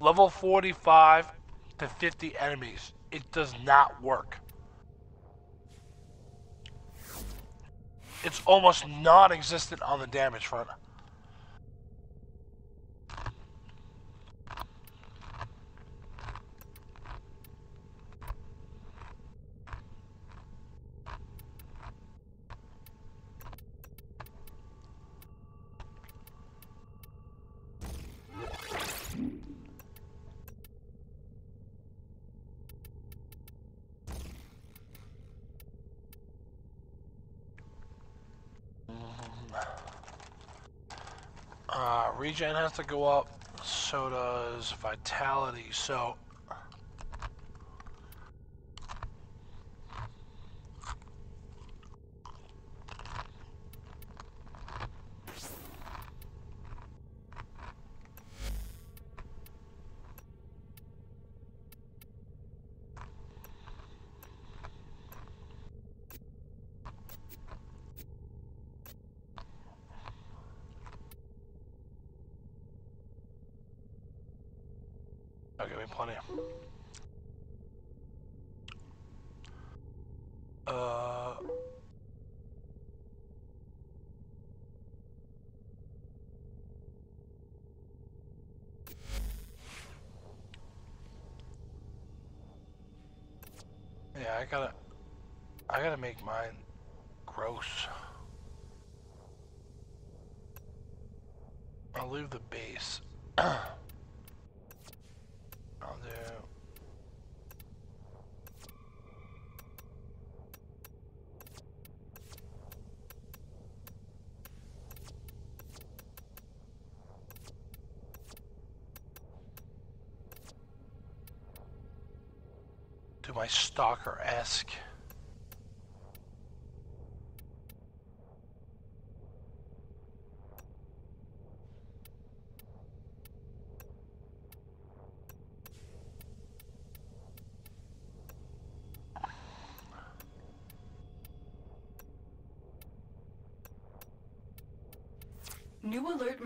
level 45 to 50 enemies. It does not work. It's almost non-existent on the damage front. Uh, regen has to go up, so does vitality, so... Okay, we have plenty. Uh... Yeah, I gotta... I gotta make mine gross. I'll leave the base. I'll do... Do my stalker-esque.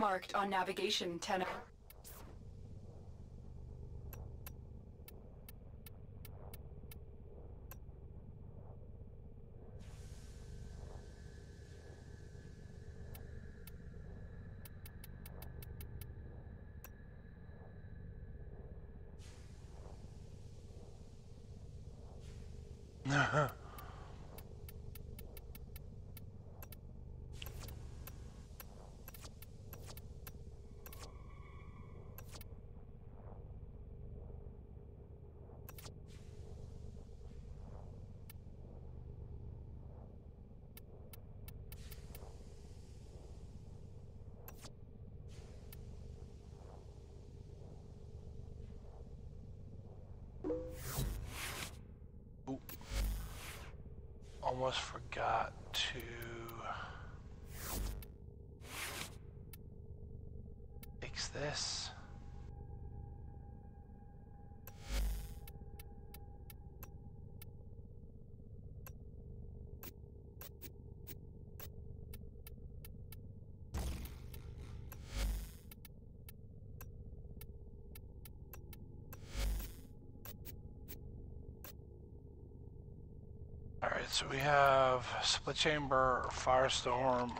Marked on navigation, Tenno. Oop. Almost forgot to fix this. Alright, so we have split chamber, firestorm,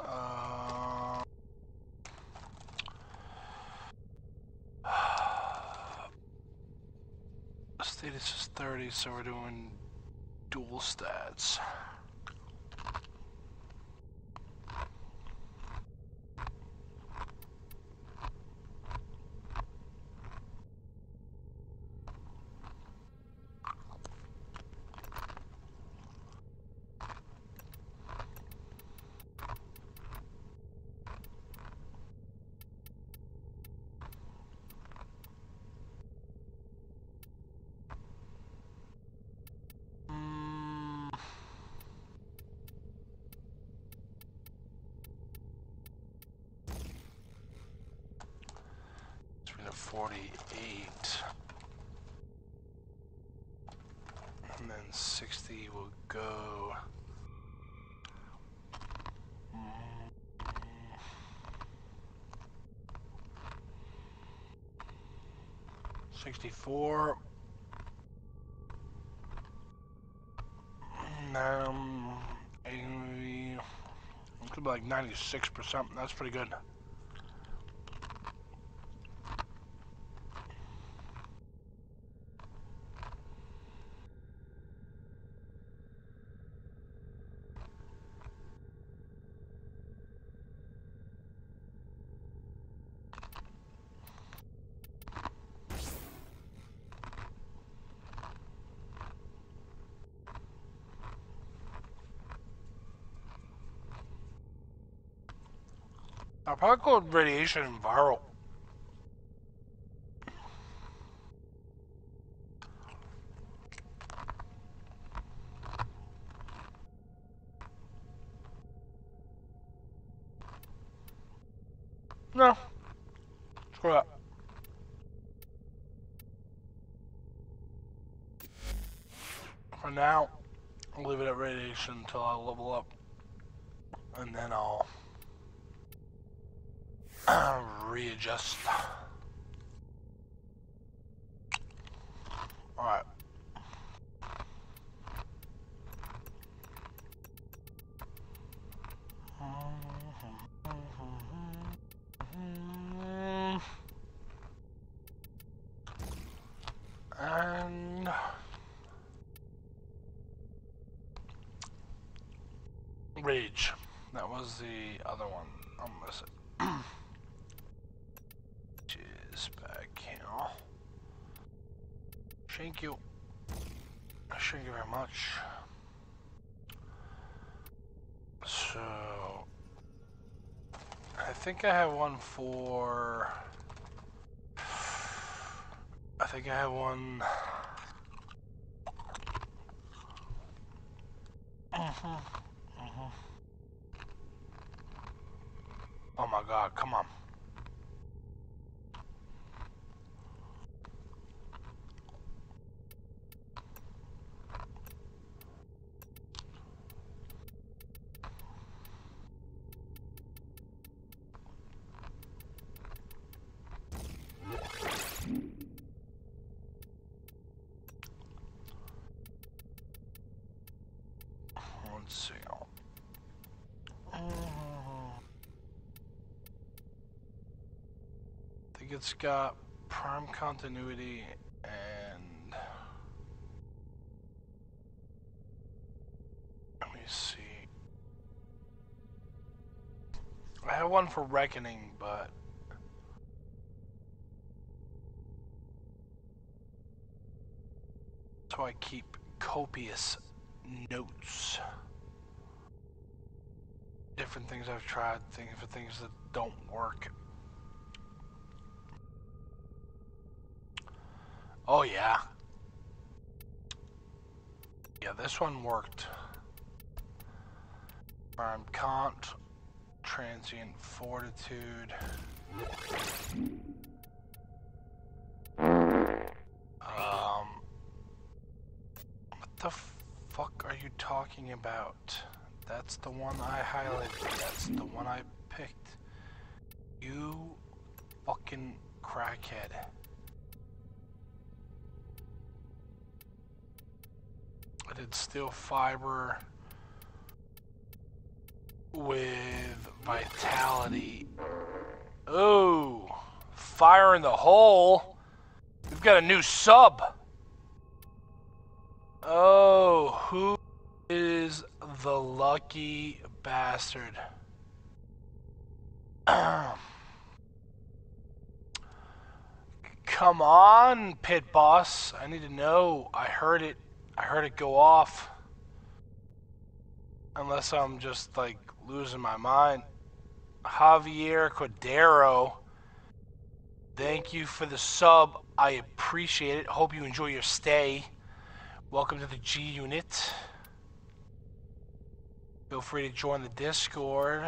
uh, Status is 30, so we're doing dual stats. 48. And then 60 will go. Sixty-four. Um, 80, it could be like ninety-six percent. That's pretty good. Probably go radiation viral. No. Screw that. For now, I'll leave it at radiation until I level up. And then I'll readjust. Alright. And rage. That was the other one. I'll miss it. Cheers back here. Thank you. Thank you very much. So, I think I have one for. I think I have one. Mhm. Mhm. Oh my god, come on. Let's see. Uh, I think it's got prime continuity and let me see. I have one for reckoning, but so I keep copious notes. Different things I've tried, things for things that don't work. Oh yeah. Yeah, this one worked. Prime Kant, transient fortitude. Um, what the fuck are you talking about? That's the one I highlighted. That's the one I picked. You fucking crackhead. I did steel fiber with vitality. Oh, fire in the hole. We've got a new sub. Oh, who is the lucky bastard? Come on, pit boss. I need to know. I heard it. I heard it go off. Unless I'm just like losing my mind. Javier Cordero. Thank you for the sub. I appreciate it. Hope you enjoy your stay. Welcome to the G Unit. Feel free to join the Discord.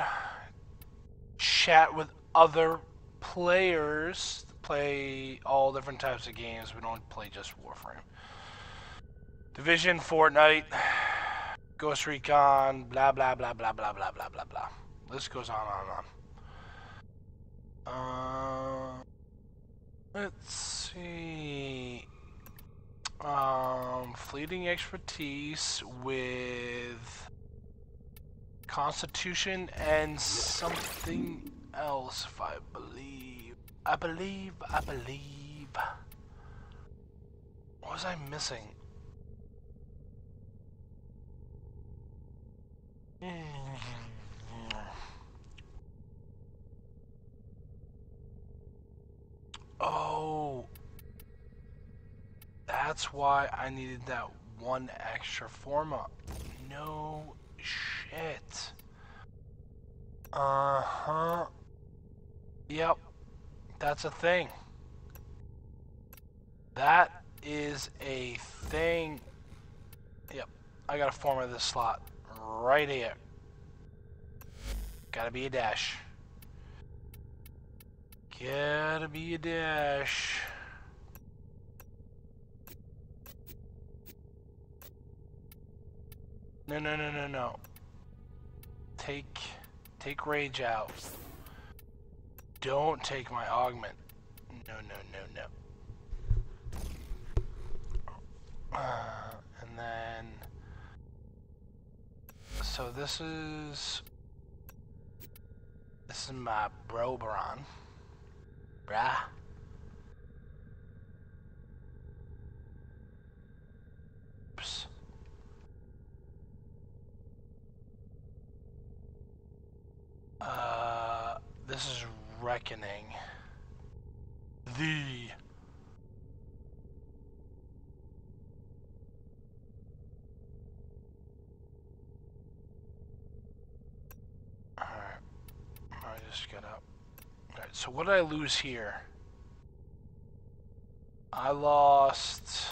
Chat with other players. Play all different types of games. We don't play just Warframe. Division, Fortnite, Ghost Recon, blah blah blah blah blah blah blah blah blah. List goes on and on. Uh, let's see. Um, fleeting expertise with Constitution and something else, if I believe. I believe, I believe. What was I missing? Oh, that's why I needed that one extra forma. No shit. Uh-huh. Yep. That's a thing. That is a thing. Yep. I got a form of this slot right here. Gotta be a dash. Gotta be a dash. No, no, no, no, no. Take, take rage out. Don't take my augment. No, no, no, no. Uh, and then, so this is, this is my Brobron. Brah. Oops. Uh, this is Reckoning. The Alright. I just got up. Alright, so what did I lose here? I lost...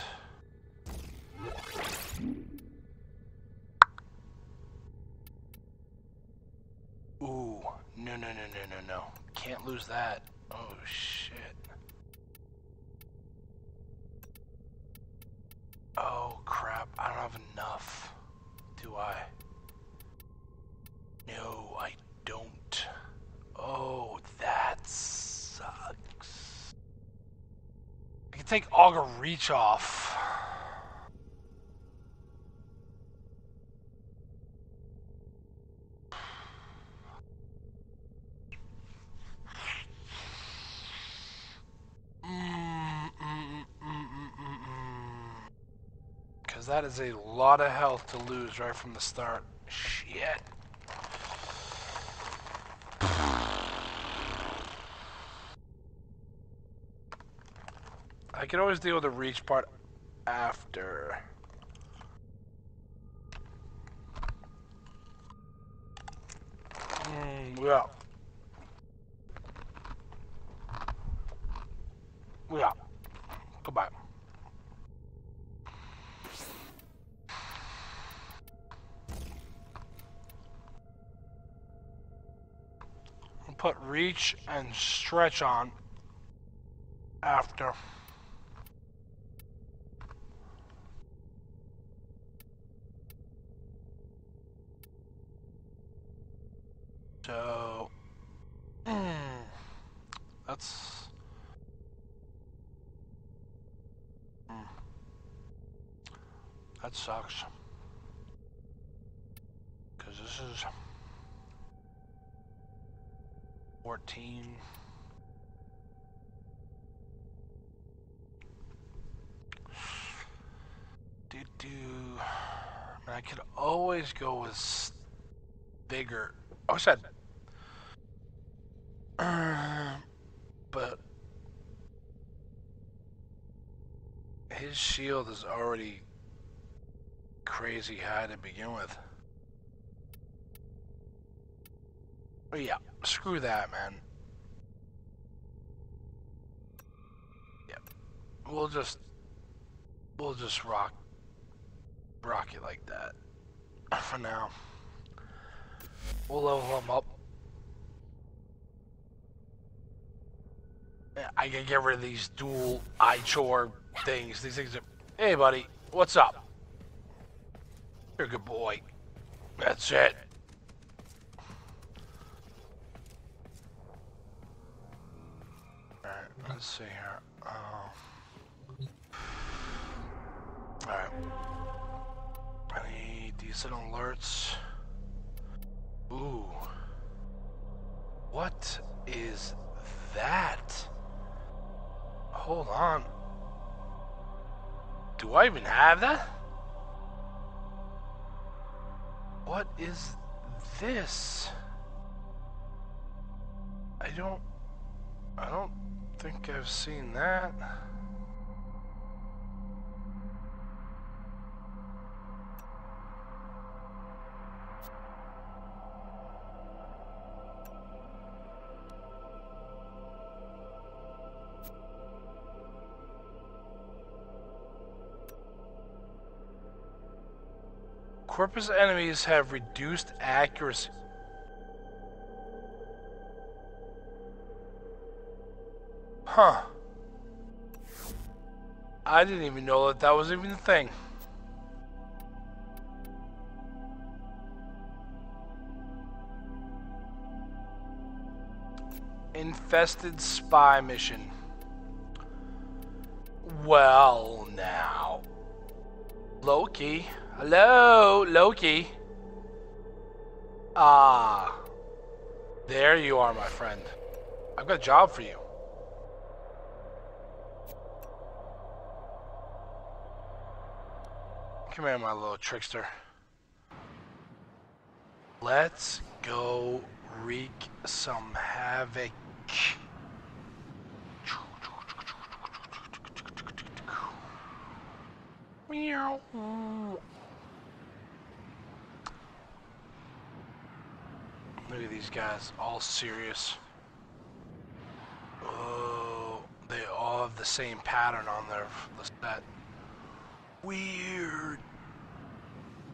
Ooh, no, no, no, no, no, no. Can't lose that. Oh, shit. Oh, crap. I don't have enough. Do I? No, I don't. Oh, that sucks. I can take Augur Reach off. Mm, mm, mm, because that is a lot of health to lose right from the start. Shit. I can always deal with the reach part after. Mm, yeah. Yeah. Goodbye. Put reach and stretch on after. So, that's that sucks because this is 14 do do I could always go with bigger. Oh, I said. Uh, but his shield is already crazy high to begin with. Yeah, screw that, man. Yep. We'll just we'll just rock rock it like that for now. We'll level them up. I can get rid of these dual eye chore things. These things are. Hey, buddy, what's up? You're a good boy. That's it. Alright, let's see here. Uh, Alright. Any decent alerts? Ooh. What is that? Hold on. Do I even have that? What is this? I don't... I don't think I've seen that. Corpus enemies have reduced accuracy. Huh. I didn't even know that that was even a thing. Infested spy mission. Well, now. Loki. Hello, Loki. Ah. There you are, my friend. I've got a job for you. Come here, my little trickster. Let's go wreak some havoc. Meow. Look at these guys, all serious. Oh, they all have the same pattern on their set. Weird.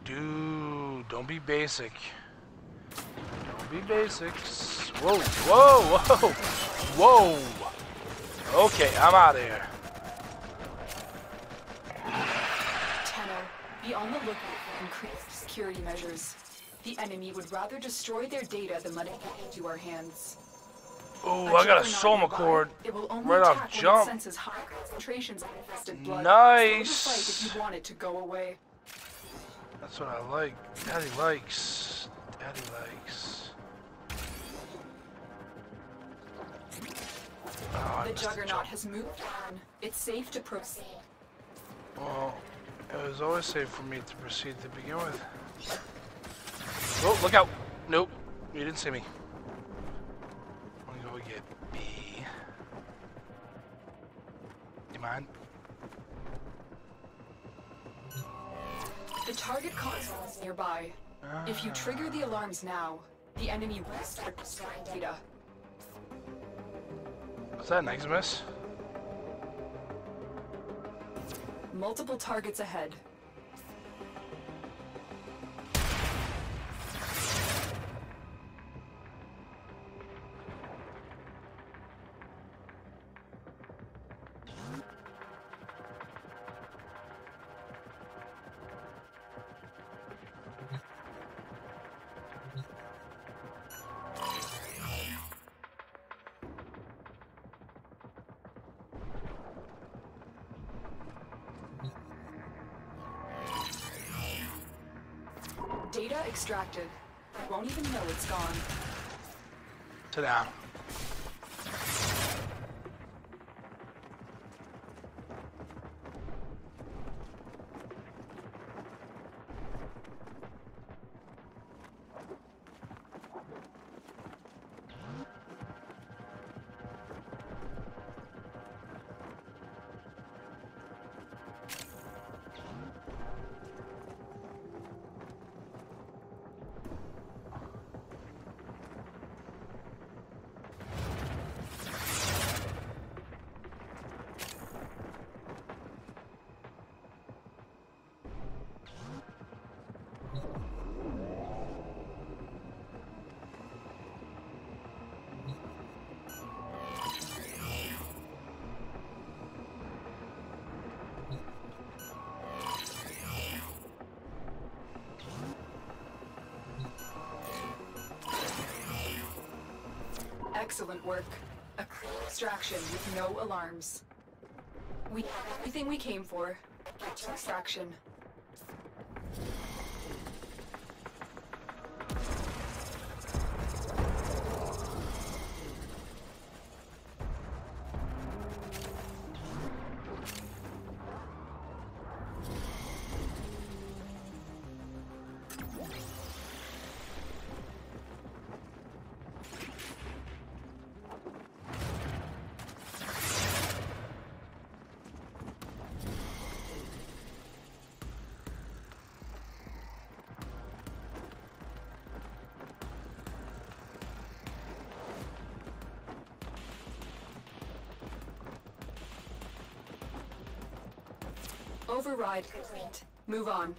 Dude, don't be basic. Don't be basics. Whoa, whoa, whoa, whoa. Okay, I'm out of here. Tenno, be on the lookout for increased security measures. The enemy would rather destroy their data than let it get into our hands. Oh, I got a juggernaut soma cord It will only right off jump. senses high concentrations of infested blood. Nice. Fight if you want it to go away. That's what I like. Daddy likes. Daddy likes. Oh, The missed the juggernaut has moved on. It's safe to proceed. Well, it was always safe for me to proceed to begin with. Oh, look out! Nope, you didn't see me. I'm gonna go get B. You mind? The target console is nearby. If you trigger the alarms now, the enemy will start destroying data. Was that an Eximus? Multiple targets ahead. Extracted. Won't even know it's gone. Sit work. A extraction with no alarms. We everything we came for. Extraction. Override complete. Move on.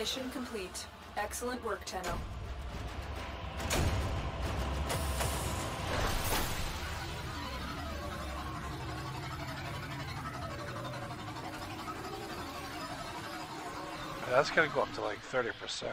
Mission complete. Excellent work, Tenno. That's gonna go up to like 30%.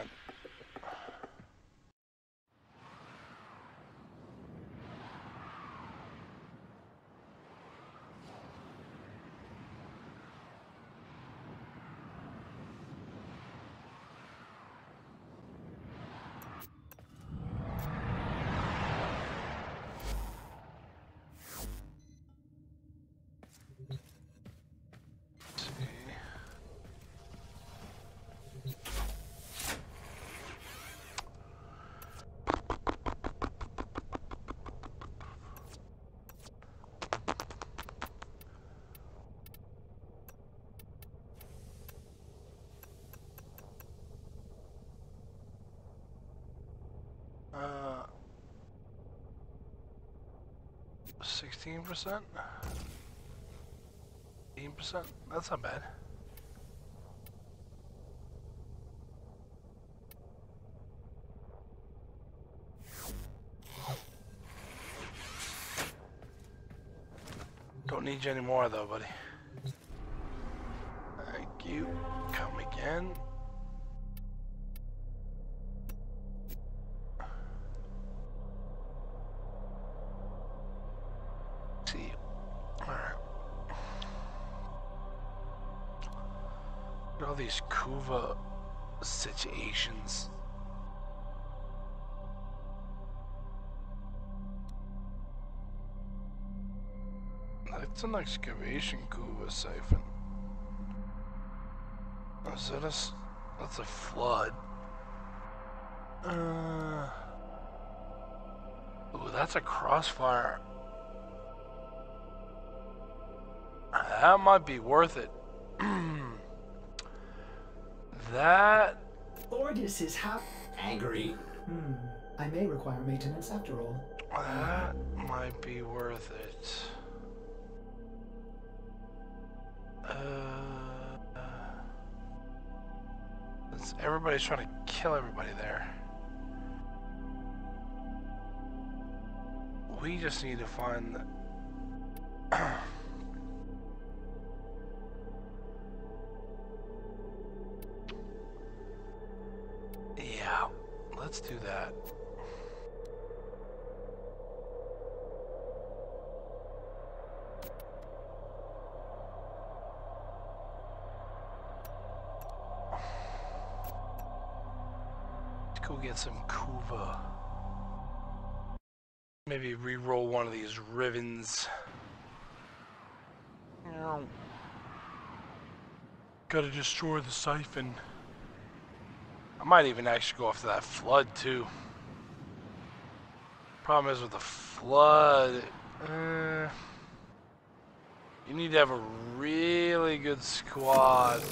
percent, 18%? That's not bad. Don't need you anymore though, buddy. Thank you. Come again. Situations. That's an excavation Kuva siphon. Oh, so that's, that's a flood. Uh, ooh, that's a crossfire. That might be worth it. that. Ordis is half angry. Hmm. I may require maintenance after all. That might be worth it. Uh, it's- everybody's trying to kill everybody there. We just need to find one of these Rivens. Gotta destroy the siphon. I might even actually go after that flood too. Problem is with the flood, uh, you need to have a really good squad.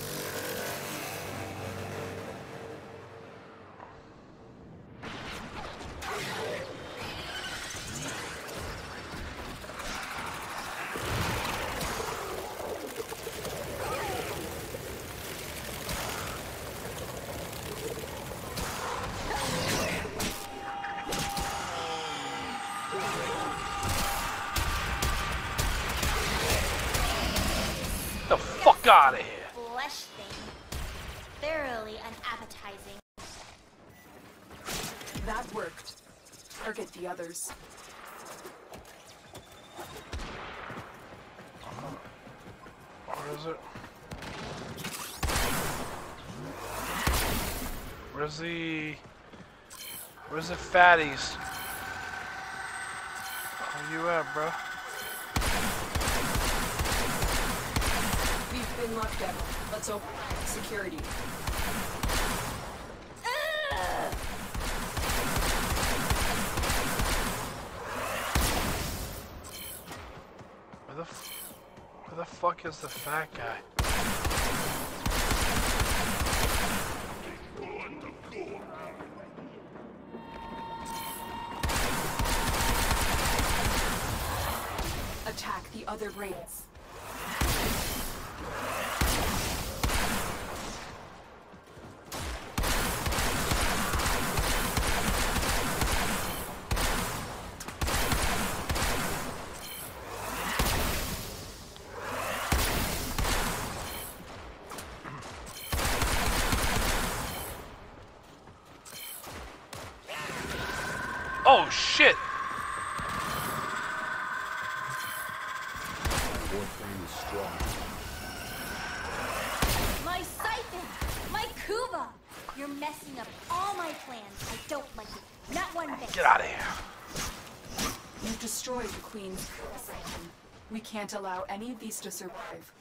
Can't allow any of these to survive.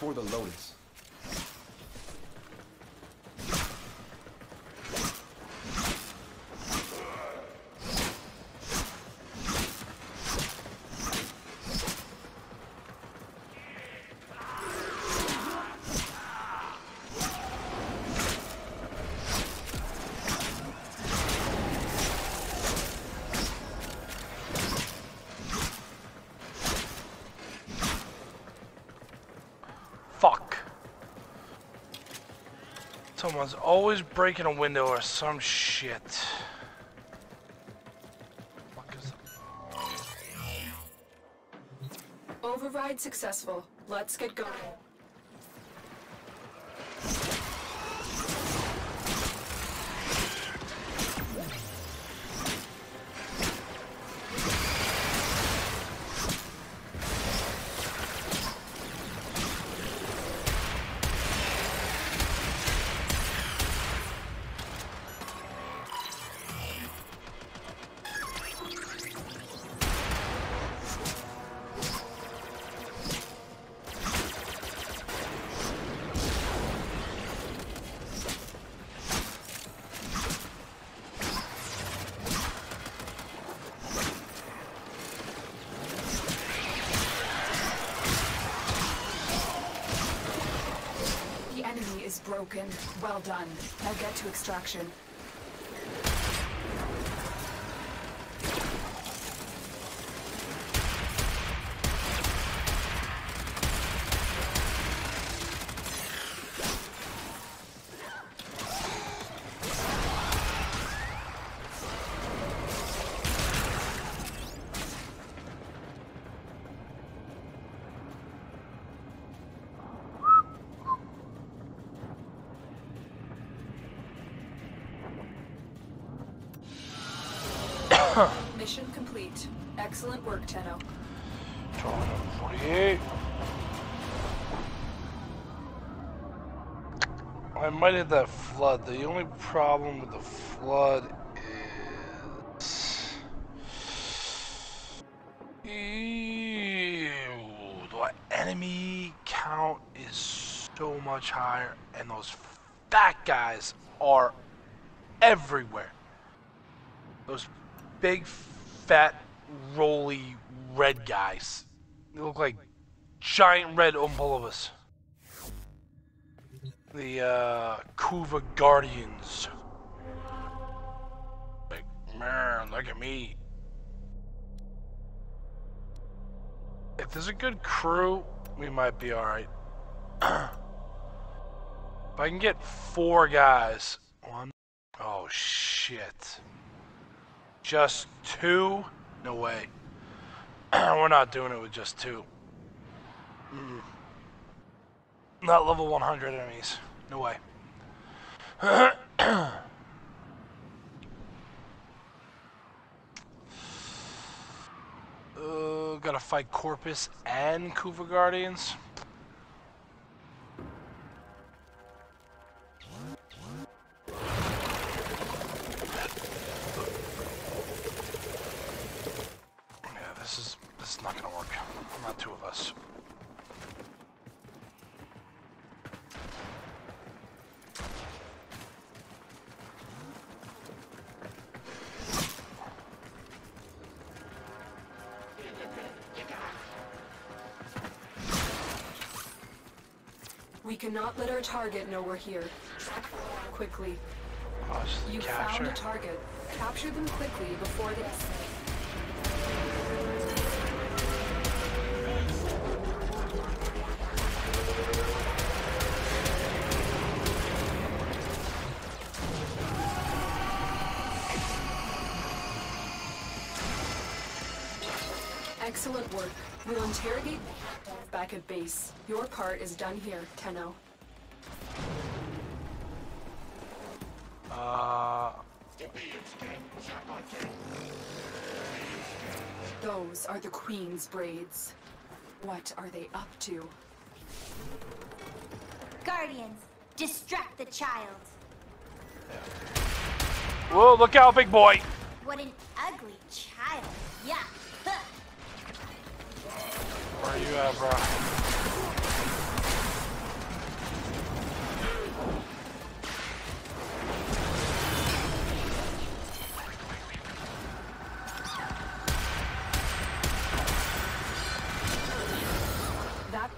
For the Lotus. Always breaking a window or some shit. Override successful. Let's get going. Well done. Now get to extraction. Excellent work, Tenno. 48. I might hit that flood. The only problem with the flood is... Ew, the enemy count is so much higher, and those fat guys are everywhere. Those big, fat, red guys. They look like giant red Oompa Loompas the uh, Kuva Guardians. Like, man, look at me. If there's a good crew, we might be alright. if I can get four guys. One. Oh, shit. Just two? No way. We're not doing it with just two. Mm. Not level 100 enemies. No way. uh, gotta fight Corpus and Kuva Guardians. Not two of us. We cannot let our target know we're here. Quickly. You capture. found a target. Capture them quickly before they... We'll interrogate back at base. Your part is done here, Tenno. Uh... Those are the Queen's braids. What are they up to? Guardians, distract the child. Whoa, look out, big boy! What an ugly child. Yeah. Huh. Where you at, bro? That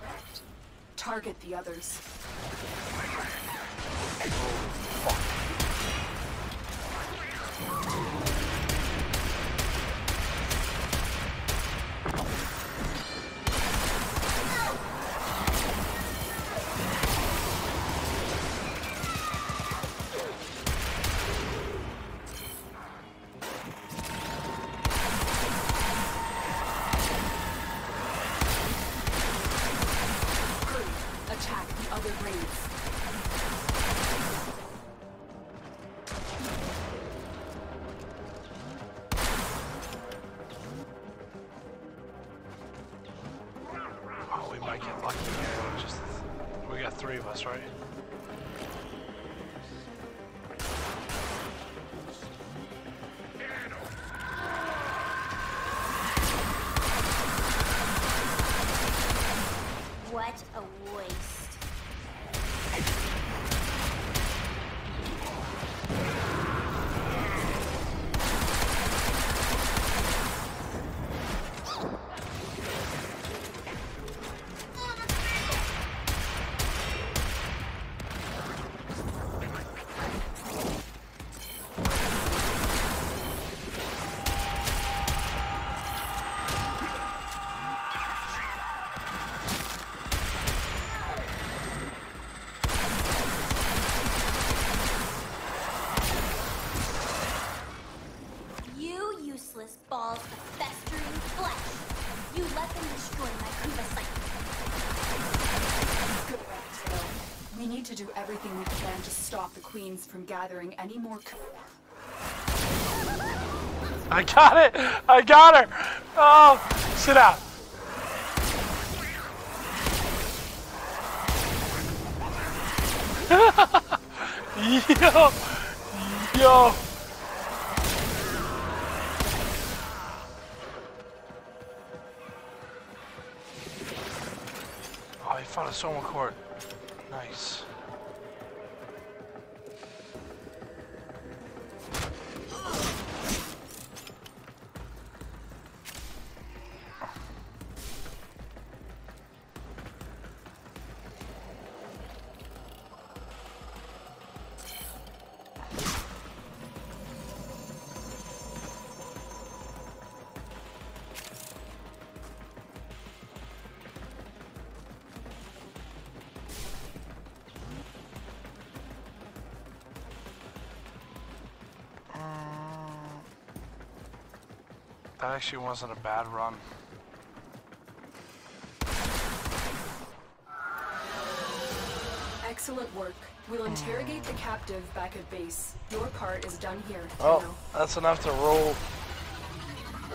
target the others. Oh, three of us, right? Everything we can to stop the Queens from gathering any more... I got it! I got her! Oh, sit down. Yo! Yo! Oh, he found a Soma court. That actually wasn't a bad run. Excellent work. We'll interrogate the captive back at base. Your part is done here. Oh, that's enough to roll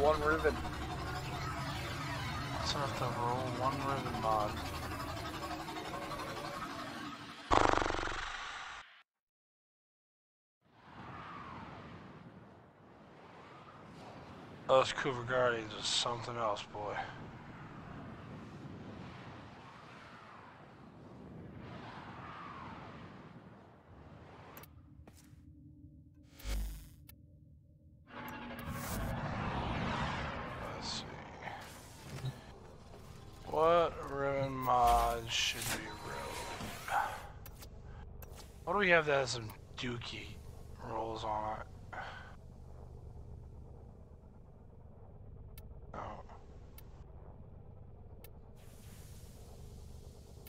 one Riven. That's enough to roll one Riven mod. Those Kuva Guardians is something else, boy. Let's see. What Riven mod should be rolled? What do we have that some dookie rolls on it? Oh.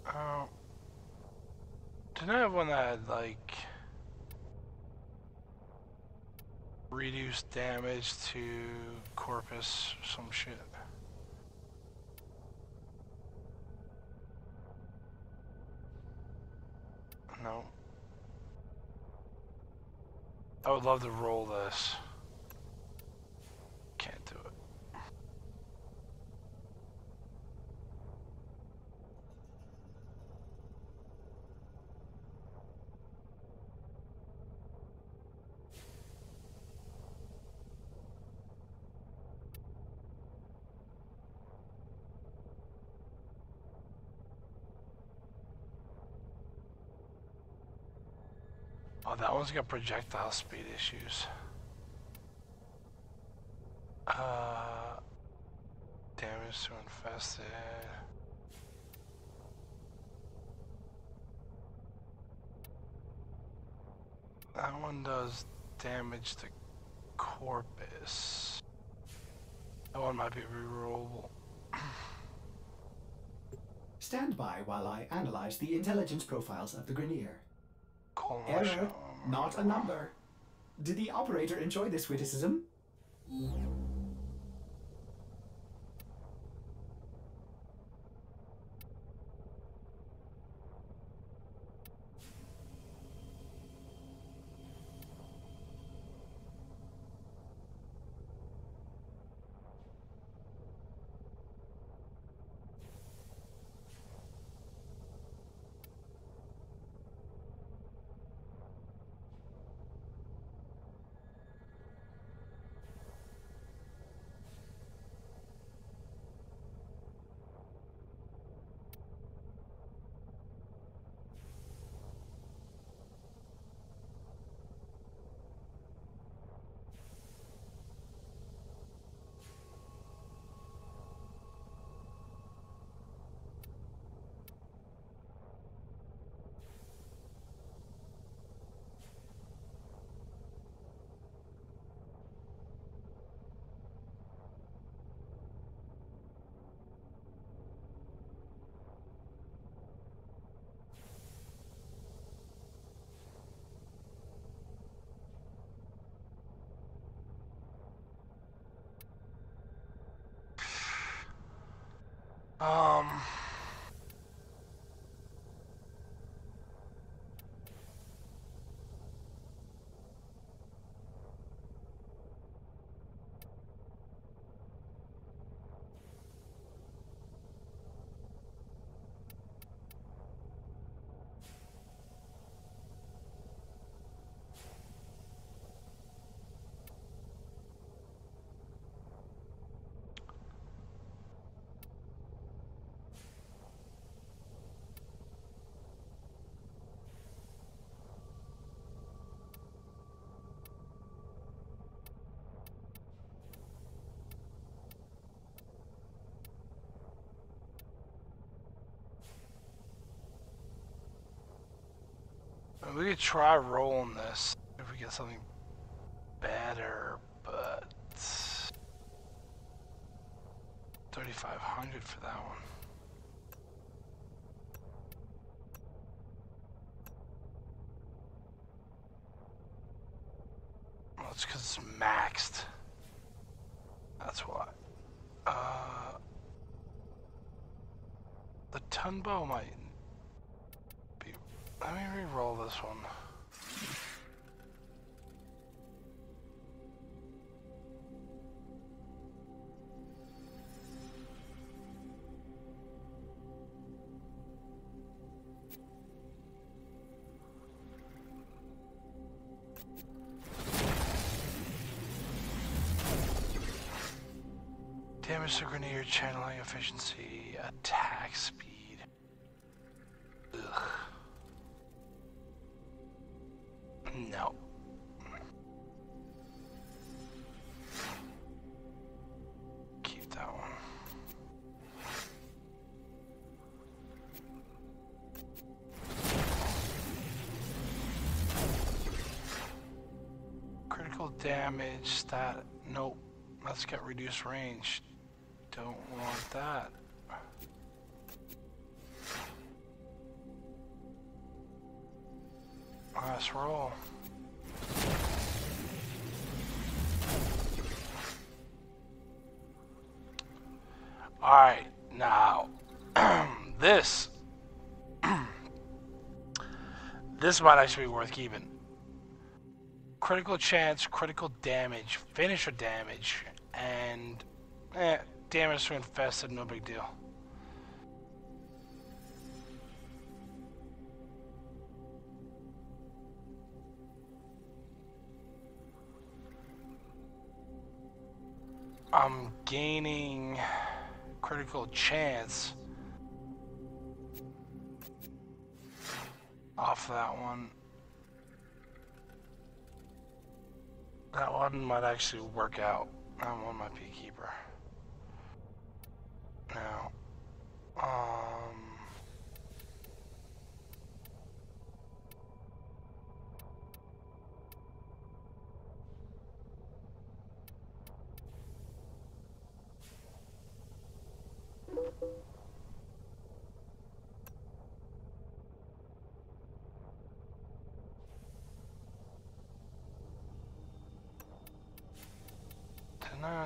Oh. Didn't I have one that had like reduced damage to corpus some shit? No. I would love to roll this. Can't do it. Oh, that one's got projectile speed issues. Uh, damage to infested. That one does damage to corpus. That one might be rerollable. Stand by while I analyze the intelligence profiles of the Grineer. Error. Not a number. Did the operator enjoy this witticism? Um. We could try rolling this if we get something better, but 3500 for that one. Well, it's because it's maxed. That's why. Uh, the Tonbo might be. Let me re-roll this one. Damage to Grineer channeling efficiency, attack speed. Stat. Nope. Let's get reduced range. Don't want that. Last roll. Alright, now, this, this might actually be worth keeping. Critical chance, critical damage, finisher damage, and eh, damage to infested, no big deal. I'm gaining critical chance off that one. That one might actually work out. I want my beekeeper. Now, um...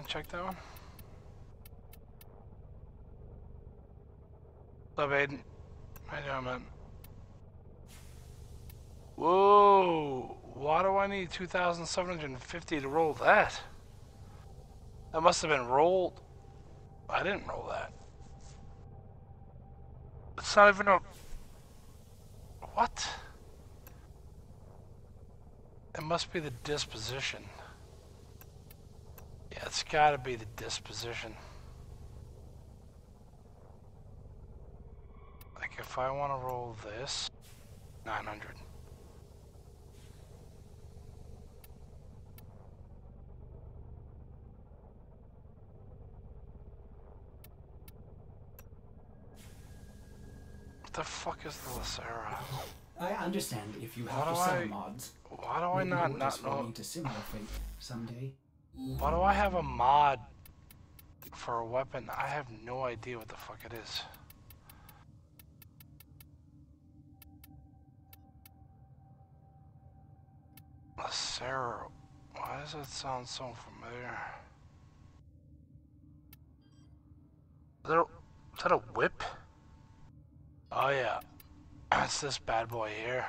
Didn't check that one? Up, Aiden? How you doing, man? Whoa! Why do I need 2,750 to roll that? That must have been rolled. I didn't roll that. It's not even a... What? It must be the disposition. Yeah, it's gotta be the disposition. Like if I want to roll this, 900. What the fuck is the Lacera? I understand if you Why have to sell I- mods. Why do I not not know? to similar fate someday. Why do I have a mod for a weapon? I have no idea what the fuck it is. Lacera. Why does that sound so familiar? Is that a, is that a whip? Oh yeah. It's this bad boy here.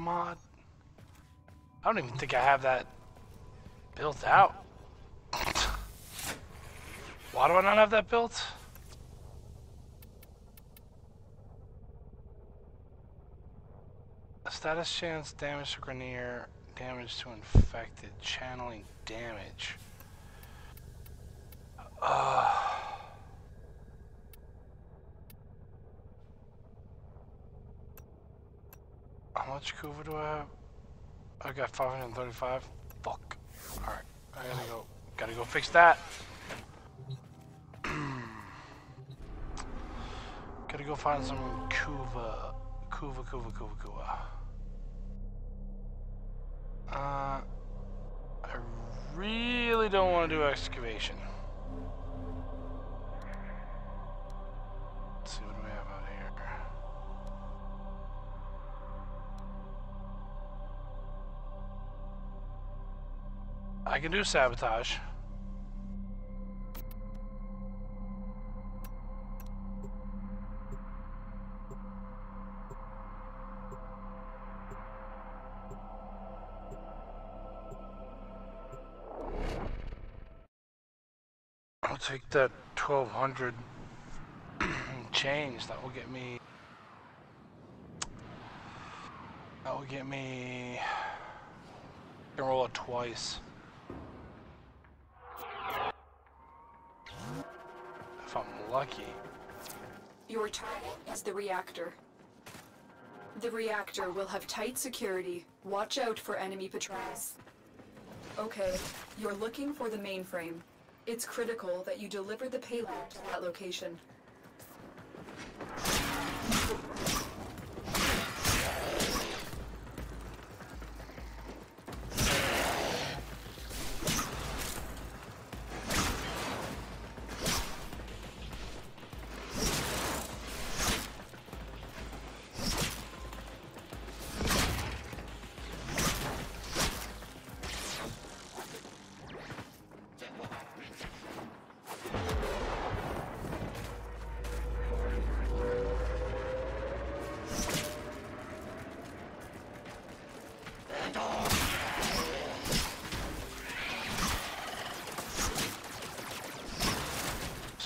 Mod? I don't even think I have that built out. Why do I not have that built? Status chance, damage to Grineer, damage to infected, channeling damage. Uh, much Kuva do I have? I got 535. Fuck. Alright, I gotta go. Gotta go fix that. gotta go find some Kuva. Kuva, Kuva, Kuva, Kuva. Uh, I really don't want to do excavation. I can do sabotage. I'll take that 1200 change. That will get me. That will get me. I can roll it twice. If I'm lucky. Your target is the reactor. The reactor will have tight security. Watch out for enemy patrols. Okay, you're looking for the mainframe. It's critical that you deliver the payload to that location.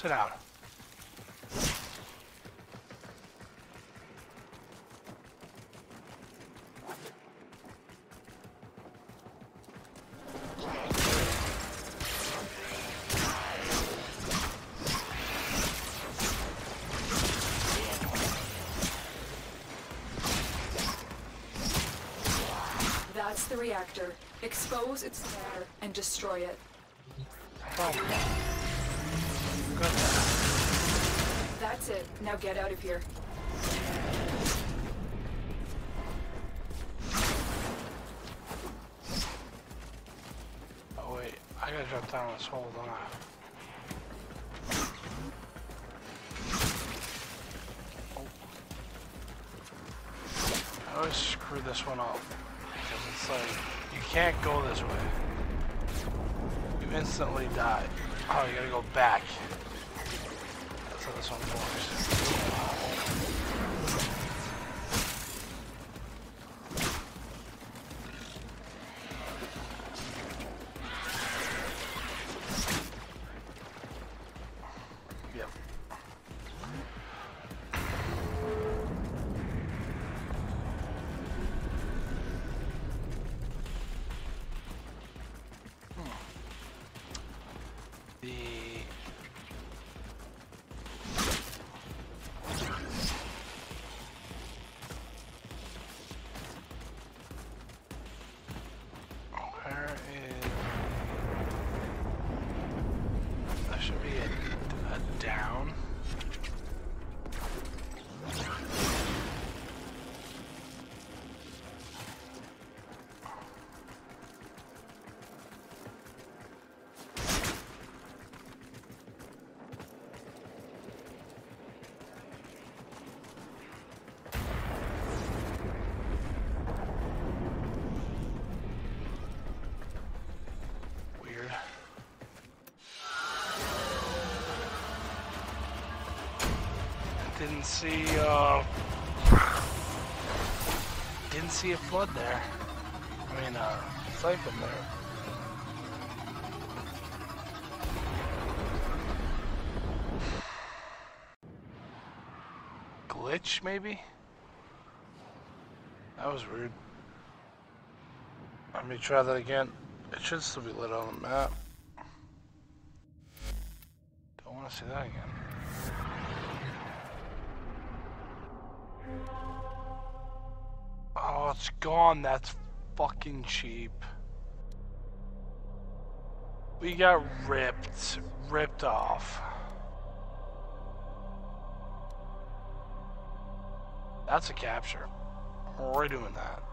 Sit down. That's the reactor. Expose its core and destroy it. That's Now get out of here. Oh wait, I gotta drop down this hole, don't I? Oh. I always screw this one up. Because it's like, you can't go this way. You instantly die. Oh, you gotta go back. That's how see, uh... Didn't see a flood there. I mean, uh, siphon there. Glitch, maybe? That was weird. Let me try that again. It should still be lit on the map. Gone. That's fucking cheap. We got ripped. Ripped off. That's a capture. We're doing that.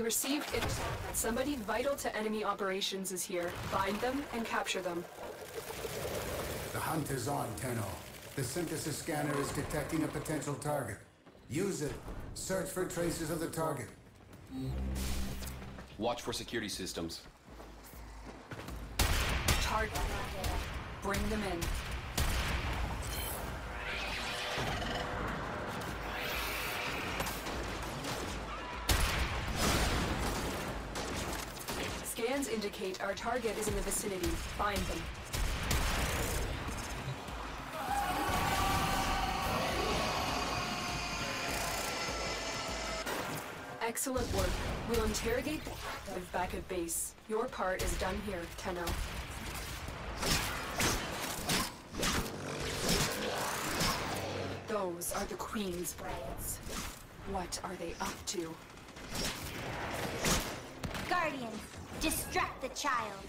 We received it. Somebody vital to enemy operations is here. Find them and capture them. The hunt is on, Tenno. The synthesis scanner is detecting a potential target. Use it. Search for traces of the target. Watch for security systems. Target. Bring them in. Our target is in the vicinity. Find them. Excellent work. We'll interrogate the captive back at base. Your part is done here, Tenno. Those are the Queen's brides. What are they up to? Guardians, distract the child.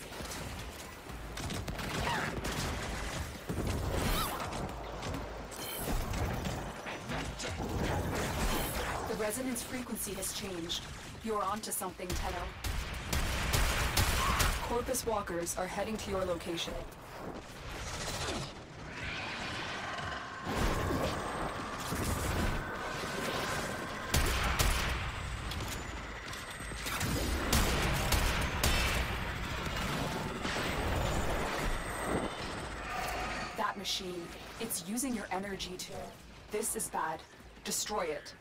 The resonance frequency has changed. You're onto something, Tenno. Corpus walkers are heading to your location. This is bad. Destroy it.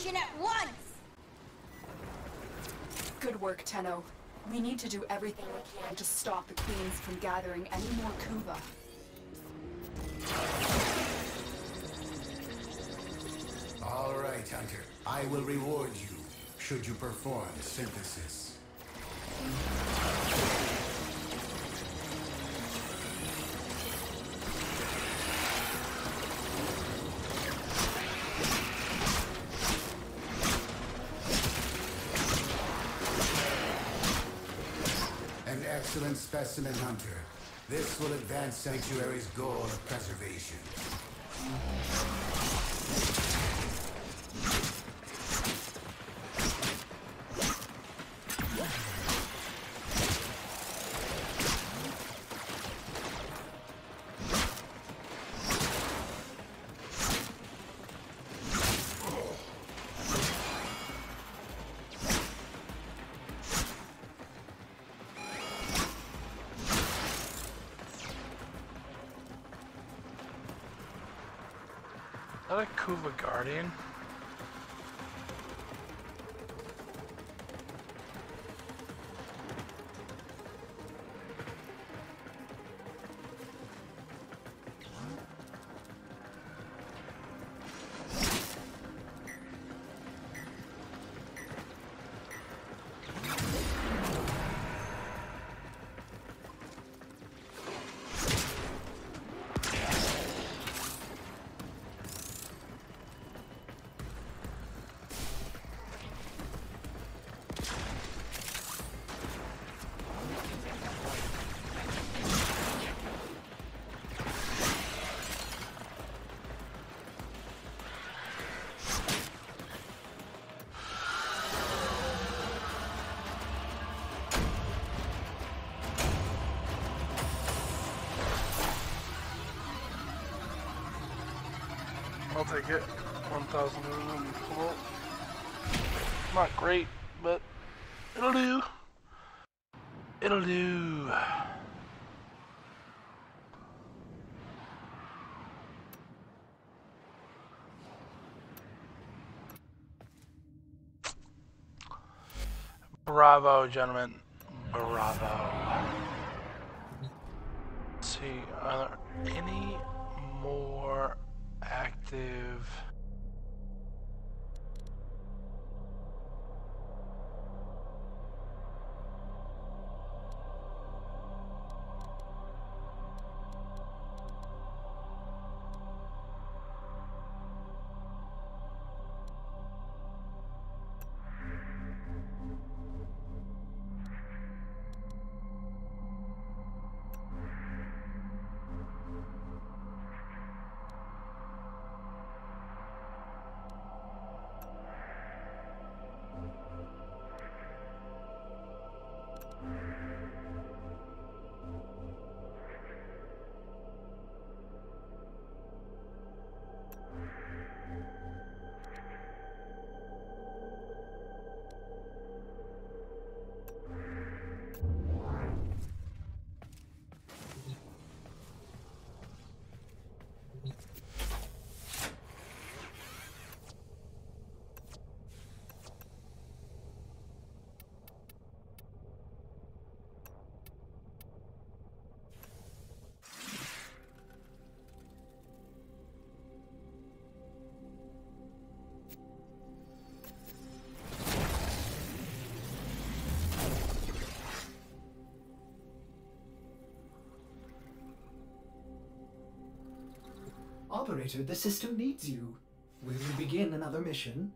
Execution at once! Good work, Tenno. We need to do everything we can to stop the Queens from gathering any more Kuva. All right, Hunter. I will reward you should you perform synthesis. Specimen hunter. This will advance Sanctuary's goal of preservation. partying? Take it. 1,000 well, Not great, but it'll do. It'll do. Bravo, gentlemen. Bravo. Operator, the system needs you. We Will begin another mission?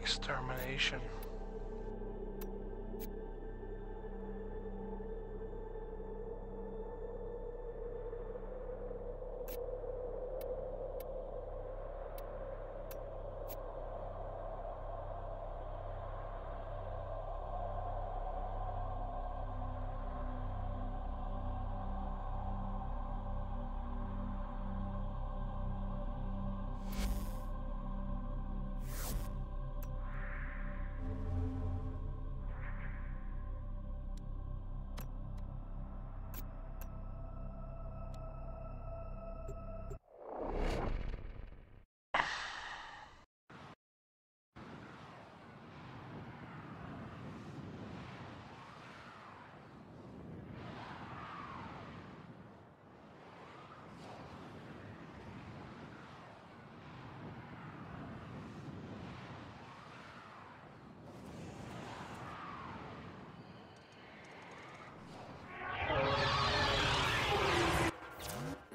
Extermination.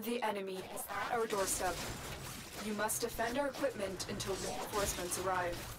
The enemy is at our doorstep. You must defend our equipment until reinforcements arrive.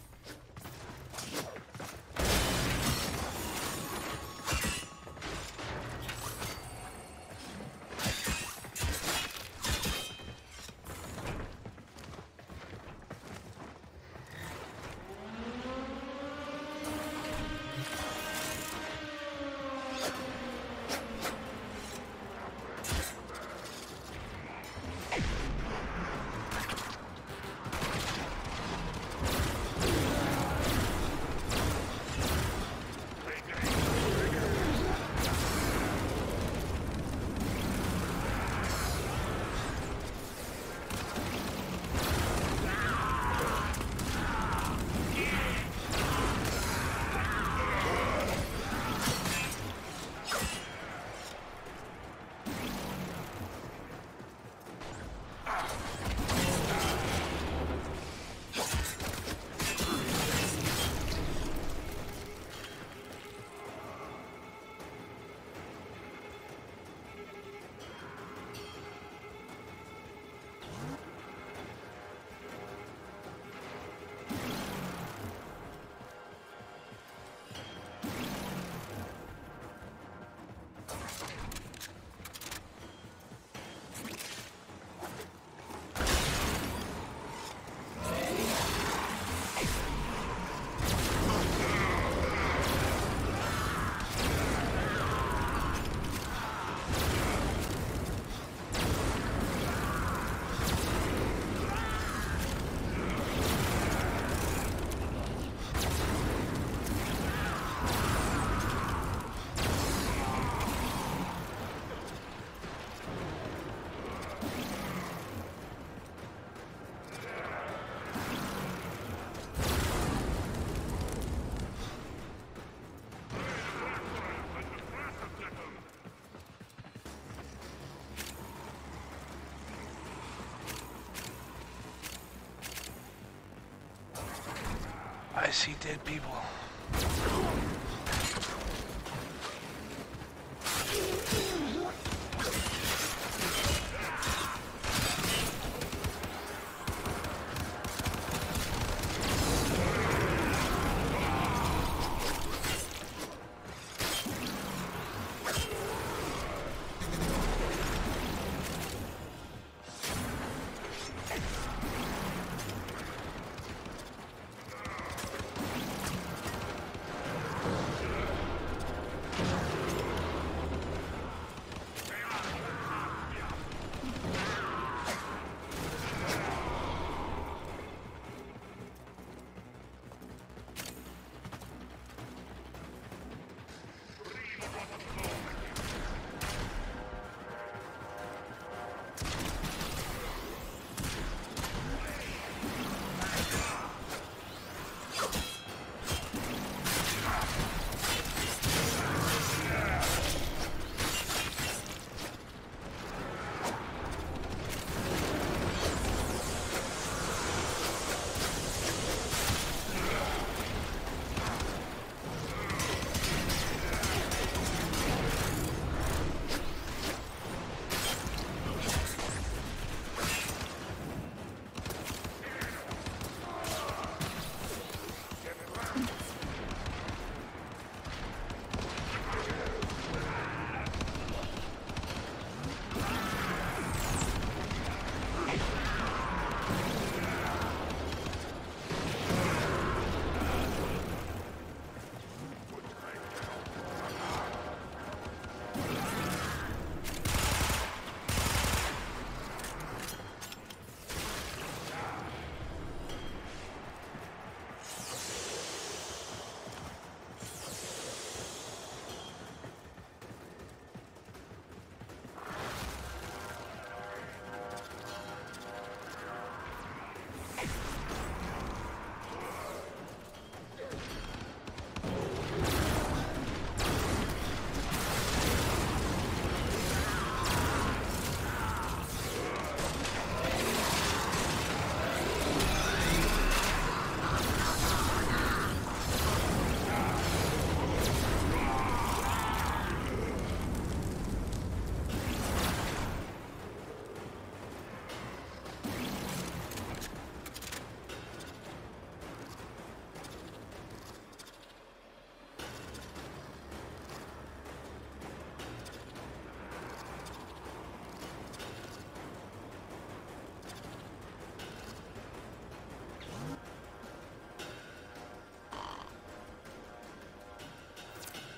See dead people.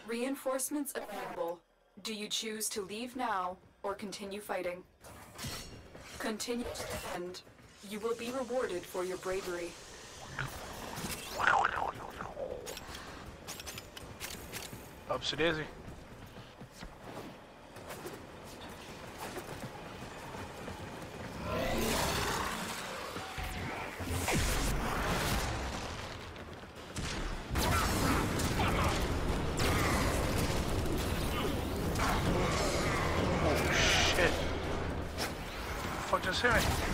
Reinforcements available. Do you choose to leave now or continue fighting? Continue to defend. You will be rewarded for your bravery. Daisy. Oh Fuck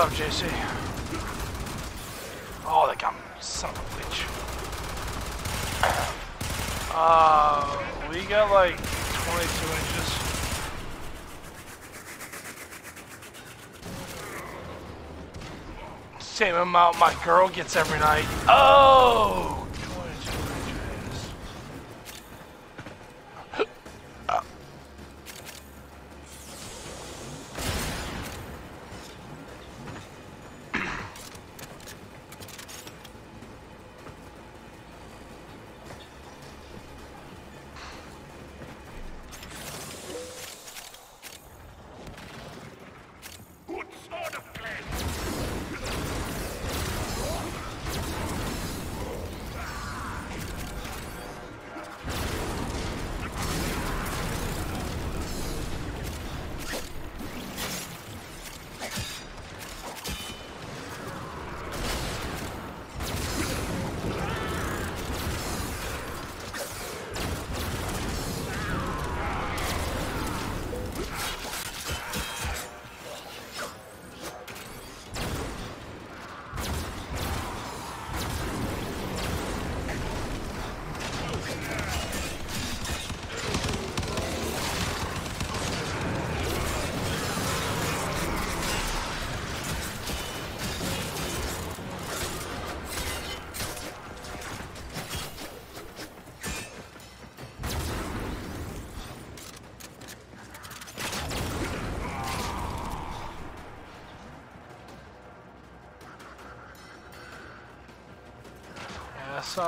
up, JC? Oh, they got me, son of a bitch. Uh, we got like 22 inches. Same amount my girl gets every night. Oh!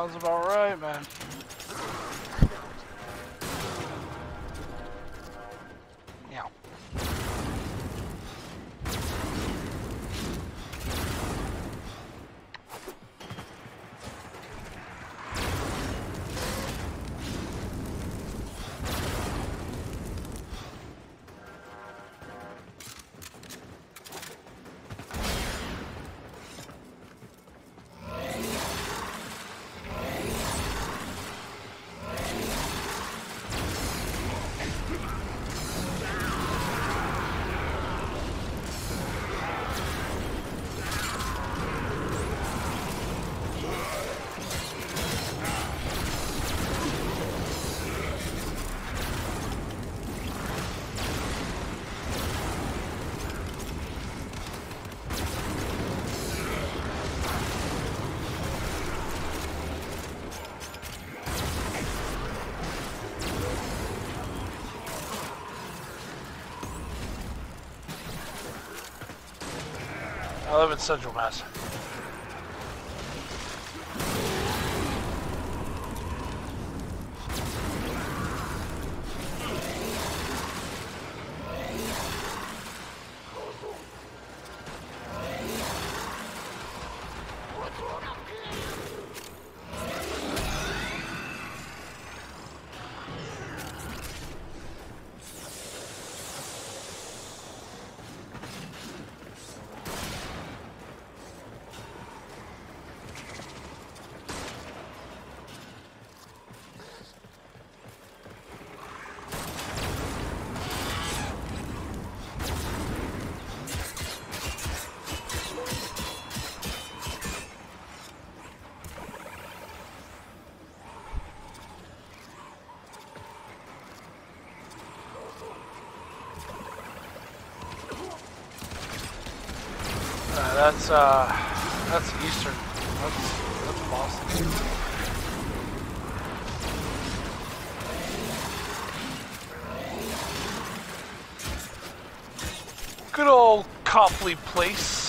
Sounds about right, man. Central Mass. That's uh, that's Eastern. That's that's Boston. Good old Copley Place.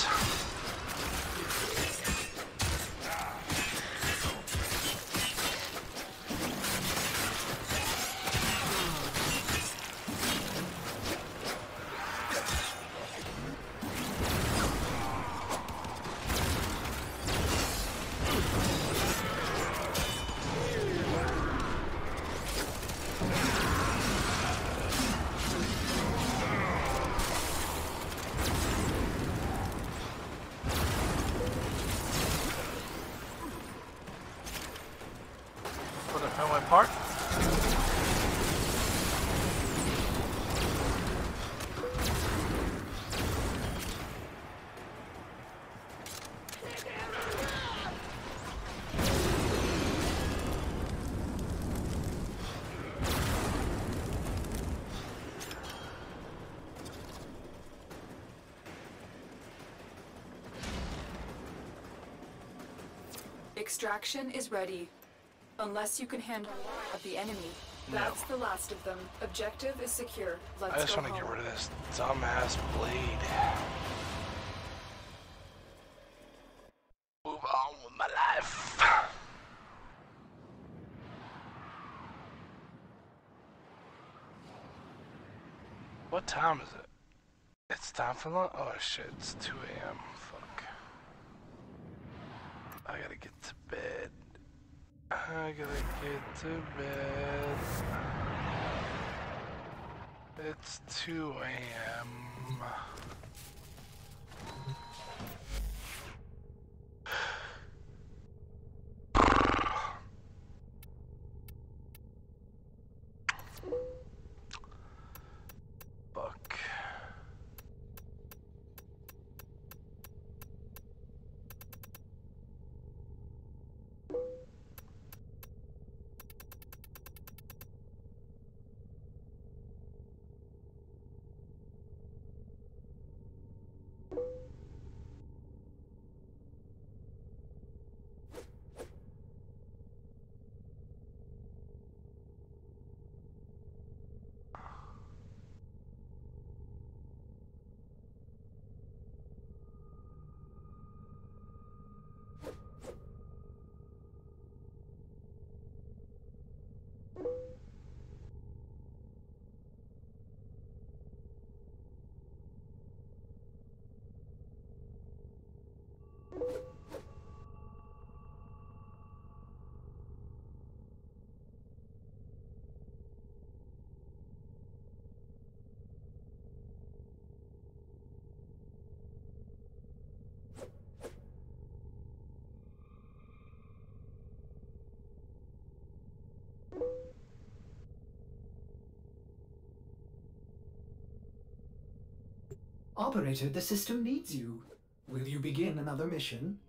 Extraction is ready. Unless you can handle of the enemy. That's the last of them. Objective is secure. Let's I just go want to get rid of this dumbass blade. Move on with my life. What time is it? It's time for lunch? Oh shit, it's 2 a.m. Fuck. I gotta get to bed. I gotta get to bed. It's 2 a.m. Fuck. Operator, the system needs you. Will you begin another mission?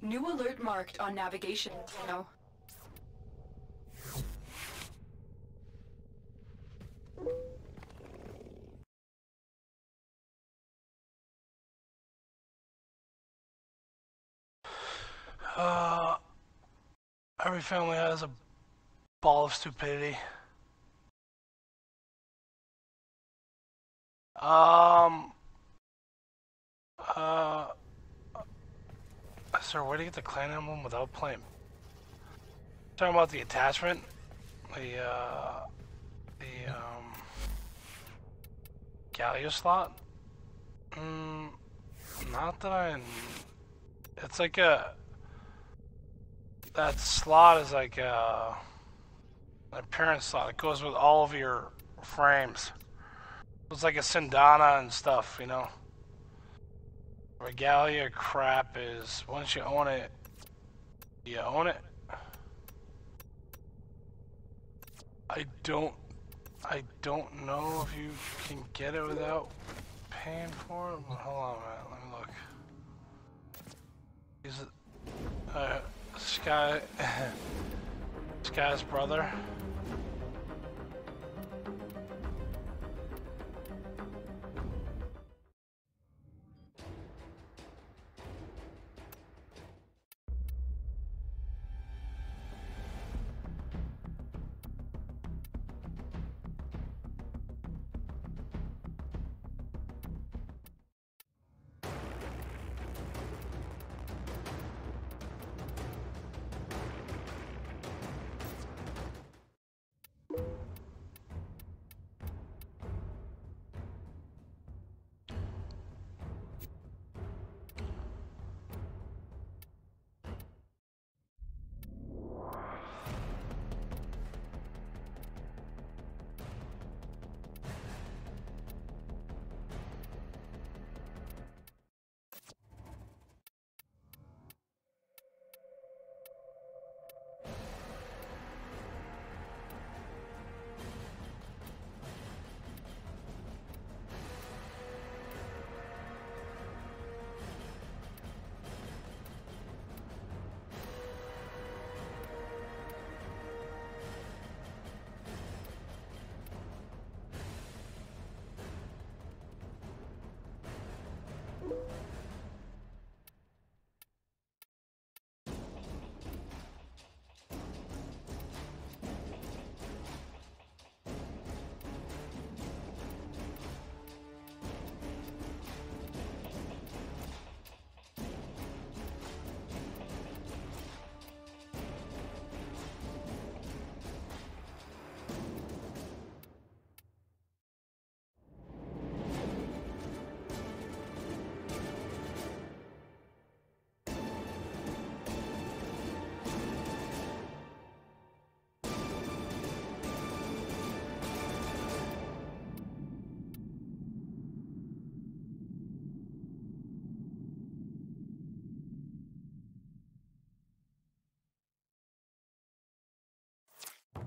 New alert marked on navigation now. Uh, every family has a ball of stupidity. Uh. Sir, where do you get the clan emblem without playing? Talking about the attachment, the uh, the um, Gallia slot. Mm, not that I. It's like a. That slot is like a. An appearance slot. It goes with all of your frames. It's like a Syandana and stuff, you know. Regalia crap is once you own it, you own it. I don't, I don't know if you can get it without paying for it. Hold on let me look. Is it, uh, Sky, Sky's brother?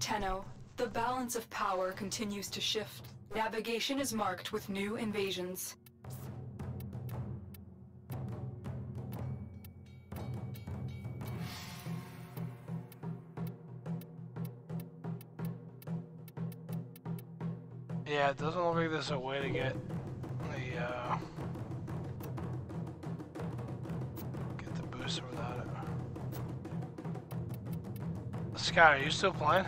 Tenno, the balance of power continues to shift. Navigation is marked with new invasions. Yeah, it doesn't look like there's a way to get the, uh... Get the booster without it. Scott, are you still playing?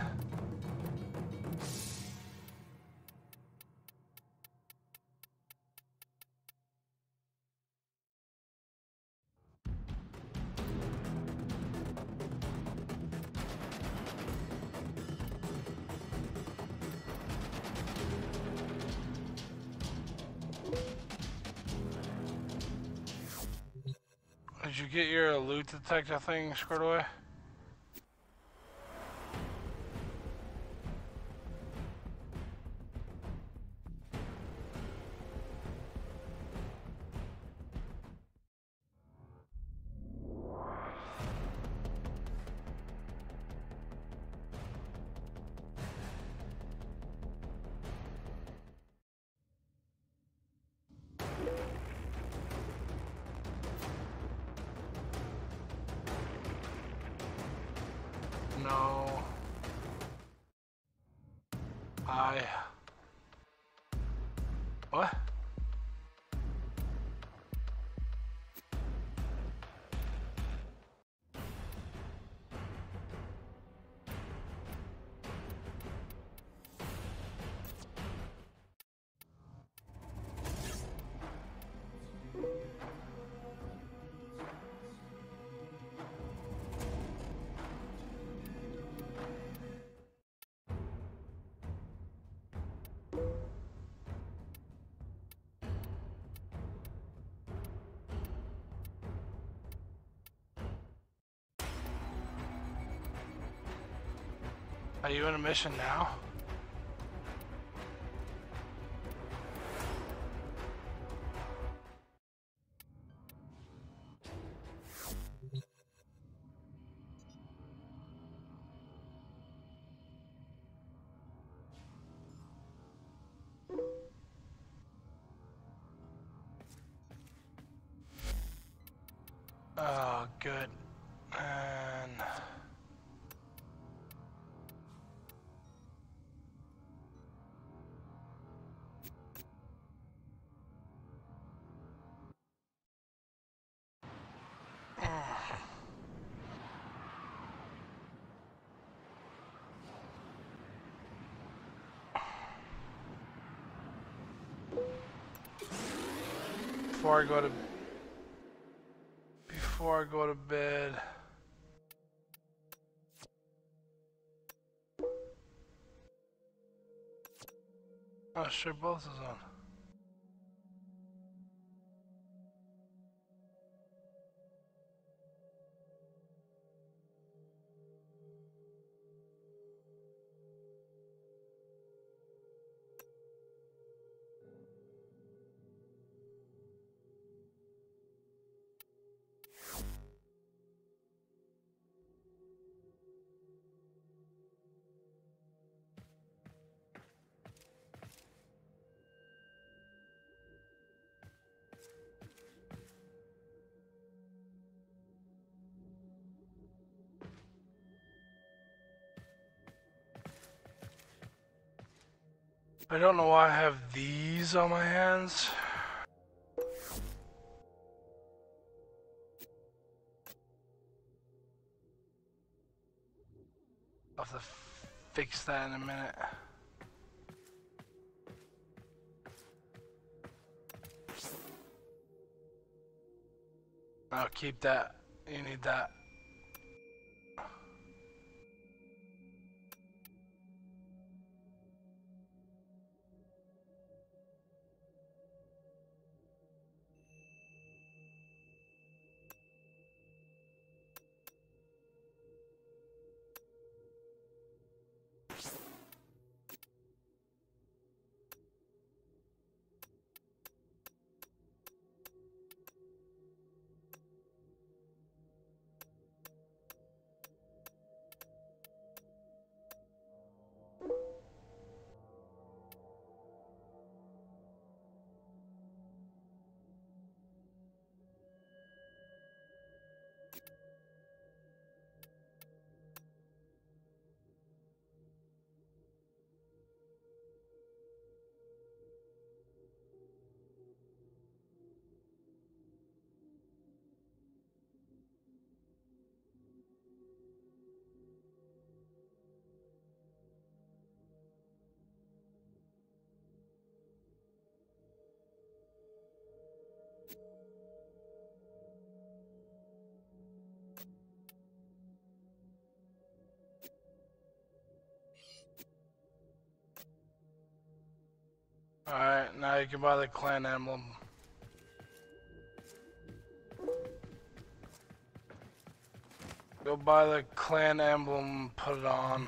Loot detector thing squared away? In a mission now? Before I go to before I go to bed. Oh, sure, both is on. I don't know why I have these on my hands. I'll have to fix that in a minute. I'll keep that. You need that. Alright, now you can buy the clan emblem. Go buy the clan emblem, put it on.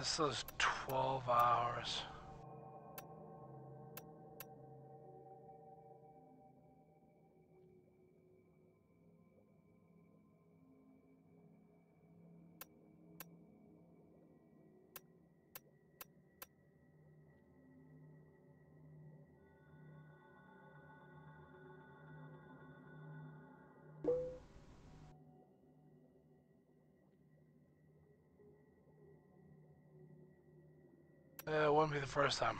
This was 12 hours. First time.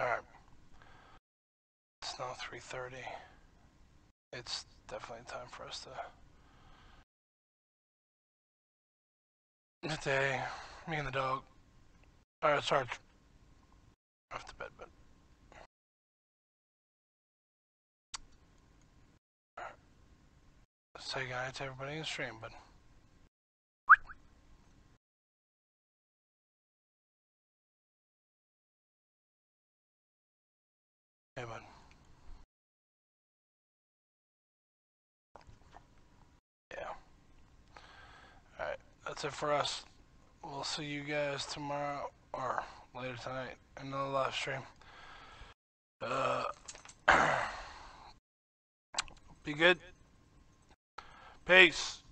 Alright. It's now 3.30. It's definitely time for us to... Good day. Me and the dog. Alright, Sarge. Off to bed, but... Alright. Say goodnight to everybody in the stream, but... Bud. Yeah. Alright, that's it for us. We'll see you guys tomorrow or later tonight in another live stream. Uh, be good. Peace.